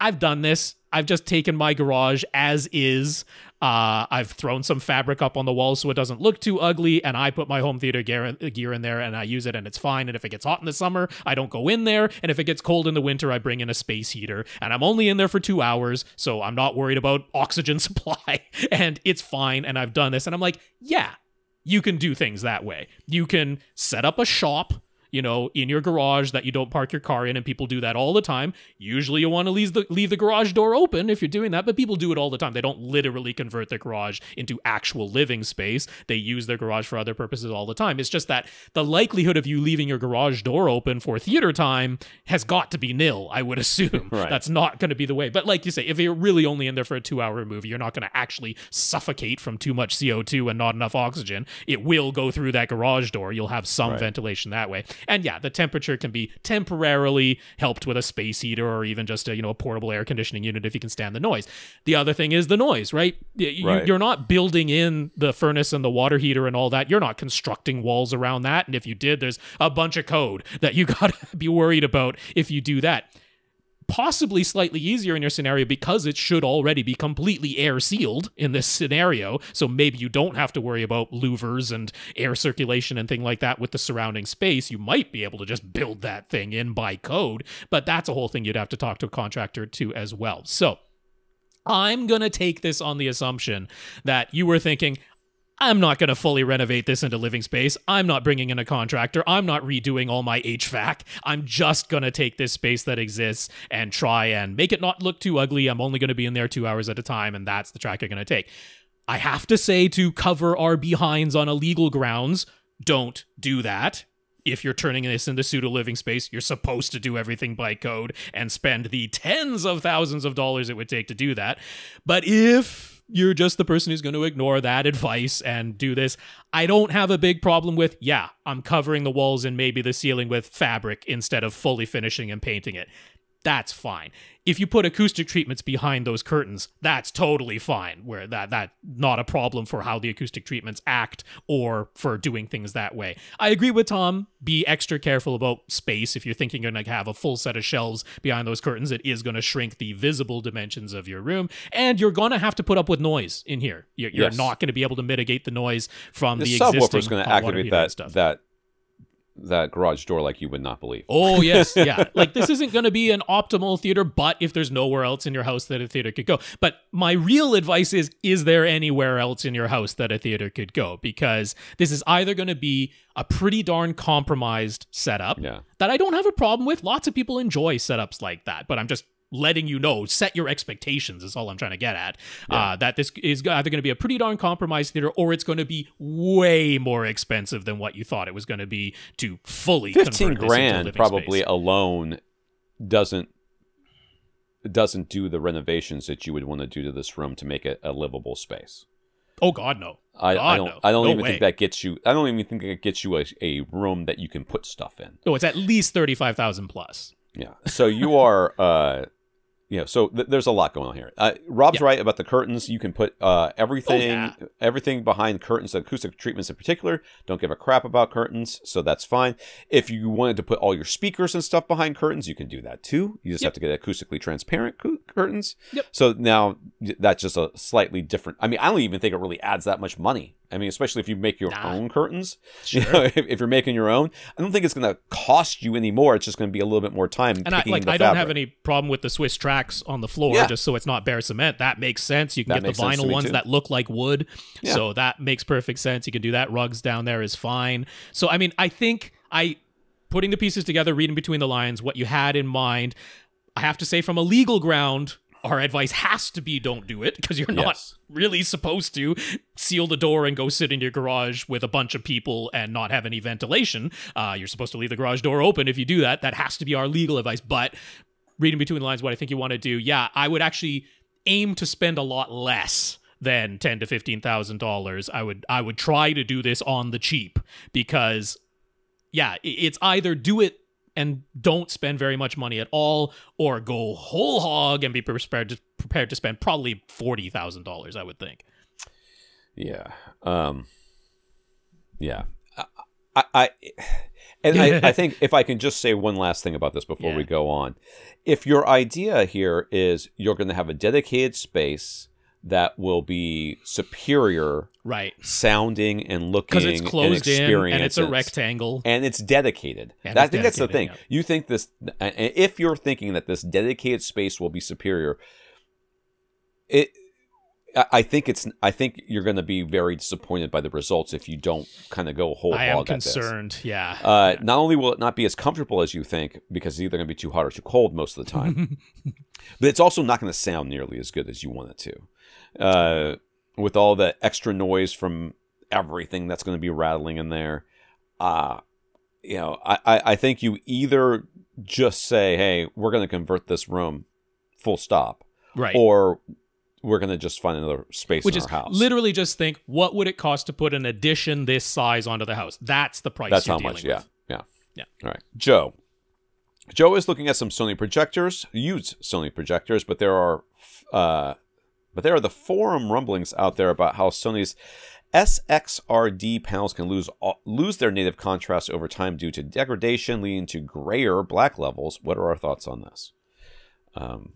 I've done this. I've just taken my garage as is. Uh, I've thrown some fabric up on the wall so it doesn't look too ugly, and I put my home theater gear, gear in there and I use it, and it's fine. And if it gets hot in the summer, I don't go in there. And if it gets cold in the winter, I bring in a space heater, and I'm only in there for two hours, so I'm not worried about oxygen supply, and it's fine. And I've done this, and I'm like, yeah, you can do things that way. You can set up a shop, you know, in your garage that you don't park your car in, and people do that all the time. Usually, you want to leave the leave the garage door open if you're doing that, but people do it all the time. They don't literally convert their garage into actual living space. They use their garage for other purposes all the time. It's just that the likelihood of you leaving your garage door open for theater time has got to be nil. I would assume Right. that's not going to be the way. But like you say, if you're really only in there for a two-hour movie, you're not going to actually suffocate from too much CO2 and not enough oxygen. It will go through that garage door. You'll have some Right. ventilation that way. And yeah, the temperature can be temporarily helped with a space heater or even just a you know a portable air conditioning unit if you can stand the noise. The other thing is the noise, right? You- Right. You're not building in the furnace and the water heater and all that. You're not constructing walls around that. And if you did, there's a bunch of code that you got to be worried about if you do that possibly slightly easier in your scenario because it should already be completely air sealed in this scenario. So maybe you don't have to worry about louvers and air circulation and thing like that with the surrounding space. You might be able to just build that thing in by code, but that's a whole thing you'd have to talk to a contractor to as well. So I'm going to take this on the assumption that you were thinking, I'm not going to fully renovate this into living space. I'm not bringing in a contractor. I'm not redoing all my HVAC. I'm just going to take this space that exists and try and make it not look too ugly. I'm only going to be in there two hours at a time, and that's the track you're going to take. I have to say, to cover our behinds on a legal grounds, don't do that. If you're turning this into pseudo living space, you're supposed to do everything by code and spend the tens of thousands of dollars it would take to do that. But if you're just the person who's going to ignore that advice and do this. I don't have a big problem with, yeah, I'm covering the walls and maybe the ceiling with fabric instead of fully finishing and painting it. That's fine. If you put acoustic treatments behind those curtains, that's totally fine. Where that that not a problem for how the acoustic treatments act or for doing things that way. I agree with Tom. Be extra careful about space. If you're thinking you're gonna have a full set of shelves behind those curtains, it is gonna shrink the visible dimensions of your room, and you're gonna have to put up with noise in here. You're, you're Yes. not gonna be able to mitigate the noise from The, the, subwoofer existing is going to hot water activate that stuff. that that garage door like you would not believe. Oh yes, yeah. Like this isn't going to be an optimal theater, but if there's nowhere else in your house that a theater could go. But my real advice is is there anywhere else in your house that a theater could go? Because this is either going to be a pretty darn compromised setup Yeah. that I don't have a problem with. Lots of people enjoy setups like that, but I'm just letting you know set your expectations is all i'm trying to get at uh, that this is either going to be a pretty darn compromised theater or it's going to be way more expensive than what you thought it was going to be to fully Fifteen convert this into grand probably space. alone doesn't doesn't do the renovations that you would want to do to this room to make it a livable space. Oh God, no. I, I don't. no. I don't No even way. think that gets you. I don't even think it gets you a, a room that you can put stuff in. No, it's at least thirty-five thousand plus. Yeah. So you are, uh, you know, so th- there's a lot going on here. Uh, Rob's Yeah. right about the curtains. You can put uh, everything, yeah. everything behind curtains, acoustic treatments in particular. Don't give a crap about curtains, so that's fine. If you wanted to put all your speakers and stuff behind curtains, you can do that too. You just Yep. have to get acoustically transparent cu- curtains. Yep. So now that's just a slightly different. I mean, I don't even think it really adds that much money. I mean, especially if you make your Nah. own curtains. You Sure. know, if, if you're making your own, I don't think it's going to cost you any more. It's just going to be a little bit more time. And I like I don't have any problem with the Swisstrax on the floor, Yeah. just so it's not bare cement. That makes sense. You can That get the makes sense to vinyl ones too. that look like wood, Yeah. so that makes perfect sense. You can do that. Rugs down there is fine. So I mean, I think I putting the pieces together, reading between the lines, what you had in mind. I have to say, from a legal ground, our advice has to be don't do it because you're not Yes. really supposed to seal the door and go sit in your garage with a bunch of people and not have any ventilation. Uh, you're supposed to leave the garage door open if you do that. That has to be our legal advice. But reading between the lines, what I think you want to do, yeah, I would actually aim to spend a lot less than ten to fifteen thousand dollars. I would I would try to do this on the cheap because yeah, it's either do it and don't spend very much money at all, or go whole hog and be prepared to prepared to spend probably forty thousand dollars. I would think. Yeah. Um, yeah. I, I, I and I, I think if I can just say one last thing about this before we go on, if your idea here is you're going to have a dedicated space that will be superior Right. sounding and looking Because it's closed and in and it's a rectangle. and it's dedicated. And I it's think that's the thing. dedicated, You think this, if you're thinking that this dedicated space will be superior, it. I I think it's. I think you're going to be very disappointed by the results if you don't kind of go whole I am hog at this. concerned. Yeah. Uh, Not only will it not be as comfortable as you think because it's either going to be too hot or too cold most of the time, but it's also not going to sound nearly as good as you want it to. Uh, with all the extra noise from everything that's going to be rattling in there, uh, you know, I, I, I think you either just say, "Hey, we're going to convert this room, full stop," right. or we're going to just find another space Which in is our house. literally just think, what would it cost to put an addition this size onto the house? That's the price. that's how much. dealing Yeah, yeah. Yeah. All right, Joe. Joe is looking at some Sony projectors, used Sony projectors, but there are, uh, but there are the forum rumblings out there about how Sony's SXRD panels can lose lose their native contrast over time due to degradation, leading to grayer black levels. What are our thoughts on this? Um,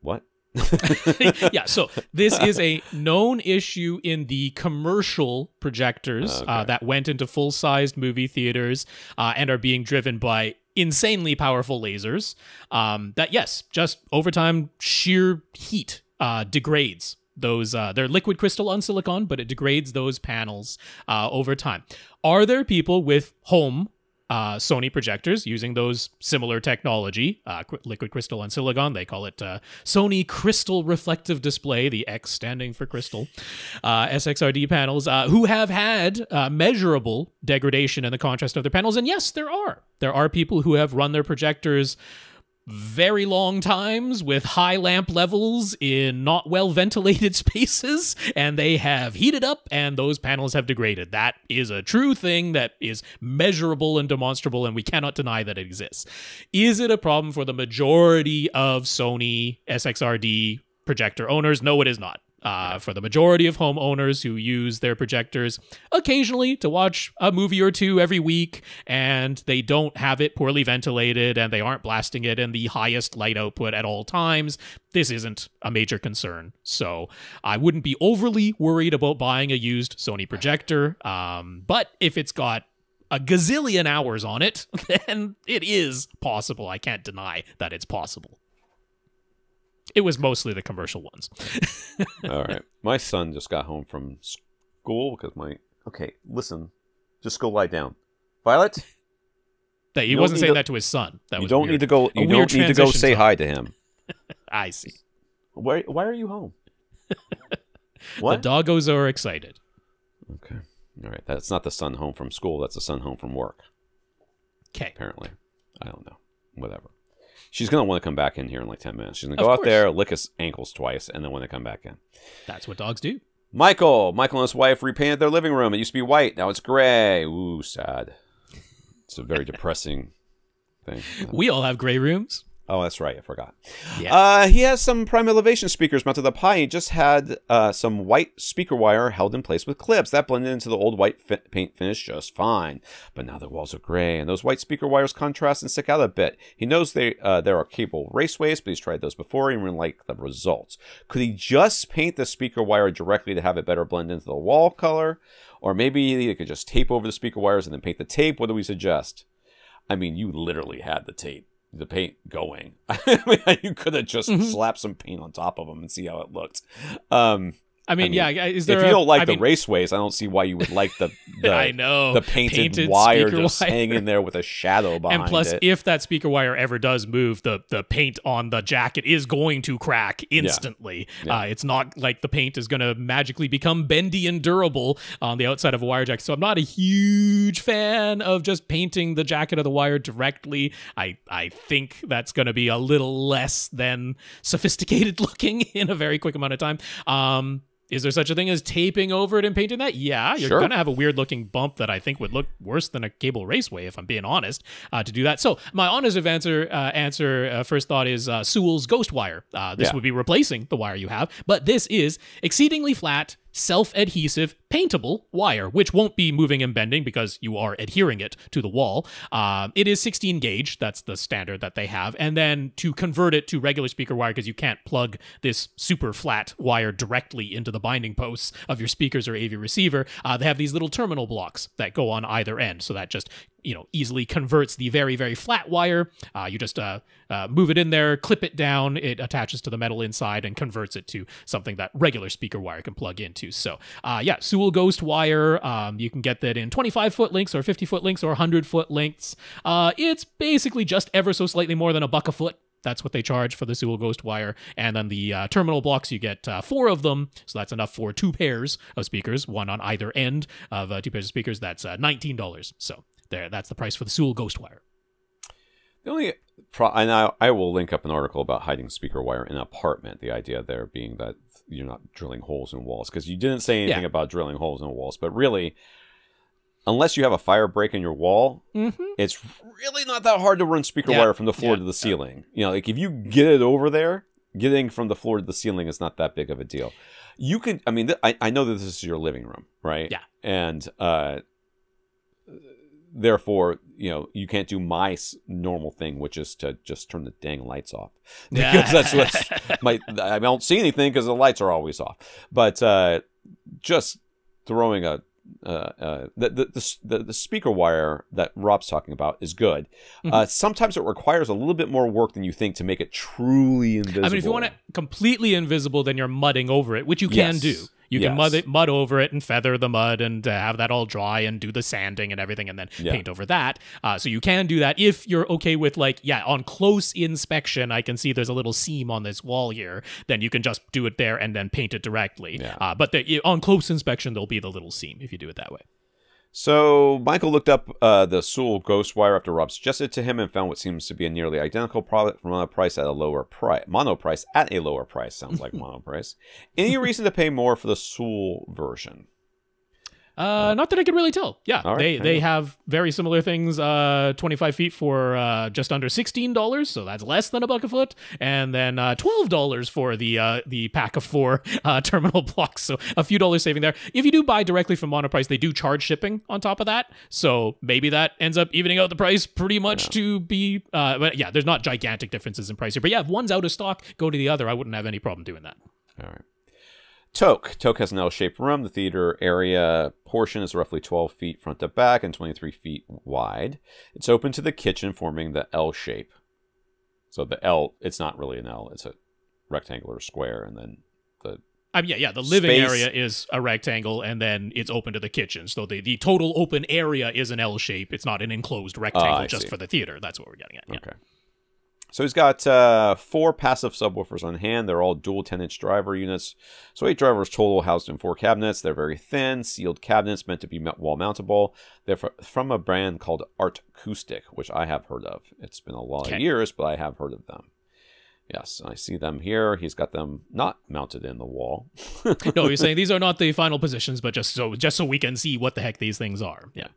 what? yeah, so this is a known issue in the commercial projectors uh, okay. uh, that went into full sized movie theaters uh, and are being driven by insanely powerful lasers. Um, that, yes, just over time, sheer heat uh, degrades those uh, they're liquid crystal on silicon but it degrades those panels uh, over time are there people with home uh, Sony projectors using those similar technology, uh, liquid crystal and silicon. They call it uh, Sony Crystal Reflective Display, the X standing for crystal, uh, SXRD panels, uh, who have had uh, measurable degradation in the contrast of their panels. And yes, there are. There are people who have run their projectors very long times with high lamp levels in not well ventilated spaces, and they have heated up and those panels have degraded. That is a true thing that is measurable and demonstrable, and we cannot deny that it exists. Is it a problem for the majority of Sony SXRD projector owners? No, it is not uh, for the majority of homeowners who use their projectors occasionally to watch a movie or two every week and they don't have it poorly ventilated and they aren't blasting it in the highest light output at all times, this isn't a major concern. So I wouldn't be overly worried about buying a used Sony projector. Um, but if it's got a gazillion hours on it, then it is possible. I can't deny that it's possible. It was mostly the commercial ones. All right. My son just got home from school because my. Okay, listen. Just go lie down. Violet? That he wasn't saying to, that to his son. That you don't weird. need to go. You don't need to go say hi to him. I see. Why? Why are you home? what? The doggos are excited. Okay. All right. That's not the son home from school. That's the son home from work. Okay. Apparently, I don't know. Whatever. She's gonna want to come back in here in like ten minutes. She's gonna go out there, lick his ankles twice, and then want to come back in. That's what dogs do. Michael, Michael and his wife repainted their living room. It used to be white, now it's gray. Ooh, sad. It's a very depressing thing. We all have gray rooms. Oh, that's right. I forgot. Yeah. Uh, he has some prime elevation speakers mounted up high. He just had uh, some white speaker wire held in place with clips. That blended into the old white fi- paint finish just fine. But now the walls are gray, and those white speaker wires contrast and stick out a bit. He knows they uh, there are cable raceways, but he's tried those before and really like the results. Could he just paint the speaker wire directly to have it better blend into the wall color? Or maybe he could just tape over the speaker wires and then paint the tape? What do we suggest? I mean, you literally had the tape the paint going. I mean, you could have just mm-hmm. slapped some paint on top of them and see how it looked. Um, I mean, I mean, yeah. Is there if you a, don't like I the mean, raceways, I don't see why you would like the, the I know the painted, painted wire just wire. hanging there with a shadow behind it. And plus, it. if that speaker wire ever does move, the the paint on the jacket is going to crack instantly. Yeah. Yeah. Uh, it's not like the paint is going to magically become bendy and durable on the outside of a wire jacket. So I'm not a huge fan of just painting the jacket of the wire directly. I I think that's going to be a little less than sophisticated looking in a very quick amount of time. Um, is there such a thing as taping over it and painting that? Yeah, you're sure. gonna have a weird looking bump that I think would look worse than a cable raceway, if I'm being honest, uh, to do that. So my honest answer, uh, answer uh, first thought is uh, Sewell's Ghost Wire. Uh, this yeah. would be replacing the wire you have, but this is exceedingly flat, self adhesive, paintable wire, which won't be moving and bending because you are adhering it to the wall. Uh, it is 16 gauge, that's the standard that they have. And then to convert it to regular speaker wire, because you can't plug this super flat wire directly into the binding posts of your speakers or AV receiver, uh, they have these little terminal blocks that go on either end. So that just you know easily converts the very very flat wire uh, you just uh, uh, move it in there clip it down it attaches to the metal inside and converts it to something that regular speaker wire can plug into so uh, yeah sewell ghost wire um, you can get that in 25 foot links or 50 foot links or 100 foot lengths uh, it's basically just ever so slightly more than a buck a foot that's what they charge for the Sewell Ghost Wire. And then the uh, terminal blocks, you get uh, four of them. So that's enough for two pairs of speakers, one on either end of uh, two pairs of speakers. That's uh, $19. So there, that's the price for the Sewell Ghost Wire. The only, pro- and I, I will link up an article about hiding speaker wire in an apartment. The idea there being that you're not drilling holes in walls because you didn't say anything yeah. about drilling holes in walls, but really, unless you have a fire break in your wall, Mm-hmm. it's really not that hard to run speaker Yeah, wire from the floor yeah, to the ceiling. You know, like if you get it over there, getting from the floor to the ceiling is not that big of a deal. You can, I mean, th- I, I know that this is your living room, right? Yeah. And uh, therefore, you know, you can't do my normal thing, which is to just turn the dang lights off because that's what's my. I don't see anything because the lights are always off. But uh, just throwing a uh, uh, the, the, the the the speaker wire that Rob's talking about is good. Mm-hmm. Uh, sometimes it requires a little bit more work than you think to make it truly invisible. I mean, if you want it completely invisible, then you're mudding over it, which you can Yes. do. You can mud it, mud over it, and feather the mud, and uh, have that all dry, and do the sanding and everything, and then Yeah. paint over that. Uh, so you can do that if you're okay with like, yeah, on close inspection, I can see there's a little seam on this wall here. Then you can just do it there and then paint it directly. Yeah. Uh, but the, on close inspection, there'll be the little seam if you do it that way. So Michael looked up uh, the Sewell Ghost Wire after Rob suggested it to him and found what seems to be a nearly identical product from a price at a lower price. Monoprice at a lower price sounds like Monoprice. Any reason to pay more for the Sewell version? Uh, not that I could really tell. Yeah, right, they they enough. have very similar things. Uh, twenty five feet for uh, just under sixteen dollars, so that's less than a buck a foot, and then uh, twelve dollars for the uh, the pack of four uh, terminal blocks. So a few dollars saving there. If you do buy directly from Monoprice, they do charge shipping on top of that. So maybe that ends up evening out the price pretty much to be. Uh, but yeah, there's not gigantic differences in price here. But yeah, if one's out of stock, go to the other. I wouldn't have any problem doing that. All right. Toke. Toke has an L-shaped room. The theater area portion is roughly 12 feet front to back and 23 feet wide. It's open to the kitchen, forming the L shape. So the L, it's not really an L. It's a rectangular square, and then the I mean, yeah, yeah. The living Space- area is a rectangle, and then it's open to the kitchen. So the, the total open area is an L shape. It's not an enclosed rectangle ah, I just see. for the theater. That's what we're getting at. Yeah. Okay. So he's got uh, four passive subwoofers on hand. They're all dual 10 inch driver units. So eight drivers total housed in four cabinets. They're very thin, sealed cabinets meant to be wall mountable. They're from a brand called Art Acoustic, which I have heard of. It's been a lot of years, but I have heard of them. Yes, I see them here. He's got them not mounted in the wall. no, you're saying these are not the final positions, but just so just so we can see what the heck these things are. Yeah.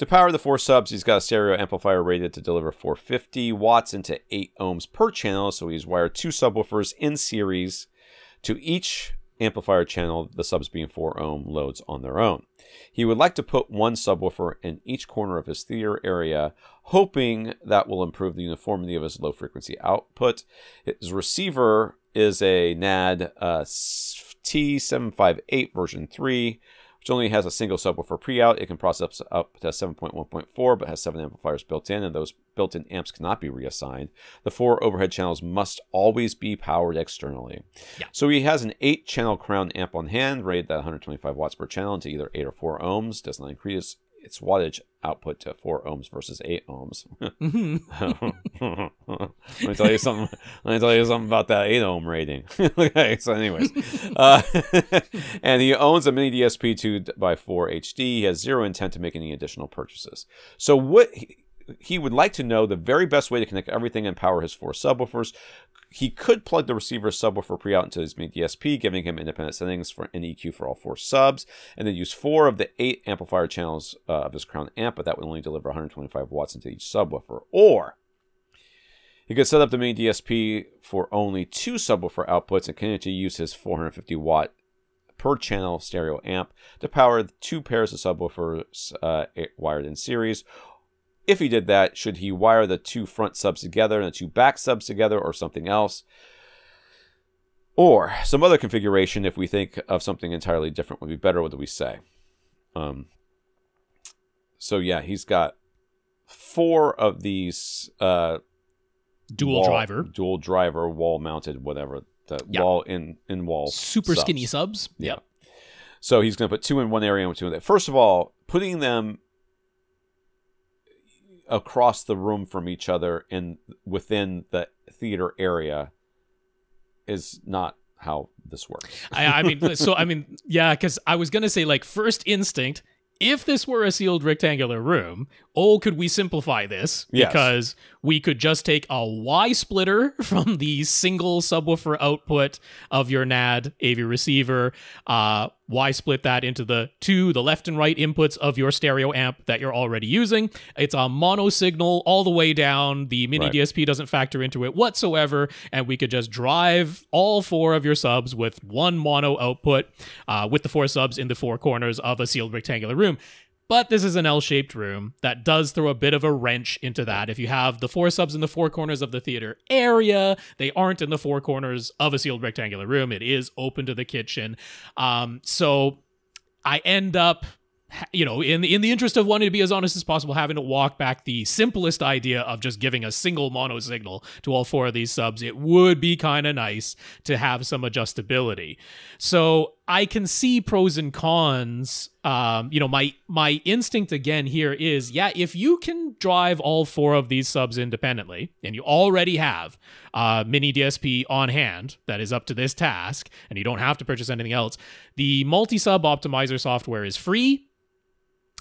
To power the four subs, he's got a stereo amplifier rated to deliver 450 watts into 8 ohms per channel. So he's wired two subwoofers in series to each amplifier channel, the subs being 4 ohm loads on their own. He would like to put one subwoofer in each corner of his theater area, hoping that will improve the uniformity of his low frequency output. His receiver is a NAD uh, T758 version 3 which only has a single subwoofer pre-out. It can process up to 7.1.4, but has seven amplifiers built in, and those built-in amps cannot be reassigned. The four overhead channels must always be powered externally. Yeah. So he has an eight-channel crown amp on hand, rated at 125 watts per channel into either eight or four ohms. Does not increase its wattage output to four ohms versus eight ohms. Let me tell you something. Let me tell you something about that eight ohm rating. okay, so anyways, uh, and he owns a mini DSP two by four HD. He has zero intent to make any additional purchases. So what he, he would like to know the very best way to connect everything and power his four subwoofers. He could plug the receiver subwoofer pre-out into his mini DSP, giving him independent settings for an EQ for all four subs, and then use four of the eight amplifier channels uh, of his crown amp, but that would only deliver 125 watts into each subwoofer. Or he could set up the mini DSP for only two subwoofer outputs and continue to use his 450 watt per channel stereo amp to power two pairs of subwoofers uh, wired in series. If he did that, should he wire the two front subs together and the two back subs together or something else? Or some other configuration, if we think of something entirely different, would be better. What do we say? Um, so, yeah, he's got four of these uh, Dual wall- driver. dual driver, wall mounted, whatever the Yeah. wall in in wall, Super subs. skinny subs. Yeah. Yep. So he's going to put two in one area and two in that. First of all, putting them across the room from each other and within the theater area is not how this works. I, I mean, so I mean, yeah, because I was gonna say like first instinct. If this were a sealed rectangular room, oh, could we simplify this? Yes. Because we could just take a Y splitter from the single subwoofer output of your NAD AV receiver, uh, why split that into the two, the left and right inputs of your stereo amp that you're already using? It's a mono signal all the way down. The mini Right. DSP doesn't factor into it whatsoever, and we could just drive all four of your subs with one mono output uh, with the four subs in the four corners of a sealed rectangular room. But this is an L shaped room that does throw a bit of a wrench into that. If you have the four subs in the four corners of the theater area, they aren't in the four corners of a sealed rectangular room. It is open to the kitchen. Um, so I end up, you know, in in the interest of wanting to be as honest as possible, having to walk back the simplest idea of just giving a single mono signal to all four of these subs. It would be kind of nice to have some adjustability. So I can see pros and cons. Um, you know, my my instinct again here is, yeah, if you can drive all four of these subs independently, and you already have uh, mini DSP on hand that is up to this task, and you don't have to purchase anything else, the multi sub optimizer software is free,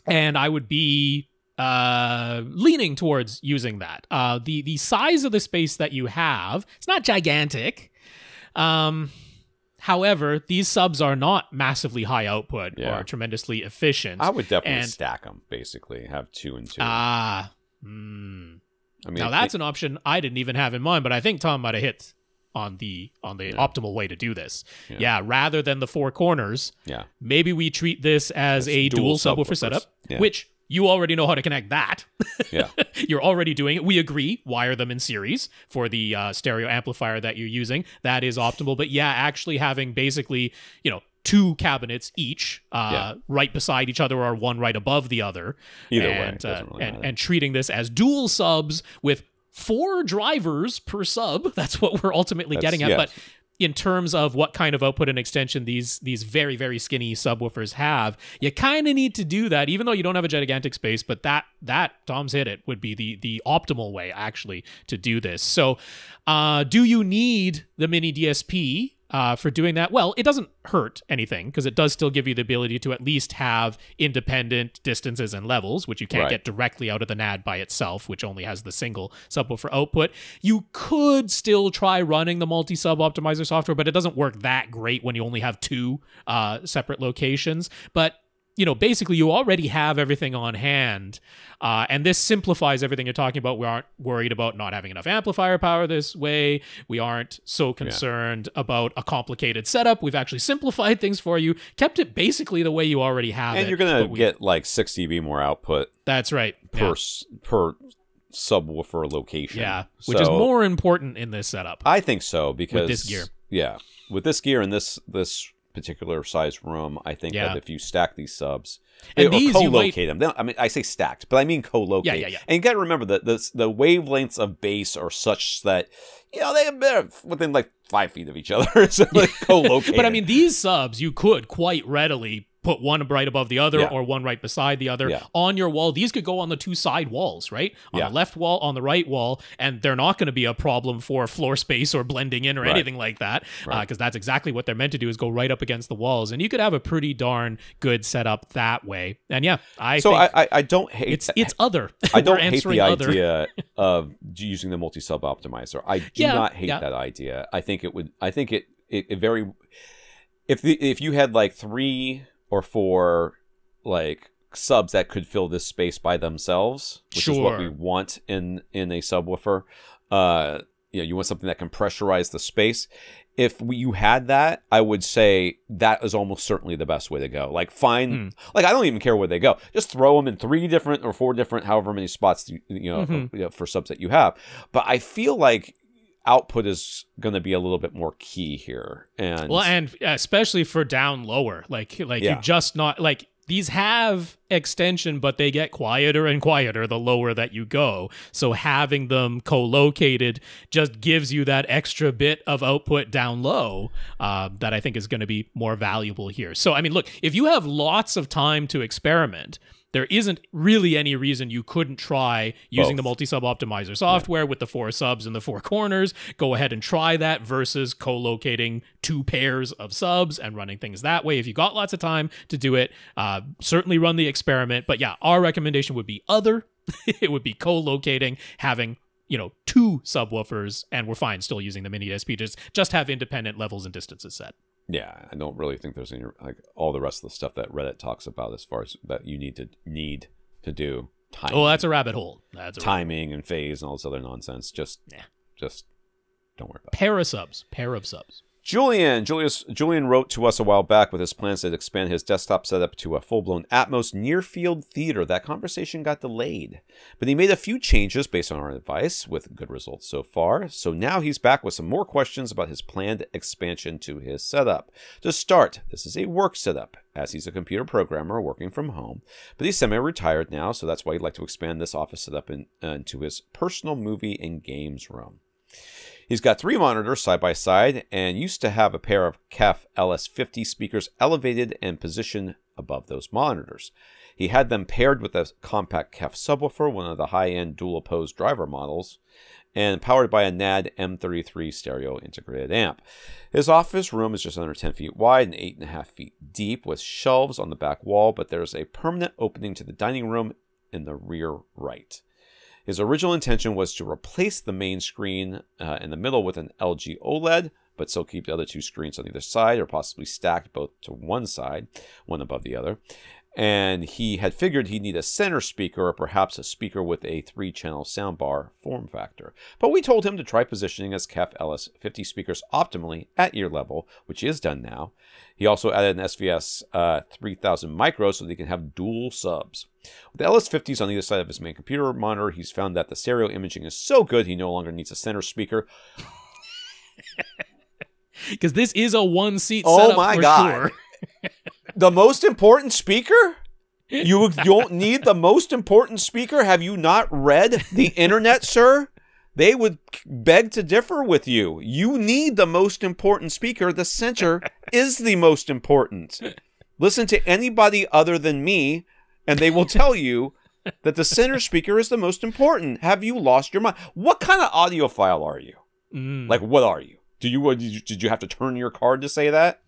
and I would be uh leaning towards using that uh the the size of the space that you have it's not gigantic um however these subs are not massively high output Yeah. or tremendously efficient I would definitely And- stack them. Basically, have two and two. ah hmm. I mean, now that's an option i didn't even have in mind but i think tom might have hit on the on the Yeah. optimal way to do this Yeah. yeah. rather than the four corners yeah, maybe we treat this as a dual dual subwoofer setup which you already know how to connect that yeah, you're already doing it. We agree. Wire them in series for the uh, stereo amplifier that you're using. That is optimal. But yeah, actually having basically, you know, two cabinets each, uh, Yeah. right beside each other or one right above the other. Either way, and, it uh, really and, matter. and treating this as dual subs with four drivers per sub. That's what we're ultimately That's- getting at. But in terms of what kind of output and extension these these very very skinny subwoofers have, you kind of need to do that, even though you don't have a gigantic space. But that that Tom's hit it would be the the optimal way actually to do this. So, uh, do you need the mini DSP? Uh, for doing that, well, it doesn't hurt anything because it does still give you the ability to at least have independent distances and levels, which you can't Right. get directly out of the NAD by itself, which only has the single subwoofer output. You could still try running the multi sub optimizer software, but it doesn't work that great when you only have two uh, separate locations. But you know, basically, you already have everything on hand, uh, and this simplifies everything you're talking about. We aren't worried about not having enough amplifier power this way. We aren't so concerned about a complicated setup. We've actually simplified things for you, kept it basically the way you already have it. and you're gonna but we- get like six dB more output that's right per Yeah. per subwoofer location. Yeah, which is more important in this setup. I think so because With this gear. Yeah, with this gear and this this particular size room, I think Yeah. that if you stack these subs And or these you might- co-locate them, no, I mean I say stacked, but I mean co-locate. Yeah, yeah, yeah. And you got to remember that the the wavelengths of bass are such that you know they they're within like five feet of each other, so like co-located. But I mean, these subs you could quite readily put one right above the other Yeah. or one right beside the other Yeah. on your wall. These could go on the two side walls, right? On Yeah. the left wall, on the right wall, and they're not going to be a problem for floor space or blending in or Right. anything like that, uh, Right. because that's exactly what they're meant to do is go right up against the walls, and you could have a pretty darn good setup that way. And yeah, I so I, I I don't hate it's it's other. I don't hate the other. idea of using the multi sub optimizer. I do not hate that idea. I think it would. I think it it, it very. If the if you had like three or four like subs that could fill this space by themselves, which is what we want in in a subwoofer. Uh, you know, you want something that can pressurize the space. If we, you had that, I would say that is almost certainly the best way to go. Like find, Hmm. like I don't even care where they go. Just throw them in three different or four different, however many spots you, you know, you know, for subs that you have. But I feel like output is going to be a little bit more key here. And Well, and especially for down lower, like like Yeah. you just not like these have extension, but they get quieter and quieter the lower that you go. So having them co-located just gives you that extra bit of output down low uh, that I think is going to be more valuable here. So I mean, look, if you have lots of time to experiment. There isn't really any reason you couldn't try using the multi sub optimizer software with the four subs in the four corners. Go ahead and try that versus co locating two pairs of subs and running things that way. If you got lots of time to do it, uh, certainly run the experiment. But yeah, our recommendation would be other. it would be co locating, having you know two subwoofers, and we're fine still using the mini DSP. Just just have independent levels and distances set. Yeah, I don't really think there's any like all the rest of the stuff that Reddit talks about as far as that you need to need to do. Timing, Oh, that's a rabbit hole. That's a rabbit- timing and phase and all this other nonsense. Just, Yeah. just don't worry about it. pair of subs. Pair of subs. Julian, Julius, Julian wrote to us a while back with his plans to expand his desktop setup to a full-blown Atmos near-field theater. That conversation got delayed, but he made a few changes based on our advice, with good results so far. So now he's back with some more questions about his planned expansion to his setup. To start, this is a work setup, as he's a computer programmer working from home, but he's semi-retired now, so that's why he'd like to expand this office setup in, uh, into his personal movie and games room. He's got three monitors side by side and used to have a pair of KEF LS50 speakers elevated and positioned above those monitors. He had them paired with a compact KEF subwoofer, one of the high end dual opposed driver models, and powered by a NAD M33 stereo integrated amp. His office room is just under 10 feet wide and 8.5 feet deep with shelves on the back wall, but there's a permanent opening to the dining room in the rear right. His original intention was to replace the main screen uh, in the middle with an LG OLED, but still keep the other two screens on either side or possibly stacked both to one side, one above the other. And he had figured he'd need a center speaker or perhaps a speaker with a three channel soundbar form factor. But we told him to try positioning his KEF LS 50 speakers optimally at ear level, which is done now. He also added an SVS uh, 3000 micro so that he can have dual subs. With the LS50s on either side of his main computer monitor, he's found that the stereo imaging is so good he no longer needs a center speaker. Because this is a one seat Oh setup my for God. sure. The most important speaker? You don't need the most important speaker? Have you not read the internet, sir? They would beg to differ with you. You need the most important speaker. The center is the most important. Listen to anybody other than me, and they will tell you that the center speaker is the most important. Have you lost your mind? What kind of audiophile are you? Mm. Like, what are you? Do you, did you did you have to turn your card to say that?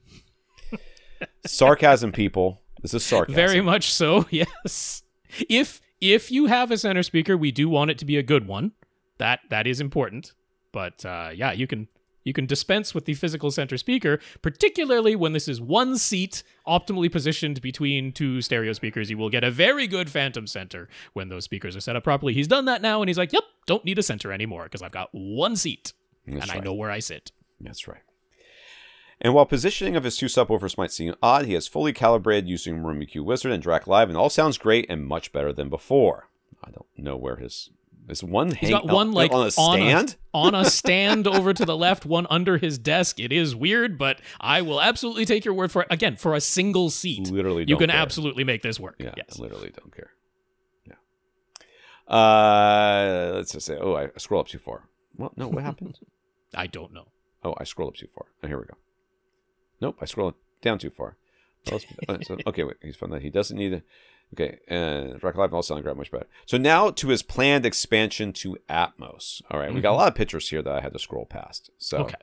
Sarcasm, people. This is sarcasm. Very much so. Yes. If if you have a center speaker, we do want it to be a good one. That that is important. But uh, yeah, you can you can dispense with the physical center speaker, particularly when this is one seat optimally positioned between two stereo speakers. You will get a very good phantom center when those speakers are set up properly. He's done that now, and he's like, "Yep, don't need a center anymore because I've got one seat That's and I know where I sit." That's right. And while positioning of his two subwoofers might seem odd, he has fully calibrated using Room EQ Wizard and Dirac Live, and all sounds great and much better than before. I don't know where his is one He's hang got one like on a stand. on a stand over to the left, one under his desk. It is weird, but I will absolutely take your word for it. Again, for a single seat, Literally, you can care. absolutely make this work. Yeah, yes. Literally don't care. Yeah. Uh, let's just say, oh, I scroll up too far. Well, no, what happened? I don't know. Oh, I scroll up too far. Oh, here we go. Nope, I scrolled down too far. Uh, okay, wait, he's found that he doesn't need it. Okay, and Dirac Live sound grab much better. So now to his planned expansion to Atmos. All right, we got a lot of pictures here that I had to scroll past. So Okay.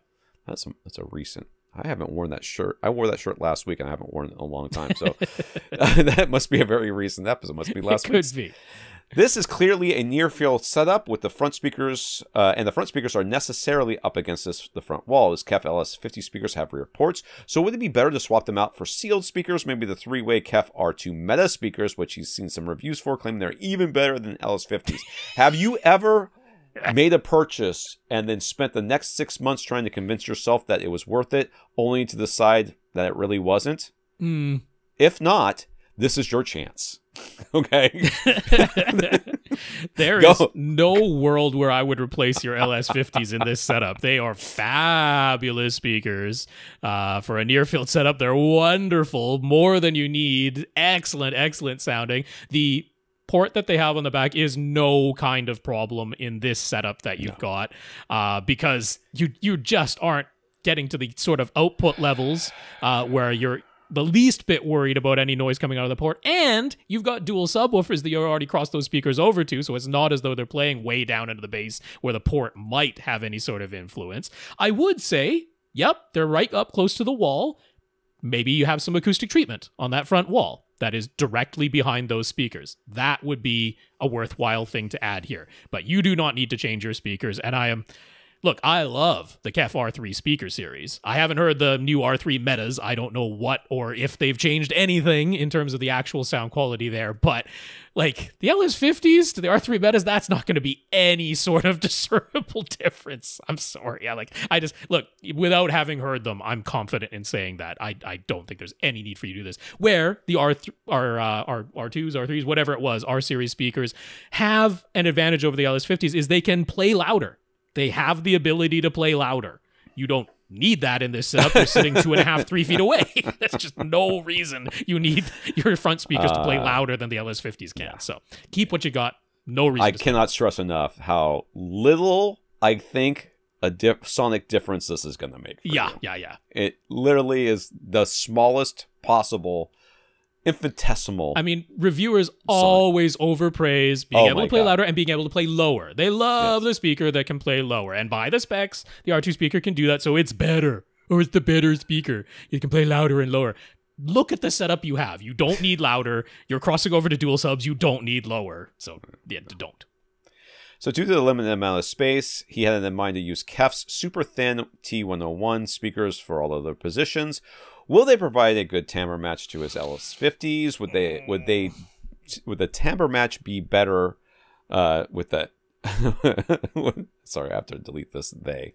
that's a, that's a recent. I haven't worn that shirt. I wore that shirt last week, and I haven't worn it in a long time. So that must be a very recent episode. Must be last week. could be. This is clearly a near field setup with the front speakers, uh, and the front speakers are necessarily up against this, the front wall. As KEF LS50 speakers have rear ports, so would it be better to swap them out for sealed speakers? Maybe the three way KEF R2 Meta speakers, which he's seen some reviews for, claiming they're even better than LS50s. have you ever made a purchase and then spent the next six months trying to convince yourself that it was worth it, only to decide that it really wasn't? Mm. If not, this is your chance. okay. There Go. is no world where I would replace your LS50s in this setup. They are fabulous speakers. Uh, for a near field setup, they're wonderful, more than you need. Excellent, excellent sounding. The port that they have on the back is no kind of problem in this setup that you've got uh, because you you just aren't getting to the sort of output levels uh, where you're the least bit worried about any noise coming out of the port. And you've got dual subwoofers that you already crossed those speakers over to, so it's not as though they're playing way down into the bass where the port might have any sort of influence. I would say, yep, they're right up close to the wall. Maybe you have some acoustic treatment on that front wall that is directly behind those speakers. That would be a worthwhile thing to add here. But you do not need to change your speakers, and I am look, I love the KEF R3 speaker series. I haven't heard the new R3 metas. I don't know what or if they've changed anything in terms of the actual sound quality there, but like the LS50s to the R3 metas, that's not going to be any sort of discernible difference. I'm sorry. I like, I just, look, without having heard them, I'm confident in saying that. I, I don't think there's any need for you to do this. Where the R, R, uh, R, R2s, R3s, whatever it was, R series speakers have an advantage over the LS50s is they can play louder they have the ability to play louder. You don't need that in this setup. You're sitting two and a half, three feet away. That's just no reason you need your front speakers uh, to play uh, louder than the LS50s can. Yeah. So keep what you got. No reason. I cannot stress enough how little I think a sonic difference this is going to make. yeah, you. yeah, yeah. It literally is the smallest possible infinitesimal. I mean, reviewers always overpraise being oh able to play God. louder and being able to play lower. They love yes. the speaker that can play lower. And by the specs, the R2 speaker can do that, so it's better. Or it's the better speaker. It can play louder and lower. Look at the setup you have. You don't need louder. You're crossing over to dual subs. You don't need lower. So, yeah, don't. So, due to the limited amount of space, he had in mind to use KEF's super thin T101 speakers for all other positions, Will they provide a good timbre match to his LS50s? Would they would they would the timbre match be better uh, with the sorry, I have to delete this. They,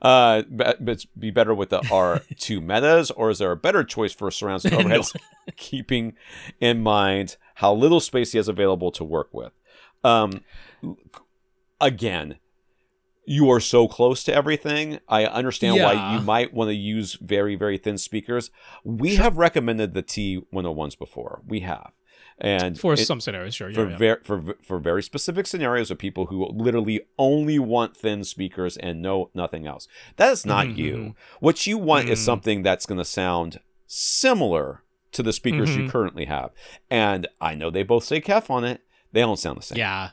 uh, but be better with the R2 metas, or is there a better choice for surrounds and overheads, keeping in mind how little space he has available to work with? Um, again, you are so close to everything. I understand yeah. why you might want to use very, very thin speakers. We sure. have recommended the T101s before. We have. And for it, some scenarios, sure. For, yeah, ver- for for very specific scenarios of people who literally only want thin speakers and no nothing else. That is not mm-hmm. you. What you want mm-hmm. is something that's going to sound similar to the speakers mm-hmm. you currently have. And I know they both say KEF on it. They don't sound the same. Yeah.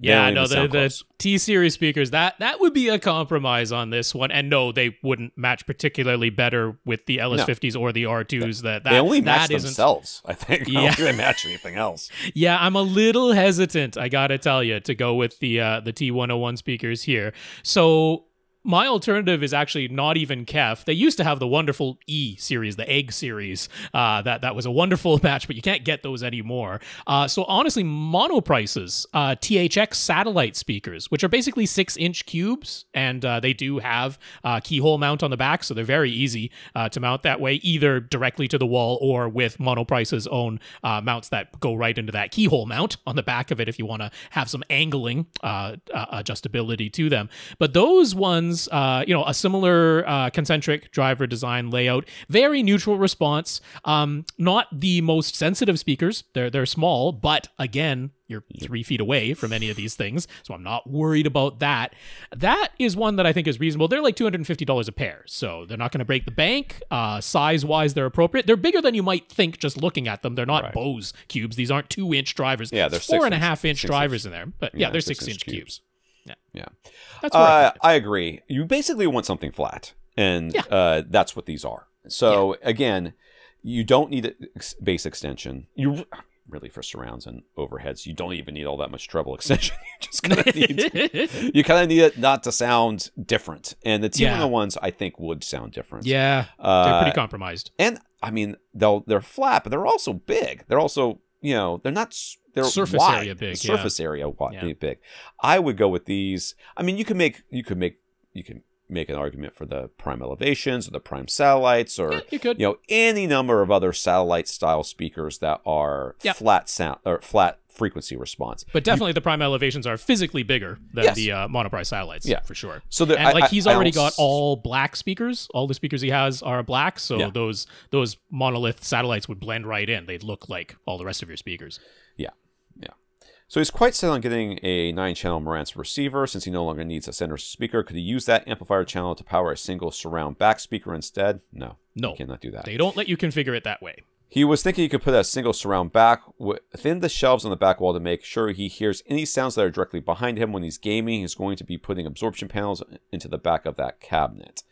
Yeah, no, the, the T series speakers that that would be a compromise on this one, and no, they wouldn't match particularly better with the LS50s no. or the R2s. That, that they only match themselves. I think. Yeah, they match anything else. yeah, I'm a little hesitant. I gotta tell you to go with the uh, the T101 speakers here. So my alternative is actually not even KEF. They used to have the wonderful E series, the Egg series. Uh, that that was a wonderful match, but you can't get those anymore. Uh, so honestly, Monoprice's, uh, THX satellite speakers, which are basically six inch cubes, and uh, they do have uh, keyhole mount on the back, so they're very easy uh, to mount that way, either directly to the wall or with Monoprice's own mounts that go right into that keyhole mount on the back of it if you want to have some angling adjustability to them. But those ones uh, you know, a similar uh, concentric driver design layout, very neutral response. Um, not the most sensitive speakers; they're they're small, but again, you're three feet away from any of these things, so I'm not worried about that. That is one that I think is reasonable. They're like two hundred and fifty dollars a pair, so they're not going to break the bank. Uh, size wise, they're appropriate. They're bigger than you might think just looking at them. They're not right. Bose cubes. These aren't two inch drivers. Yeah, they're four and a half inch drivers in there, but yeah, yeah they're six, six inch cubes. cubes. Yeah. Yeah. That's uh, I, I, agree. You basically want something flat, and yeah. uh, that's what these are. So yeah. again, you don't need a bass extension. You really for surrounds and overheads, you don't even need all that much treble extension. you just kind of need you kind of need it not to sound different. And the T yeah. ones I think would sound different. Yeah, uh, they're pretty compromised. And I mean, they'll they're flat, but they're also big. They're also you know they're not they're surface wide, area big. Surface yeah. area wide, yeah. big. I would go with these. I mean, you can make you could make you can make an argument for the prime elevations or the prime satellites or yeah, you, could. you know any number of other satellite style speakers that are flat sound or flat frequency response. But definitely, you, the prime elevations are physically bigger than yes. the uh, monoprice satellites. Yeah, for sure. So the, and I, like he's I, already I got all black speakers. All the speakers he has are black. So yeah. those those monolith satellites would blend right in. They'd look like all the rest of your speakers. Yeah. So he's quite set on getting a 9-channel Marantz receiver since he no longer needs a center speaker. Could he use that amplifier channel to power a single surround back speaker instead? No. No. He cannot do that. They don't let you configure it that way. He was thinking he could put a single surround back within the shelves on the back wall to make sure he hears any sounds that are directly behind him when he's gaming. He's going to be putting absorption panels into the back of that cabinet.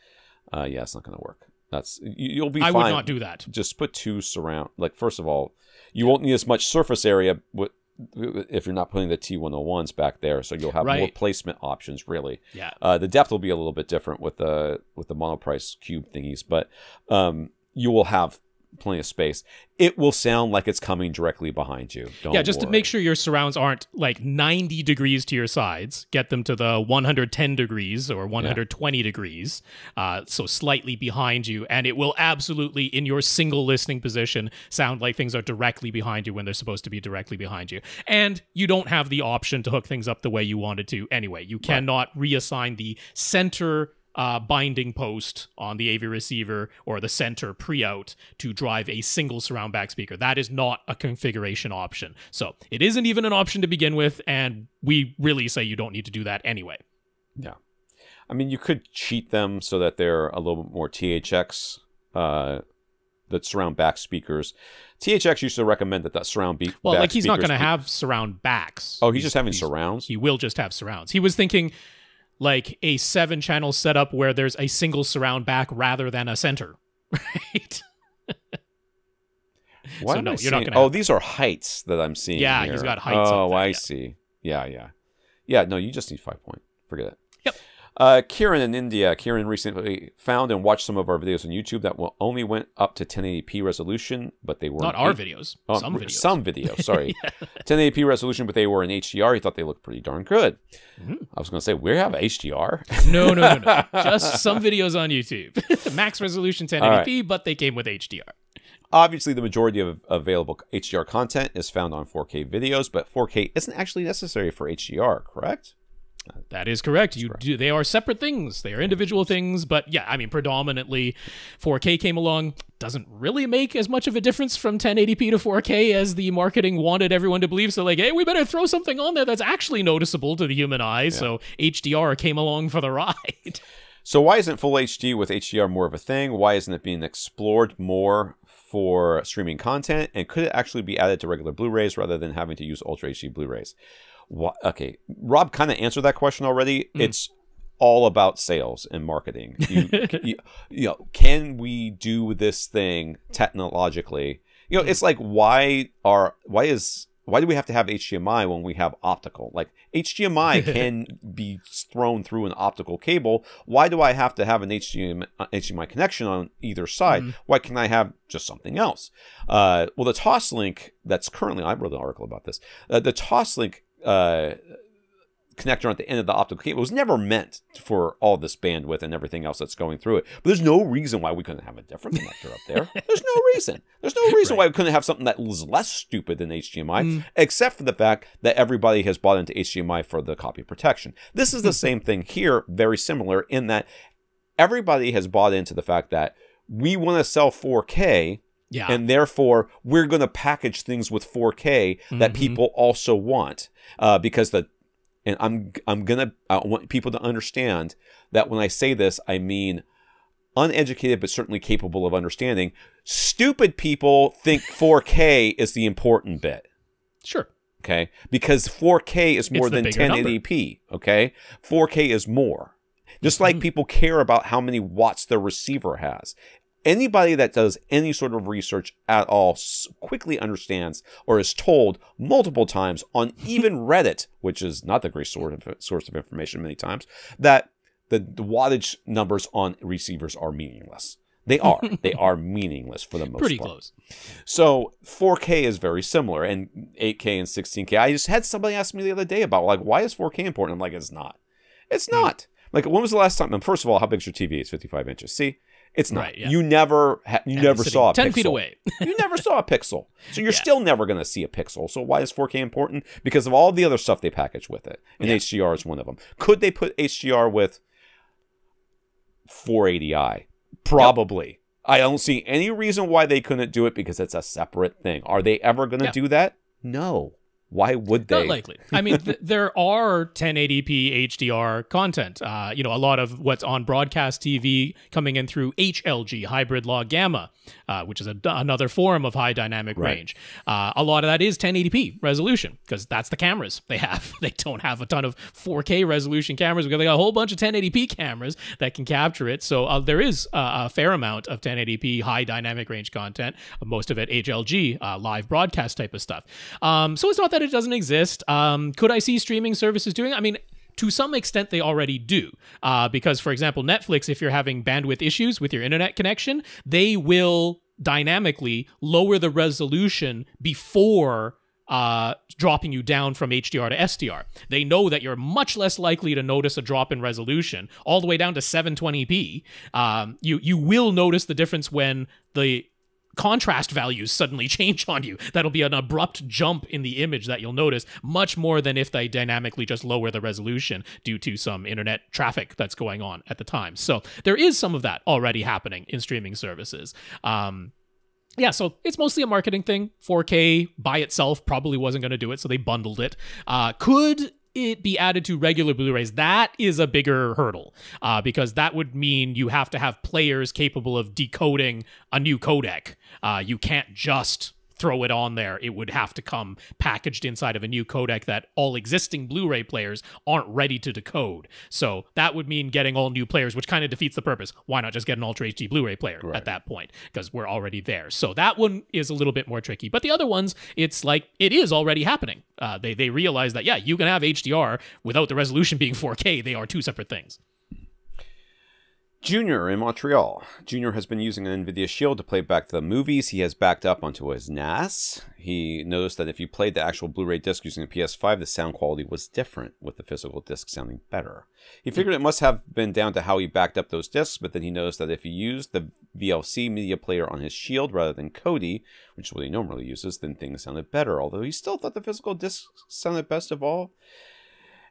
Uh, yeah, it's not going to work. That's you'll be. I fine. would not do that. Just put two surround. Like first of all, you won't need as much surface area with if you're not putting the T101s back there, so you'll have more placement options. Really, Yeah. uh, the depth will be a little bit different with the with the monoprice cube thingies, but um, you will have plenty of space. It will sound like it's coming directly behind you. Don't yeah, just to make sure your surrounds aren't like 90 degrees to your sides. Get them to the 110 degrees or 120 degrees, uh, so slightly behind you, and it will absolutely, in your single listening position, sound like things are directly behind you when they're supposed to be directly behind you. And you don't have the option to hook things up the way you wanted to anyway. You cannot reassign the center uh, binding post on the AV receiver or the center pre-out to drive a single surround back speaker. That is not a configuration option. So it isn't even an option to begin with, and we really say you don't need to do that anyway. Yeah. I mean, you could cheat them so that they're a little bit more THX uh, that surround back speakers. THX used to recommend that that surround be- Well, like he's not going to have surround backs. Oh, he's just having surrounds. He will just have surrounds. He was thinking like a seven channel setup where there's a single surround back rather than a center. Right? Why so no, I you're not gonna Oh, these are heights that I'm seeing. Yeah, he's here. got heights up Oh, I yeah. see. Yeah, yeah, yeah. No, you just need five point. Forget it. Uh, Kieran in India. Kieran recently found and watched some of our videos on YouTube that only went up to 1080p resolution, but they were Not our videos. Oh, some videos. Some videos, sorry. 1080p resolution, but they were in HDR. He thought they looked pretty darn good. Mm-hmm. I was going to say, we have HDR. No, no, no, no. Just some videos on YouTube. Max resolution 1080p, but they came with HDR. Obviously, the majority of available HDR content is found on 4K videos, but 4K isn't actually necessary for HDR, correct? That is correct. You do. They are separate things. They are individual things. But yeah, I mean, predominantly, 4K came along. Doesn't really make as much of a difference from 1080p to 4K as the marketing wanted everyone to believe. So like, hey, we better throw something on there that's actually noticeable to the human eye. So HDR came along for the ride. So, why isn't full HD with HDR more of a thing? Why isn't it being explored more for streaming content? And could it actually be added to regular Blu rays rather than having to use Ultra HD Blu rays? Wha- Okay, Rob kind of answered that question already. It's all about sales and marketing. You, you, you know, can we do this thing technologically? You know, it's like why are why is why do we have to have HDMI when we have optical? Like HDMI can be thrown through an optical cable. Why do I have to have an HDMI, uh, HDMI connection on either side? Why can I have just something else? Uh, well, the Toslink that's currently I wrote an article about this. Uh, the Toslink uh, connector at the end of the optical cable was never meant for all this bandwidth and everything else that's going through it. But there's no reason why we couldn't have a different connector up there. There's no reason. There's no reason why we couldn't have something that was less stupid than HDMI, except for the fact that everybody has bought into HDMI for the copy protection. This is the same thing here, very similar in that everybody has bought into the fact that we want to sell 4K Yeah. and therefore we're going to package things with 4K that Mhm. people also want uh, because the and I'm I'm gonna I want people to understand that when I say this I mean uneducated but certainly capable of understanding. Stupid people think 4K is the important bit. sure. Okay, because 4K is more than bigger number. 1080p. Okay, 4K is more. Just like Mhm. people care about how many watts their receiver has. Anybody that does any sort of research at all quickly understands or is told multiple times on even Reddit, which is not the great source of, source of information many times, that the, the wattage numbers on receivers are meaningless. They are. they are meaningless for the most part. Pretty part. close. So 4K is very similar, and 8K and 16K. I just had somebody ask me the other day about like why is 4K important. I'm like, it's not. It's Hmm. not. Like, when was the last time? And first of all, how big's your TV? It's 55 inches. See, it's not. Right, yeah. You never, ha- you And never saw a 10 pixel. feet away. you never saw a pixel, so you're Yeah. still never going to see a pixel. So why is 4K important? Because of all the other stuff they package with it, and Yeah. HDR is one of them. Could they put HDR with 480i? Probably. I don't see any reason why they couldn't do it because it's a separate thing. Are they ever going to Yeah. do that? No. Why would they? Not likely. I mean, th- there are 1080p HDR content. Uh, you know, a lot of what's on broadcast TV coming in through HLG, hybrid log gamma, uh, which is a, another form of high dynamic Right. range. Uh, a lot of that is 1080p resolution because that's the cameras they have. They don't have a ton of 4K resolution cameras because they got a whole bunch of 1080p cameras that can capture it. So uh, there is uh, a fair amount of 1080p high dynamic range content. Most of it HLG, uh, live broadcast type of stuff. Um, so it's not that it doesn't exist. Um, could I see streaming services doing? it? I mean, to some extent, they already do. Uh, because, for example, Netflix, if you're having bandwidth issues with your internet connection, they will dynamically lower the resolution before uh, dropping you down from HDR to SDR. They know that you're much less likely to notice a drop in resolution all the way down to 720p. Um, you you will notice the difference when the contrast values suddenly change on you. That'll be an abrupt jump in the image that you'll notice much more than if they dynamically just lower the resolution due to some internet traffic that's going on at the time. So there is some of that already happening in streaming services. Um, yeah, so it's mostly a marketing thing. 4K by itself probably wasn't going to do it, so they bundled it. Uh, could it be added to regular Blu-rays? That is a bigger hurdle uh, because that would mean you have to have players capable of decoding a new codec. Uh, you can't just throw it on there. It would have to come packaged inside of a new codec that all existing Blu-ray players aren't ready to decode. So that would mean getting all new players, which kind of defeats the purpose. Why not just get an Ultra HD Blu-ray player Right. at that point? Because we're already there. So that one is a little bit more tricky. But the other ones, it's like it is already happening. Uh, they they realize that yeah, you can have HDR without the resolution being 4K. They are two separate things. Junior in Montreal. Junior has been using an NVIDIA Shield to play back the movies he has backed up onto his NAS. He noticed that if you played the actual Blu ray disc using a PS5, the sound quality was different, with the physical disc sounding better. He hmm. figured it must have been down to how he backed up those discs, but then he noticed that if he used the VLC media player on his Shield rather than Kodi, which is what he normally uses, then things sounded better, although he still thought the physical disc sounded best of all.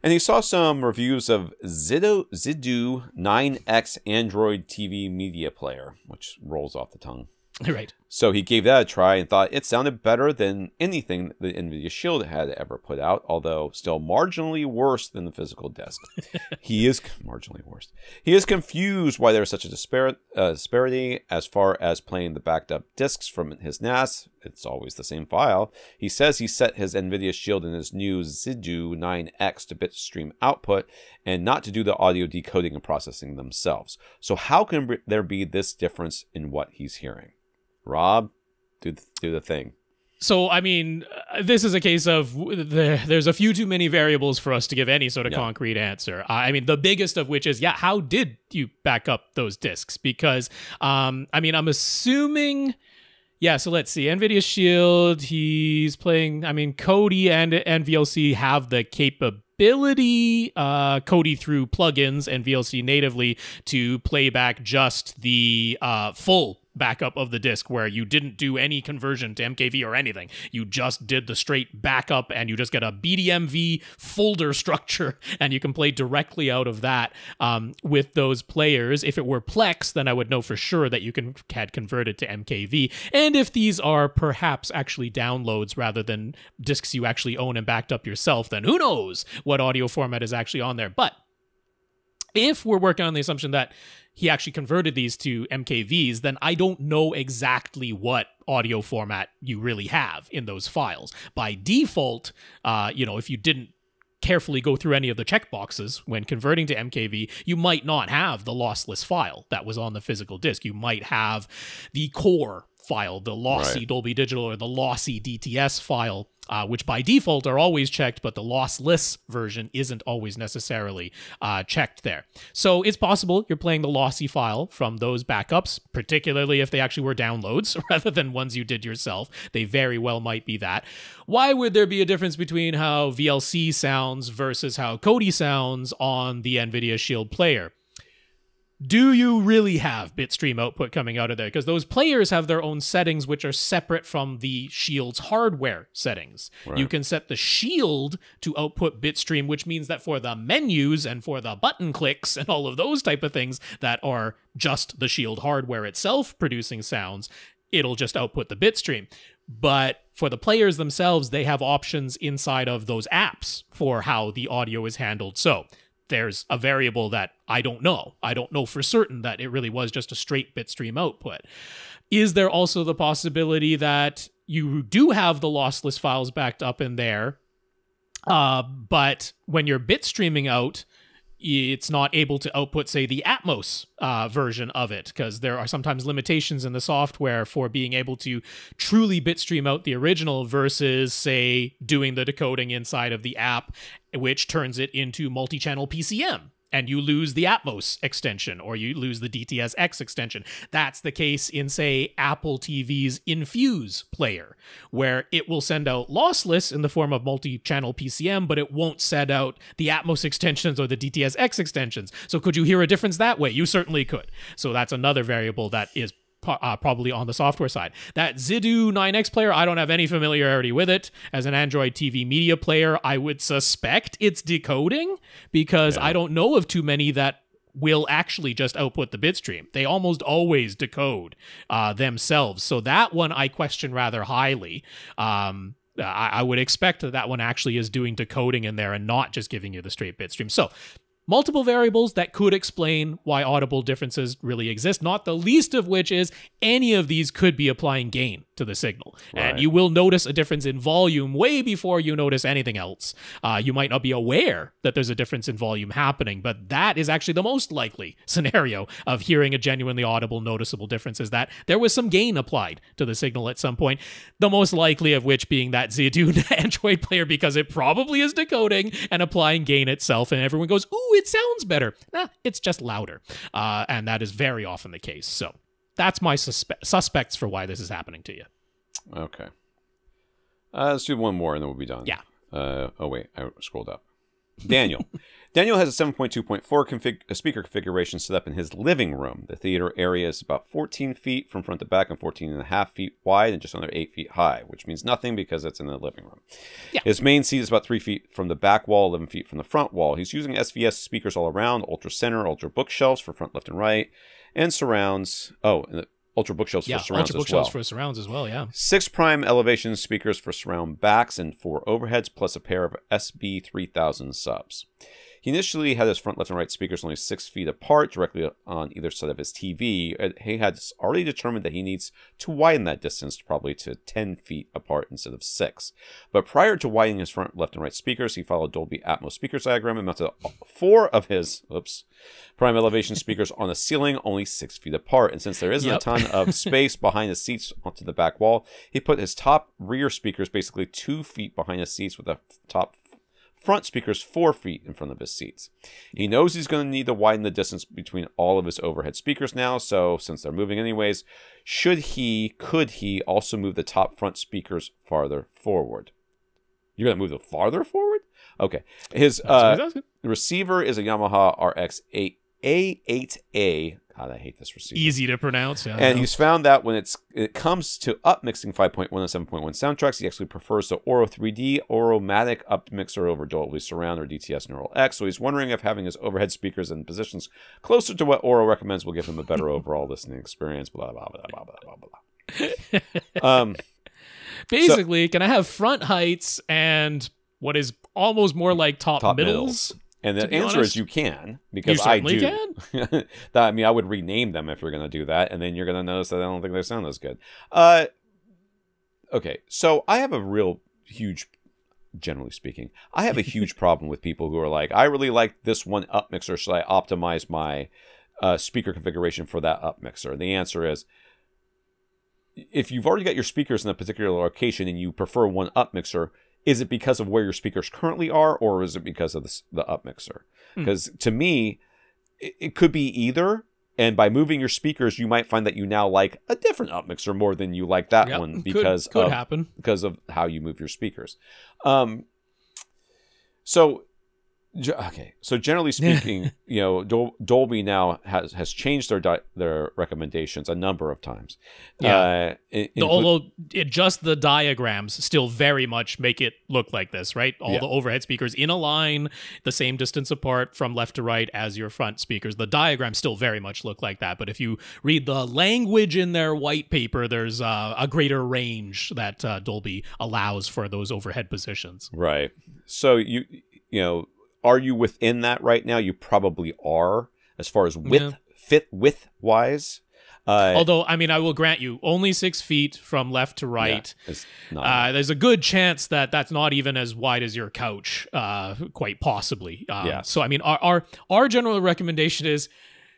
And he saw some reviews of Zido, Zidoo 9X Android TV media player, which rolls off the tongue. right. So he gave that a try and thought it sounded better than anything the NVIDIA Shield had ever put out, although still marginally worse than the physical disc. he is marginally worse. He is confused why there's such a disparate, uh, disparity as far as playing the backed up discs from his NAS. It's always the same file. He says he set his NVIDIA Shield in his new Zidoo 9X to bitstream output and not to do the audio decoding and processing themselves. So how can there be this difference in what he's hearing? Rob, do the, do the thing. So, I mean, uh, this is a case of the, there's a few too many variables for us to give any sort of Yeah. concrete answer. I mean, the biggest of which is, yeah, how did you back up those discs? Because, um, I mean, I'm assuming. Yeah, so let's see. NVIDIA Shield, he's playing. I mean, Kodi and and VLC have the capability, uh, Kodi through plugins and VLC natively to play back just the uh, full backup of the disk where you didn't do any conversion to MKV or anything. You just did the straight backup and you just get a BDMV folder structure and you can play directly out of that um, with those players. If it were Plex, then I would know for sure that you can had converted to MKV. And if these are perhaps actually downloads rather than disks you actually own and backed up yourself, then who knows what audio format is actually on there. But if we're working on the assumption that he actually converted these to MKVs, then I don't know exactly what audio format you really have in those files. By default, uh, you know, if you didn't carefully go through any of the checkboxes when converting to MKV, you might not have the lossless file that was on the physical disk. You might have the core file, the lossy Right. Dolby Digital or the lossy DTS file, uh, which by default are always checked, but the lossless version isn't always necessarily uh, checked there. So it's possible you're playing the lossy file from those backups, particularly if they actually were downloads rather than ones you did yourself. They very well might be that. Why would there be a difference between how VLC sounds versus how Kodi sounds on the NVIDIA Shield player? Do you really have bitstream output coming out of there? Because those players have their own settings, which are separate from the Shield's hardware settings. You can set the Shield to output bitstream, which means that for the menus and for the button clicks and all of those type of things that are just the Shield hardware itself producing sounds, it'll just output the bitstream. But for the players themselves, they have options inside of those apps for how the audio is handled. So there's a variable that I don't know. I don't know for certain that it really was just a straight bitstream output. Is there also the possibility that you do have the lossless files backed up in there, uh, but when you're bitstreaming out, it's not able to output, say, the Atmos uh, version of it, because there are sometimes limitations in the software for being able to truly bitstream out the original versus, say, doing the decoding inside of the app, which turns it into multi channel PCM and you lose the Atmos extension or you lose the DTS:X extension. That's the case in, say, Apple TV's Infuse player, where it will send out lossless in the form of multi channel PCM, but it won't send out the Atmos extensions or the DTS:X extensions. So, could you hear a difference that way? You certainly could. So, that's another variable that is uh, probably on the software side. That Zidoo 9X player, I don't have any familiarity with it. As an Android TV media player, I would suspect it's decoding because yeah. I don't know of too many that will actually just output the bitstream. They almost always decode uh, themselves. So that one I question rather highly. Um, I, I, would expect that that one actually is doing decoding in there and not just giving you the straight bitstream. So multiple variables that could explain why audible differences really exist, not the least of which is any of these could be applying gain to the signal. Right. And you will notice a difference in volume way before you notice anything else. Uh, you might not be aware that there's a difference in volume happening, but that is actually the most likely scenario of hearing a genuinely audible, noticeable difference is that there was some gain applied to the signal at some point. The most likely of which being that Zidoo Android player because it probably is decoding and applying gain itself, and everyone goes, ooh, it sounds better. Nah, it's just louder. Uh, and that is very often the case. So that's my suspe- suspects for why this is happening to you. Okay. Uh, let's do one more and then we'll be done. Yeah. Uh, oh, wait. I scrolled up. Daniel. Daniel has a 7.2.4 config- uh, speaker configuration set up in his living room. The theater area is about 14 feet from front to back and 14 and a half feet wide and just under 8 feet high, which means nothing because it's in the living room. Yeah. His main seat is about 3 feet from the back wall, 11 feet from the front wall. He's using SVS speakers all around, ultra center, ultra bookshelves for front, left, and right, and surrounds. Oh, and ultra bookshelves yeah, for surrounds ultra bookshelves well. for surrounds as well. Yeah, six prime elevation speakers for surround backs and four overheads, plus a pair of SB three thousand subs. He initially had his front left and right speakers only six feet apart, directly on either side of his TV. He had already determined that he needs to widen that distance probably to 10 feet apart instead of six. But prior to widening his front left and right speakers, he followed Dolby Atmos speakers diagram and mounted four of his oops, prime elevation speakers on the ceiling, only six feet apart. And since there isn't yep. a ton of space behind the seats onto the back wall, he put his top rear speakers basically two feet behind the seats with the top front speakers four feet in front of his seats. He knows he's going to need to widen the distance between all of his overhead speakers now, so since they're moving anyways, should he, could he also move the top front speakers farther forward? You're going to move them farther forward? Okay. His uh, receiver is a Yamaha RX8 A8A God, I hate this receiver. Easy to pronounce. Yeah, and he's found that when it's it comes to upmixing 5.1 and 7.1 soundtracks, he actually prefers the Auro 3D Auromatic upmixer over Dolby Surround or DTS Neural X. So he's wondering if having his overhead speakers in positions closer to what Auro recommends will give him a better overall listening experience. Blah blah blah blah blah blah blah. um, basically, so, can I have front heights and what is almost more like top, top middles? middles and the answer honest, is you can because I do. that, I mean, I would rename them if you're going to do that, and then you're going to notice that I don't think they sound as good. Uh, okay, so I have a real huge, generally speaking, I have a huge problem with people who are like, I really like this one up mixer. Should I optimize my uh, speaker configuration for that up mixer? The answer is if you've already got your speakers in a particular location and you prefer one up mixer, is it because of where your speakers currently are or is it because of the, the up mixer because hmm. to me it, it, could be either and by moving your speakers you might find that you now like a different up mixer more than you like that yep. one because could, could of, happen because of how you move your speakers um so okay. So generally speaking you know Dol- dolby now has has changed their di- their recommendations a number of times. Yeah. Uh, the, although it, just the diagrams still very much make it look like this right? All yeah. the overhead speakers in a line the same distance apart from left to right as your front speakers. The diagrams still very much look like that but if you read the language in their white paper there's uh, a greater range that uh, dolby allows for those overhead positions. Right. So you you know are you within that right now? You probably are, as far as width, yeah. fit width wise. Uh, Although, I mean, I will grant you, only six feet from left to right. yeah, Uh, there's a good chance that that's not even as wide as your couch, uh, quite possibly. Um, Yes. So, I mean, our, our our general recommendation is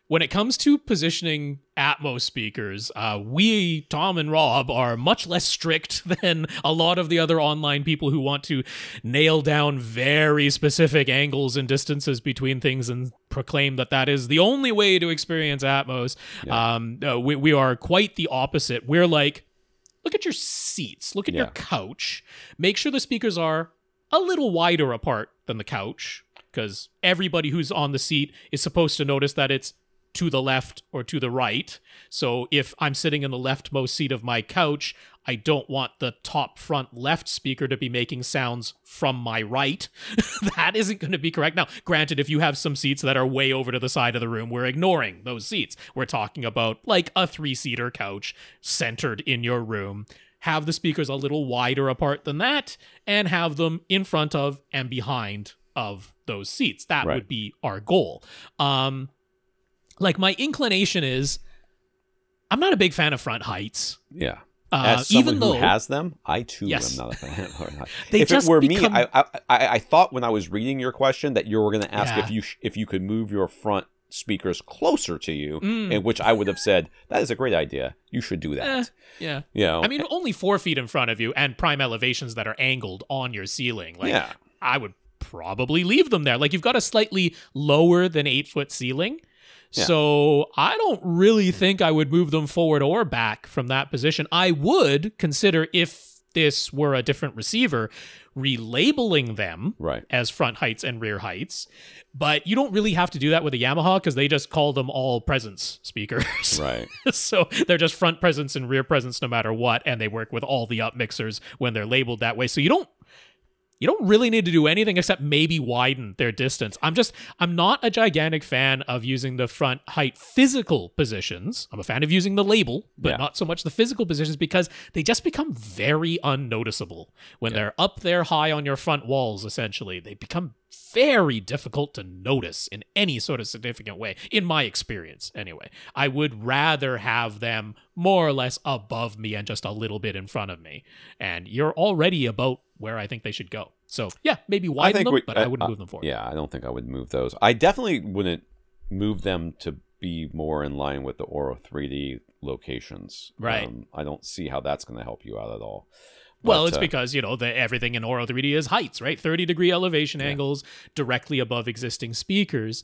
when it comes to positioning Atmos speakers, uh, we, Tom and Rob, are much less strict than a lot of the other online people who want to nail down very specific angles and distances between things and proclaim that that is the only way to experience Atmos. Um, uh, we, we are quite the opposite. We're like, look at your seats, look at your couch, make sure the speakers are a little wider apart than the couch because everybody who's on the seat is supposed to notice that it's to the left or to the right. So if I'm sitting in the leftmost seat of my couch, I don't want the top front left speaker to be making sounds from my right. that isn't going to be correct. Now, granted, if you have some seats that are way over to the side of the room, we're ignoring those seats. We're talking about like a three seater couch centered in your room. Have the speakers a little wider apart than that, and have them in front of and behind of those seats. That Right. would be our goal. Um, like my inclination is, I'm not a big fan of front heights. yeah. Uh, As someone even though who has them, I too Yes. am not a fan. of They if just it were become- me, I, I I thought when I was reading your question that you were going to ask Yeah. if you sh- if you could move your front speakers closer to you, Mm. in which I would have said that is a great idea. You should do that. Eh, yeah. You know, I mean, only four feet in front of you and prime elevations that are angled on your ceiling. Like, yeah, I would probably leave them there. Like, you've got a slightly lower than eight foot ceiling. Yeah. So I don't really hmm. think I would move them forward or back from that position. I would consider if this were a different receiver, relabeling them right. as front heights and rear heights. But you don't really have to do that with a Yamaha because they just call them all presence speakers. Right. so they're just front presence and rear presence no matter what, and they work with all the up mixers when they're labeled that way. So you don't you don't really need to do anything except maybe widen their distance. I'm just I'm not a gigantic fan of using the front height physical positions. I'm a fan of using the label, but Yeah. not so much the physical positions because they just become very unnoticeable when they're up there high on your front walls essentially. They become very difficult to notice in any sort of significant way in my experience anyway. I would rather have them more or less above me and just a little bit in front of me. And you're already about where I think they should go. So yeah, maybe widen them, we- but I wouldn't uh, move them forward. Yeah, I don't think I would move those. I definitely wouldn't move them to be more in line with the Auro 3D locations. Right. Um, I don't see how that's going to help you out at all. Well, it's uh, because you know the everything in Auro 3D is heights, right? 30 degree elevation angles directly above existing speakers.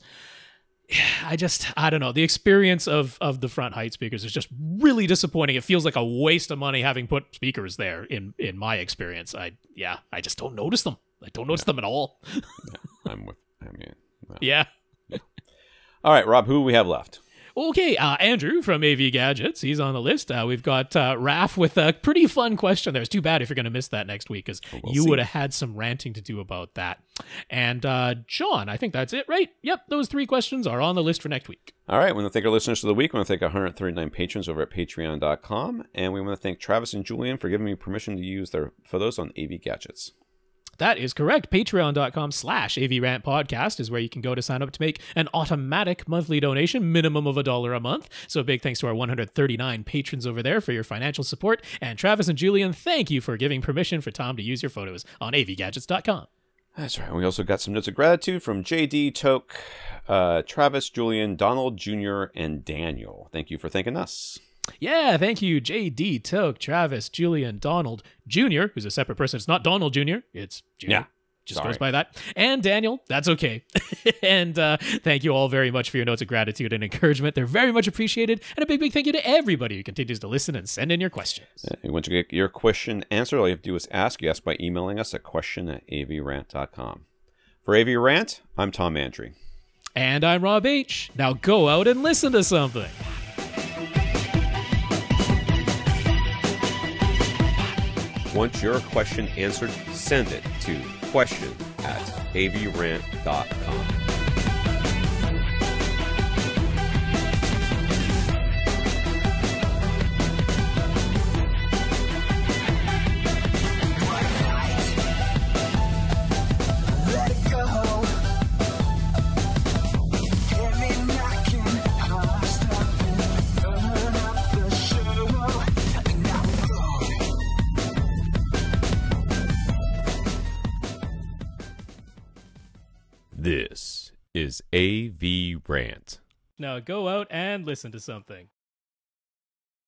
I just I don't know. The experience of of the front height speakers is just really disappointing. It feels like a waste of money having put speakers there in in my experience. I yeah, I just don't notice them. I don't notice them at all. I'm with. I mean, well. Yeah. all right, Rob. Who we have left? Okay, uh, Andrew from AV Gadgets, he's on the list. Uh, we've got uh, Raf with a pretty fun question there. It's too bad if you're going to miss that next week because we'll you would have had some ranting to do about that. And uh, John, I think that's it, right? Yep, those three questions are on the list for next week. All right, we want to thank our listeners of the week. We want to thank 139 patrons over at patreon.com. And we want to thank Travis and Julian for giving me permission to use their photos on AV Gadgets. That is correct. Patreon.com slash AVRant podcast is where you can go to sign up to make an automatic monthly donation, minimum of a dollar a month. So big thanks to our 139 patrons over there for your financial support. And Travis and Julian, thank you for giving permission for Tom to use your photos on AVGadgets.com. That's right. We also got some notes of gratitude from JD, Toke, uh, Travis, Julian, Donald Jr., and Daniel. Thank you for thanking us. Yeah, thank you, JD, Toke, Travis, Julian, Donald Jr., who's a separate person. It's not Donald Jr., it's Jr. Yeah, Just sorry. goes by that. And Daniel, that's okay. and uh, thank you all very much for your notes of gratitude and encouragement. They're very much appreciated. And a big, big thank you to everybody who continues to listen and send in your questions. Once You get your question answered? All you have to do is ask. yes by emailing us at question at avrant.com. For AV Rant, I'm Tom Andry. And I'm Rob H. Now go out and listen to something. Want your question answered? Send it to question at avrant.com. This is AV Rant. Now go out and listen to something.